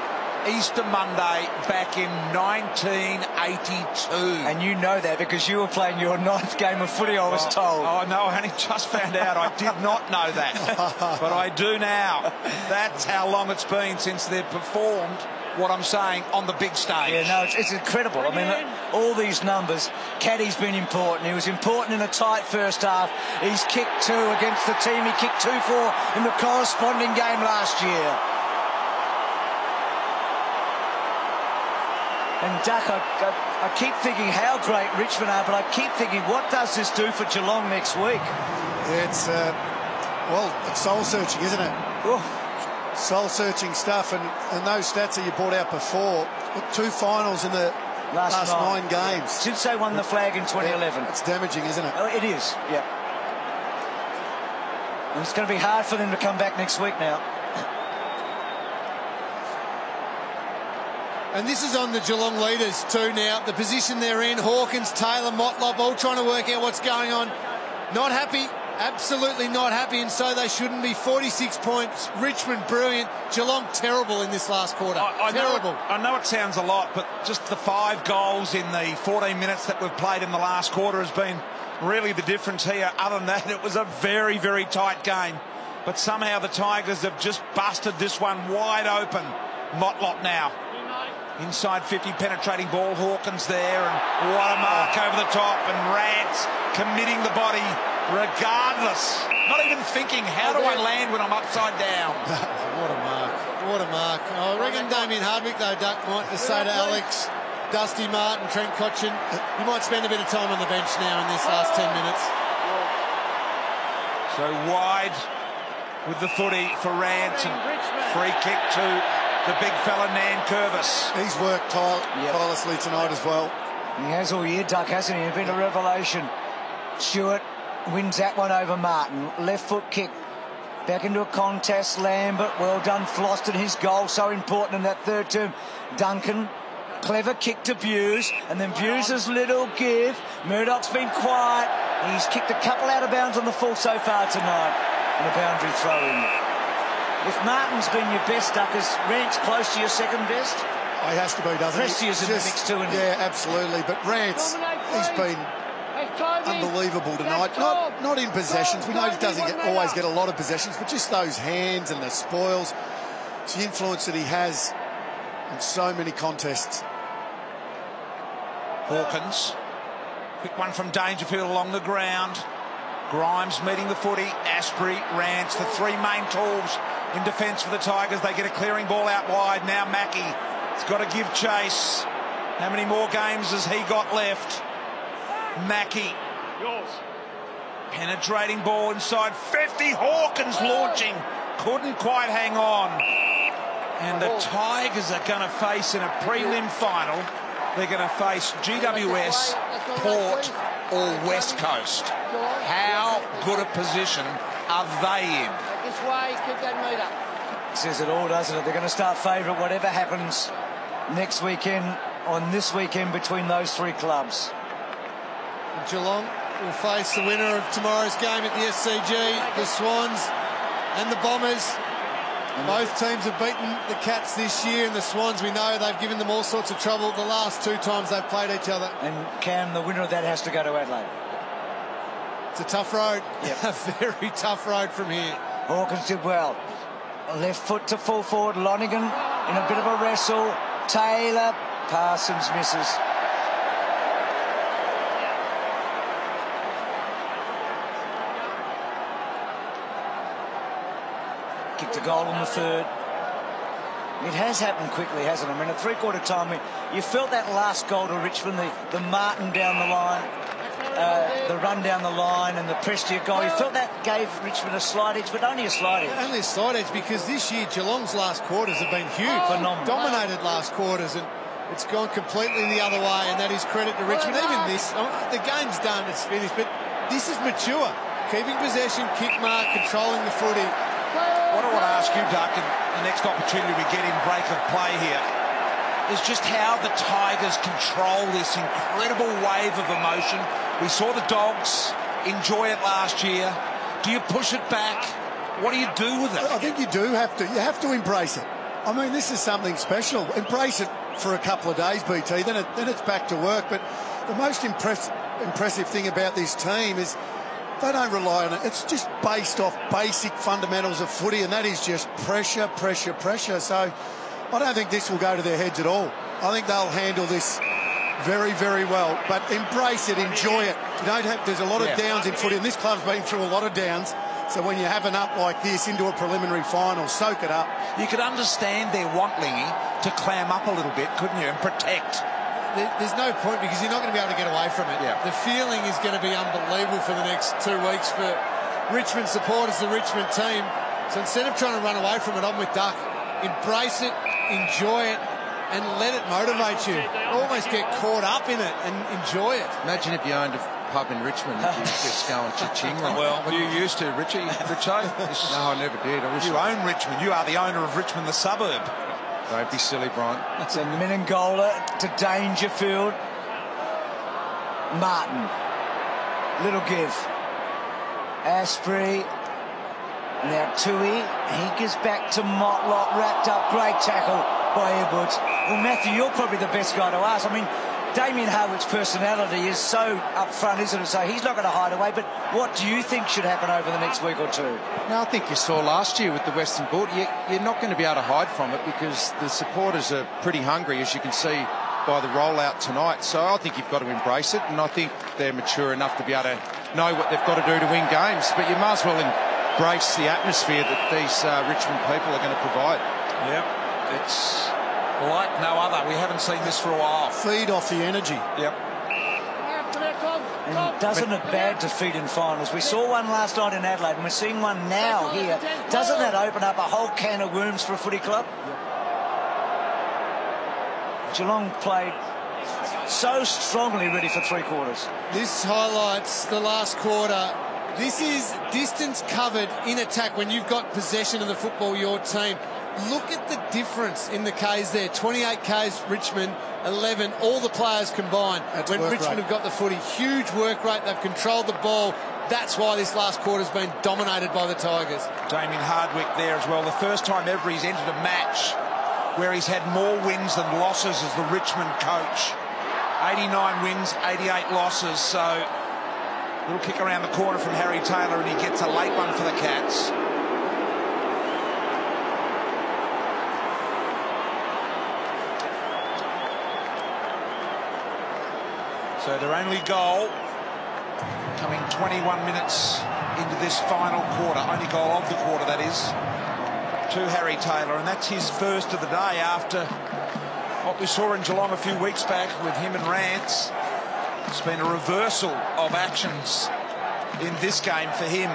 Easter Monday back in 1982. And you know that because you were playing your ninth game of footy, I was told. Oh, no, I only just found out. I did not know that. but I do now. That's how long it's been since they've performed what I'm saying on the big stage. Yeah, no, it's, it's incredible. I mean, look, all these numbers. Caddy's been important. He was important in a tight first half. He's kicked two against the team he kicked two for in the corresponding game last year. And Duck, I, I, I keep thinking how great Richmond are, but I keep thinking, what does this do for Geelong next week? It's, uh, well, it's soul searching, isn't it? Oh, Soul searching stuff, and, and those stats that you brought out before. Two finals in the last, last nine. nine games. Since they won the flag in 2011. It's damaging, isn't it? Oh, it is, yeah. And it's going to be hard for them to come back next week now. And this is on the Geelong leaders too now. The position they're in, Hawkins, Taylor, Motlop, all trying to work out what's going on. Not happy, absolutely not happy, and so they shouldn't be. 46 points. Richmond brilliant. Geelong terrible in this last quarter. I, I terrible. Know it, I know it sounds a lot, but just the five goals in the 14 minutes that we've played in the last quarter has been really the difference here. Other than that, it was a very, very tight game. But somehow the Tigers have just busted this one wide open. Motlop now. Inside 50, penetrating ball. Hawkins there, and what a mark over the top. And Rance committing the body regardless. Not even thinking, how do I land when I'm upside down? what a mark. What a mark. Oh, I reckon Damien Hardwick, though, Duck, might just say to Alex, Dusty Martin, Trent Cotchin, you might spend a bit of time on the bench now in this last 10 minutes. So wide with the footy for Rance and free kick to the big fella Nankervis. He's worked tire yep. tirelessly tonight as well. He has all year, Duck, hasn't he? He's been a revelation. Stewart wins that one over Martin. Left foot kick. Back into a contest. Lambert, well done. Vlastuin, his goal, so important in that third term. Duncan, clever kick to Bews. And then Bews' little give. Murdoch's been quiet. He's kicked a couple out of bounds on the full so far tonight. And a boundary throw in. If Martin's been your best, Duckers, is Rance close to your second best? he has to be, doesn't Prestia's he? in the mix too, Yeah, absolutely. But Rance, he's been unbelievable tonight. Not not in possessions. We know he doesn't get, always get a lot of possessions, but just those hands and the spoils, it's the influence that he has in so many contests. Hawkins, quick one from Dangerfield along the ground. Grimes meeting the footy. Astbury, Rance, the three main tools in defence for the Tigers. They get a clearing ball out wide. Now Mackie has got to give chase. How many more games has he got left? Mackie. Yours. Penetrating ball inside 50. Hawkins launching. Couldn't quite hang on. And the Tigers are going to face in a prelim final. They're going to face GWS, Port, or West Coast. How good a position are they in? This way, keep that meter. Says it all, doesn't it? They're going to start favourite whatever happens next weekend on this weekend between those three clubs. Geelong will face the winner of tomorrow's game at the SCG, the Swans and the Bombers. Both teams have beaten the Cats this year, and the Swans, we know they've given them all sorts of trouble the last two times they've played each other. And Cam, the winner of that has to go to Adelaide. It's a tough road. Yep. a very tough road from here. Hawkins did well. Left foot to full forward. Lonergan in a bit of a wrestle. Taylor. Parsons misses. Kicked a goal in the third. It has happened quickly, hasn't it? I mean, a three-quarter time, you felt that last goal to Richmond, the, the Martin down the line, uh, the run down the line and the Prestia goal. You felt that gave Richmond a slight edge, but only a slight edge. Only a slight edge because this year Geelong's last quarters have been huge. Phenomenal. Dominated last quarters and it's gone completely the other way and that is credit to Richmond. Even this, oh, the game's done, it's finished, but this is mature. Keeping possession, kick mark, controlling the footy. What I want to ask you, Duck, and the next opportunity we get in break of play here is just how the Tigers control this incredible wave of emotion. We saw the Dogs enjoy it last year. Do you push it back? What do you do with it? I think you do have to. You have to embrace it. I mean, this is something special. Embrace it for a couple of days, BT. Then, it, then it's back to work. But the most impress, impressive thing about this team is they don't rely on it. It's just based off basic fundamentals of footy, and that is just pressure, pressure, pressure. So I don't think this will go to their heads at all. I think they'll handle this very, very well. But embrace it, enjoy it. You don't have. There's a lot of yeah. downs in footy, and this club's been through a lot of downs. So when you have an up like this into a preliminary final, soak it up. You could understand their want, Lingy, to clam up a little bit, couldn't you, and protect there's no point because you're not going to be able to get away from it. Yeah. The feeling is going to be unbelievable for the next two weeks for Richmond supporters, the Richmond team. So instead of trying to run away from it, I'm with Duck. Embrace it, enjoy it, and let it motivate you. Almost get caught up in it and enjoy it. Imagine if you owned a pub in Richmond and you just going cha-ching. well, you used to, Richie. Richo? no, I never did. I you own Richmond. You are the owner of Richmond, the suburb. Don't be silly, Brian. It's a Menegola to Dangerfield. Martin. Little give. Astbury. Now Tuohy. He gives back to Motlop. Wrapped up. Great tackle by Edwards. Well, Matthew, you're probably the best guy to ask. I mean, Damien Hardwick's personality is so upfront, isn't it? So he's not going to hide away. But what do you think should happen over the next week or two? Now, I think you saw last year with the Western Bulldogs, you, you're not going to be able to hide from it because the supporters are pretty hungry, as you can see by the rollout tonight. So I think you've got to embrace it, and I think they're mature enough to be able to know what they've got to do to win games. But you might as well embrace the atmosphere that these uh, Richmond people are going to provide. Yep, it's like no other. We haven't seen this for a while. Feed off the energy. Yep. And doesn't it bad defeat in finals? We saw one last night in Adelaide, and we're seeing one now here. Doesn't that open up a whole can of worms for a footy club? Geelong played so strongly ready for three quarters. This highlights the last quarter. This is distance covered in attack when you've got possession of the football, your team. Look at the difference in the Ks there. 28 Ks, Richmond, 11, all the players combined. That's when Richmond rate. have got the footy, huge work rate. They've controlled the ball. That's why this last quarter's been dominated by the Tigers. Damien Hardwick there as well. The first time ever he's entered a match where he's had more wins than losses as the Richmond coach. 89 wins, 88 losses. So little kick around the corner from Harry Taylor and he gets a late one for the Cats. So their only goal coming 21 minutes into this final quarter, only goal of the quarter that is, to Harry Taylor, and that's his first of the day after what we saw in Geelong a few weeks back with him and Rance. It's been a reversal of actions in this game for him.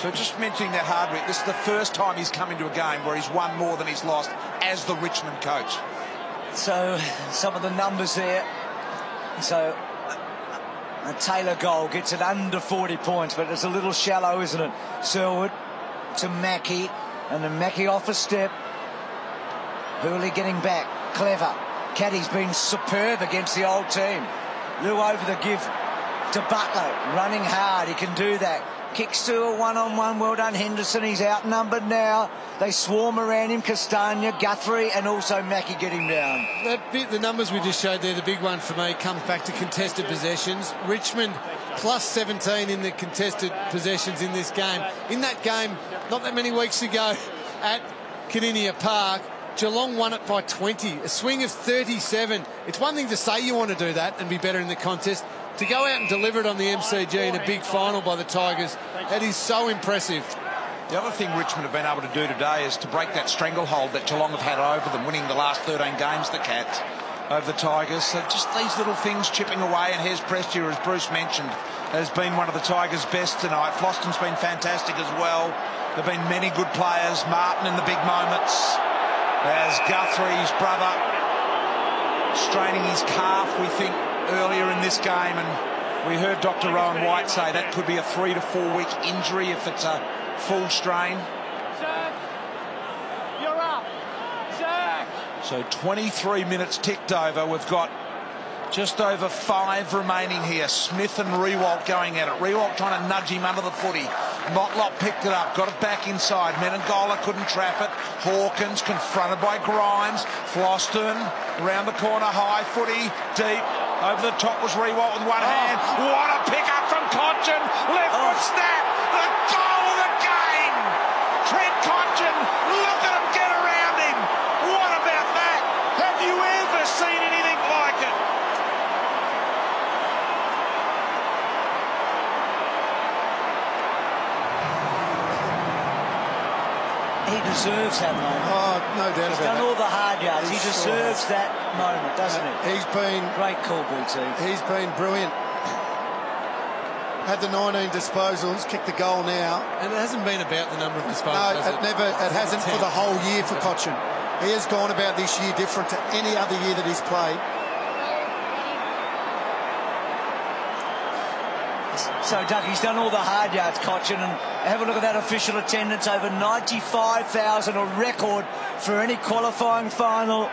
So just mentioning that Hardwick, this is the first time he's come into a game where he's won more than he's lost as the Richmond coach. So some of the numbers there. So a Taylor goal gets it under 40 points, but it's a little shallow, isn't it? Selwood to Mackie, and then Mackie off a step. Houli getting back, clever. Caddy's been superb against the old team. Lou over the give to Butler, running hard. He can do that. Kicks to a one-on-one. Well done, Henderson. He's outnumbered now. They swarm around him. Castagna, Guthrie, and also Mackie getting down. That bit, the numbers we just showed there, the big one for me comes back to contested possessions. Richmond plus 17 in the contested possessions in this game. In that game, not that many weeks ago at Kardinia Park, Geelong won it by 20, a swing of 37. It's one thing to say you want to do that and be better in the contest. To go out and deliver it on the MCG in a big final by the Tigers, that is so impressive. The other thing Richmond have been able to do today is to break that stranglehold that Geelong have had over them, winning the last 13 games, the Cats, over the Tigers. So just these little things chipping away, and Hez Prestia, as Bruce mentioned, has been one of the Tigers' best tonight. Vlastuin's been fantastic as well. There have been many good players. Martin in the big moments. As Guthrie's brother straining his calf, we think, earlier in this game, and we heard Dr. Rowan White say that could be a three to four week injury if it's a full strain. You're up. Zach. So 23 minutes ticked over. We've got just over five remaining here. Smith and Riewoldt going at it. Riewoldt trying to nudge him under the footy. Motlop picked it up, got it back inside. Menegola couldn't trap it. Hawkins confronted by Grimes. Vlastuin around the corner, high footy, deep. Over the top was Riewoldt with one oh. hand. What a pick up from Cotchin. Left oh. foot snap. The goal of the game. Trent Cotchin. Look at him get around him. What about that? Have you ever seen anything like it? He deserves that moment. Oh, no doubt He's about done all the hard yards. He He sure deserves that moment, doesn't he? He's been Great call, BT. he's been brilliant. Had the 19 disposals, kicked the goal now. And it hasn't been about the number of disposals. No, has it never. It hasn't for the whole year for Cotchin. He has gone about this year different to any other year that he's played. So, Doug, he's done all the hard yards, Cotchin, and have a look at that official attendance over 95,000, a record for any qualifying final.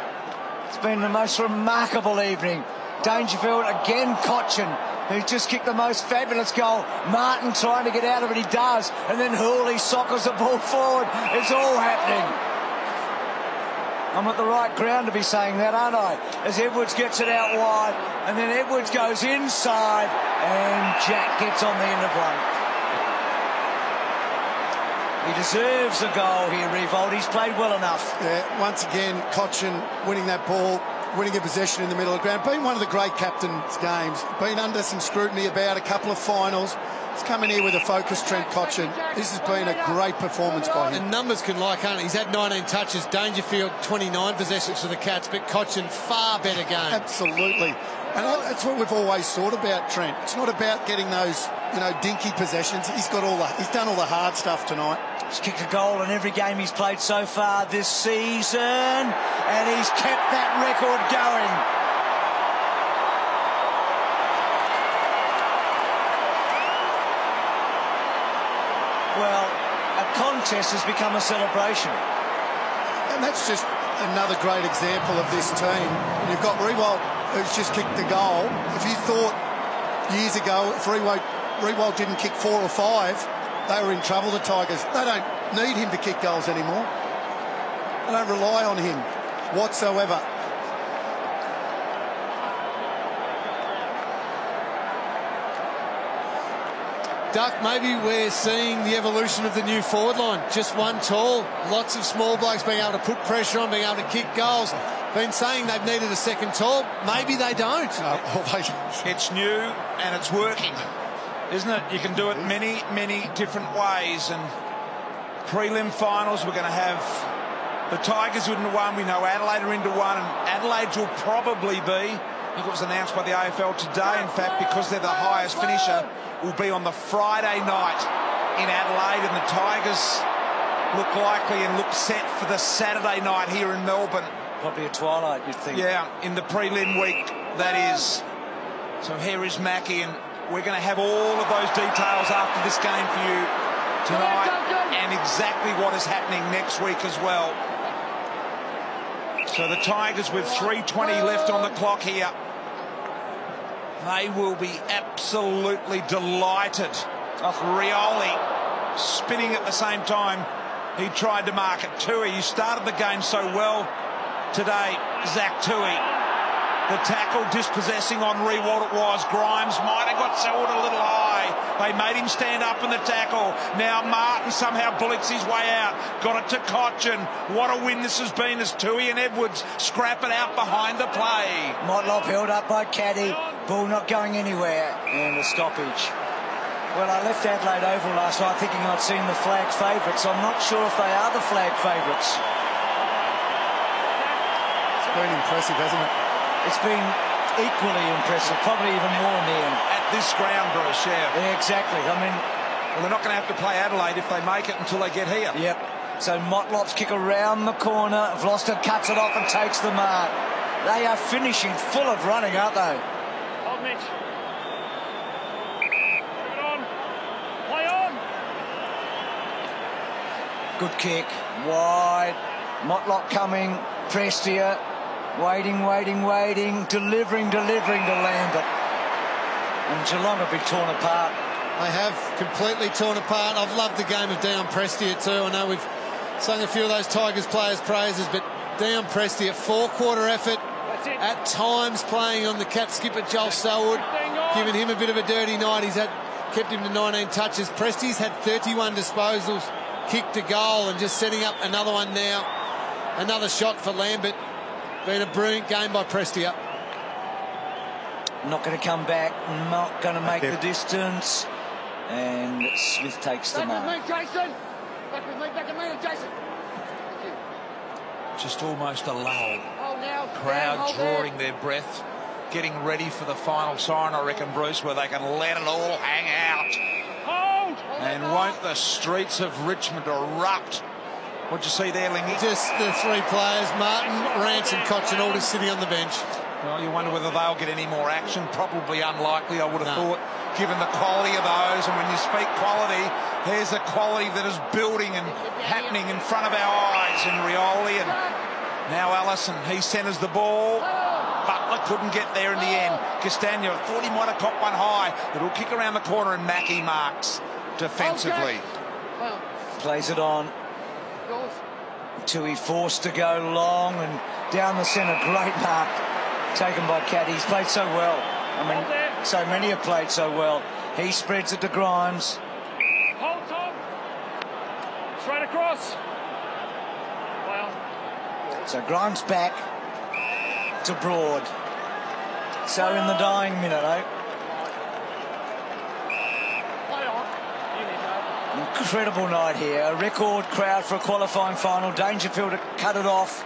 It's been the most remarkable evening. Dangerfield again, Cotchin, who just kicked the most fabulous goal. Martin trying to get out of it, he does, and then Houli soccers the ball forward. It's all happening. I'm at the right ground to be saying that, aren't I? As Edwards gets it out wide, and then Edwards goes inside, and Jack gets on the end of one. He deserves a goal here, Riewoldt. He's played well enough. Yeah, once again, Cotchin winning that ball, winning a possession in the middle of the ground. Been one of the great captain's games. Been under some scrutiny about a couple of finals. He's coming in here with a focus, Trent Cotchin. This has been a great performance by him. And numbers can lie, can't it? He's had 19 touches, Dangerfield 29 possessions for the Cats, but Cotchin far better game. Absolutely. And that's what we've always thought about Trent. It's not about getting those, you know, dinky possessions. He's got all the, he's done all the hard stuff tonight. He's kicked a goal in every game he's played so far this season, and he's kept that record going. Well, has become a celebration. And that's just another great example of this team. You've got Riewoldt, who's just kicked the goal. If you thought years ago, if Riewoldt, Riewoldt didn't kick four or five, they were in trouble, the Tigers. They don't need him to kick goals anymore. They don't rely on him whatsoever. Duck, maybe we're seeing the evolution of the new forward line. Just one tall, lots of small blokes being able to put pressure on, being able to kick goals. Been saying they've needed a second tall. Maybe they don't. Uh, it's new and it's working, isn't it? You can do it many, many different ways. And prelim finals, we're going to have the Tigers into one. We know Adelaide are into one, and Adelaide will probably be. I think it was announced by the AFL today, in fact, because they're the highest finisher will be on the Friday night in Adelaide, and the Tigers look likely and look set for the Saturday night here in Melbourne. Probably a twilight, you'd think. Yeah, in the prelim week, that is. So here is Mackie, and we're going to have all of those details after this game for you tonight, and exactly what is happening next week as well. So the Tigers with 3.20 left on the clock here. They will be absolutely delighted. Oh, Rioli spinning at the same time. He tried to mark it. Tuohy, you started the game so well today, Zach Tuohy. The tackle dispossessing on Riewoldt it was. Grimes might have got settled a little high. They made him stand up in the tackle. Now Martin somehow bullets his way out. Got it to Cotchin. What a win this has been as Tuohy and Edwards scrap it out behind the play. Motlop held up by Caddy. Ball not going anywhere. And a stoppage. Well, I left Adelaide Oval last night thinking I'd seen the flag favourites. I'm not sure if they are the flag favourites. It's been impressive, hasn't it? It's been equally impressive, probably even more in the end. At this ground, Bruce, yeah. yeah exactly. I mean... Well, they're not going to have to play Adelaide if they make it until they get here. Yep. So Motlop's kick around the corner. Vlastuin cuts it off and takes the mark. They are finishing full of running, aren't they? Hold Mitch. on. Play on. Good kick. Wide. Motlop coming. Prestia Waiting, waiting, waiting, delivering, delivering to Lambert. And Geelong have been torn apart. They have completely torn apart. I've loved the game of Dion Prestia too. I know we've sung a few of those Tigers players' praises, but Dion Prestia, four-quarter effort, at times playing on the cat skipper Joel Selwood, giving him a bit of a dirty night. He's had kept him to 19 touches. Prestia's had 31 disposals, kicked a goal, and just setting up another one now. Another shot for Lambert. Been a brilliant game by Prestia. Not going to come back, not going to make the distance. And Smith takes the mark. Back with me, Jason. Back with me, back with me, Jason. Just almost a lull. Oh, now, Crowd drawing their breath, getting ready for the final siren, I reckon, Bruce, where they can let it all hang out. Hold! And won't the streets of Richmond erupt What'd you see there, Lingy? Just the three players, Martin, Rance and Cotchin, all just sitting on the bench. Well, you wonder whether they'll get any more action. Probably unlikely, I would have no. thought, given the quality of those. And when you speak quality, there's a quality that is building and happening in front of our eyes in Rioli. And now Allison, he centres the ball. Butler couldn't get there in the end. Castagna thought he might have caught one high. It'll kick around the corner and Mackie marks defensively. Plays it on. Tuohy forced to go long and down the centre. Great mark taken by Caddy. He's played so well. I mean, so many have played so well. He spreads it to Grimes. Hold Tom. Straight across. Well, So Grimes back to Broad. So in the dying minute, eh? play on. You need to. Incredible night here. A record crowd for a qualifying final. Dangerfield cut it off.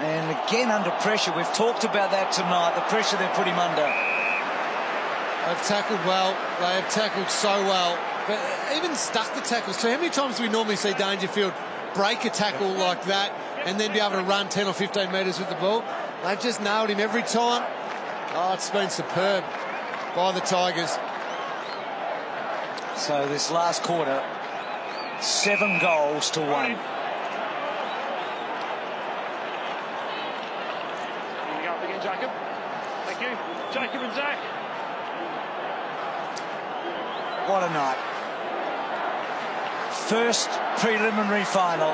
And again under pressure. We've talked about that tonight, the pressure they've put him under. They've tackled well. They have tackled so well. But even stuck the tackles too. How many times do we normally see Dangerfield break a tackle like that and then be able to run 10 or 15 metres with the ball? They've just nailed him every time. Oh, it's been superb by the Tigers. So this last quarter, seven goals to one. Here we go up again, Jacob. Thank you. Jacob and Zach. What a night. First preliminary final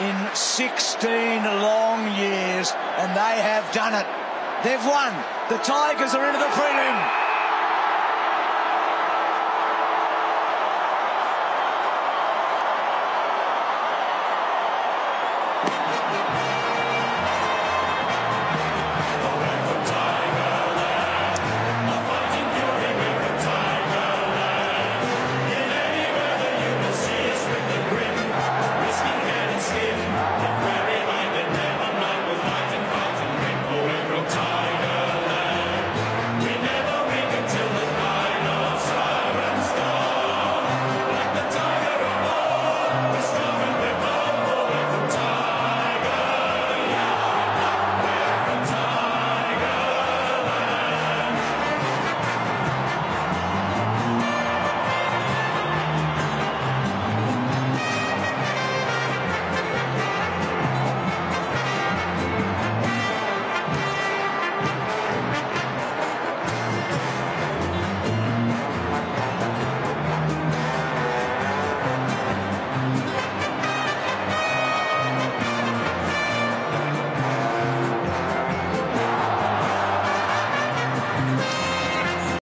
in 16 long years, and they have done it. They've won. The Tigers are into the prelim.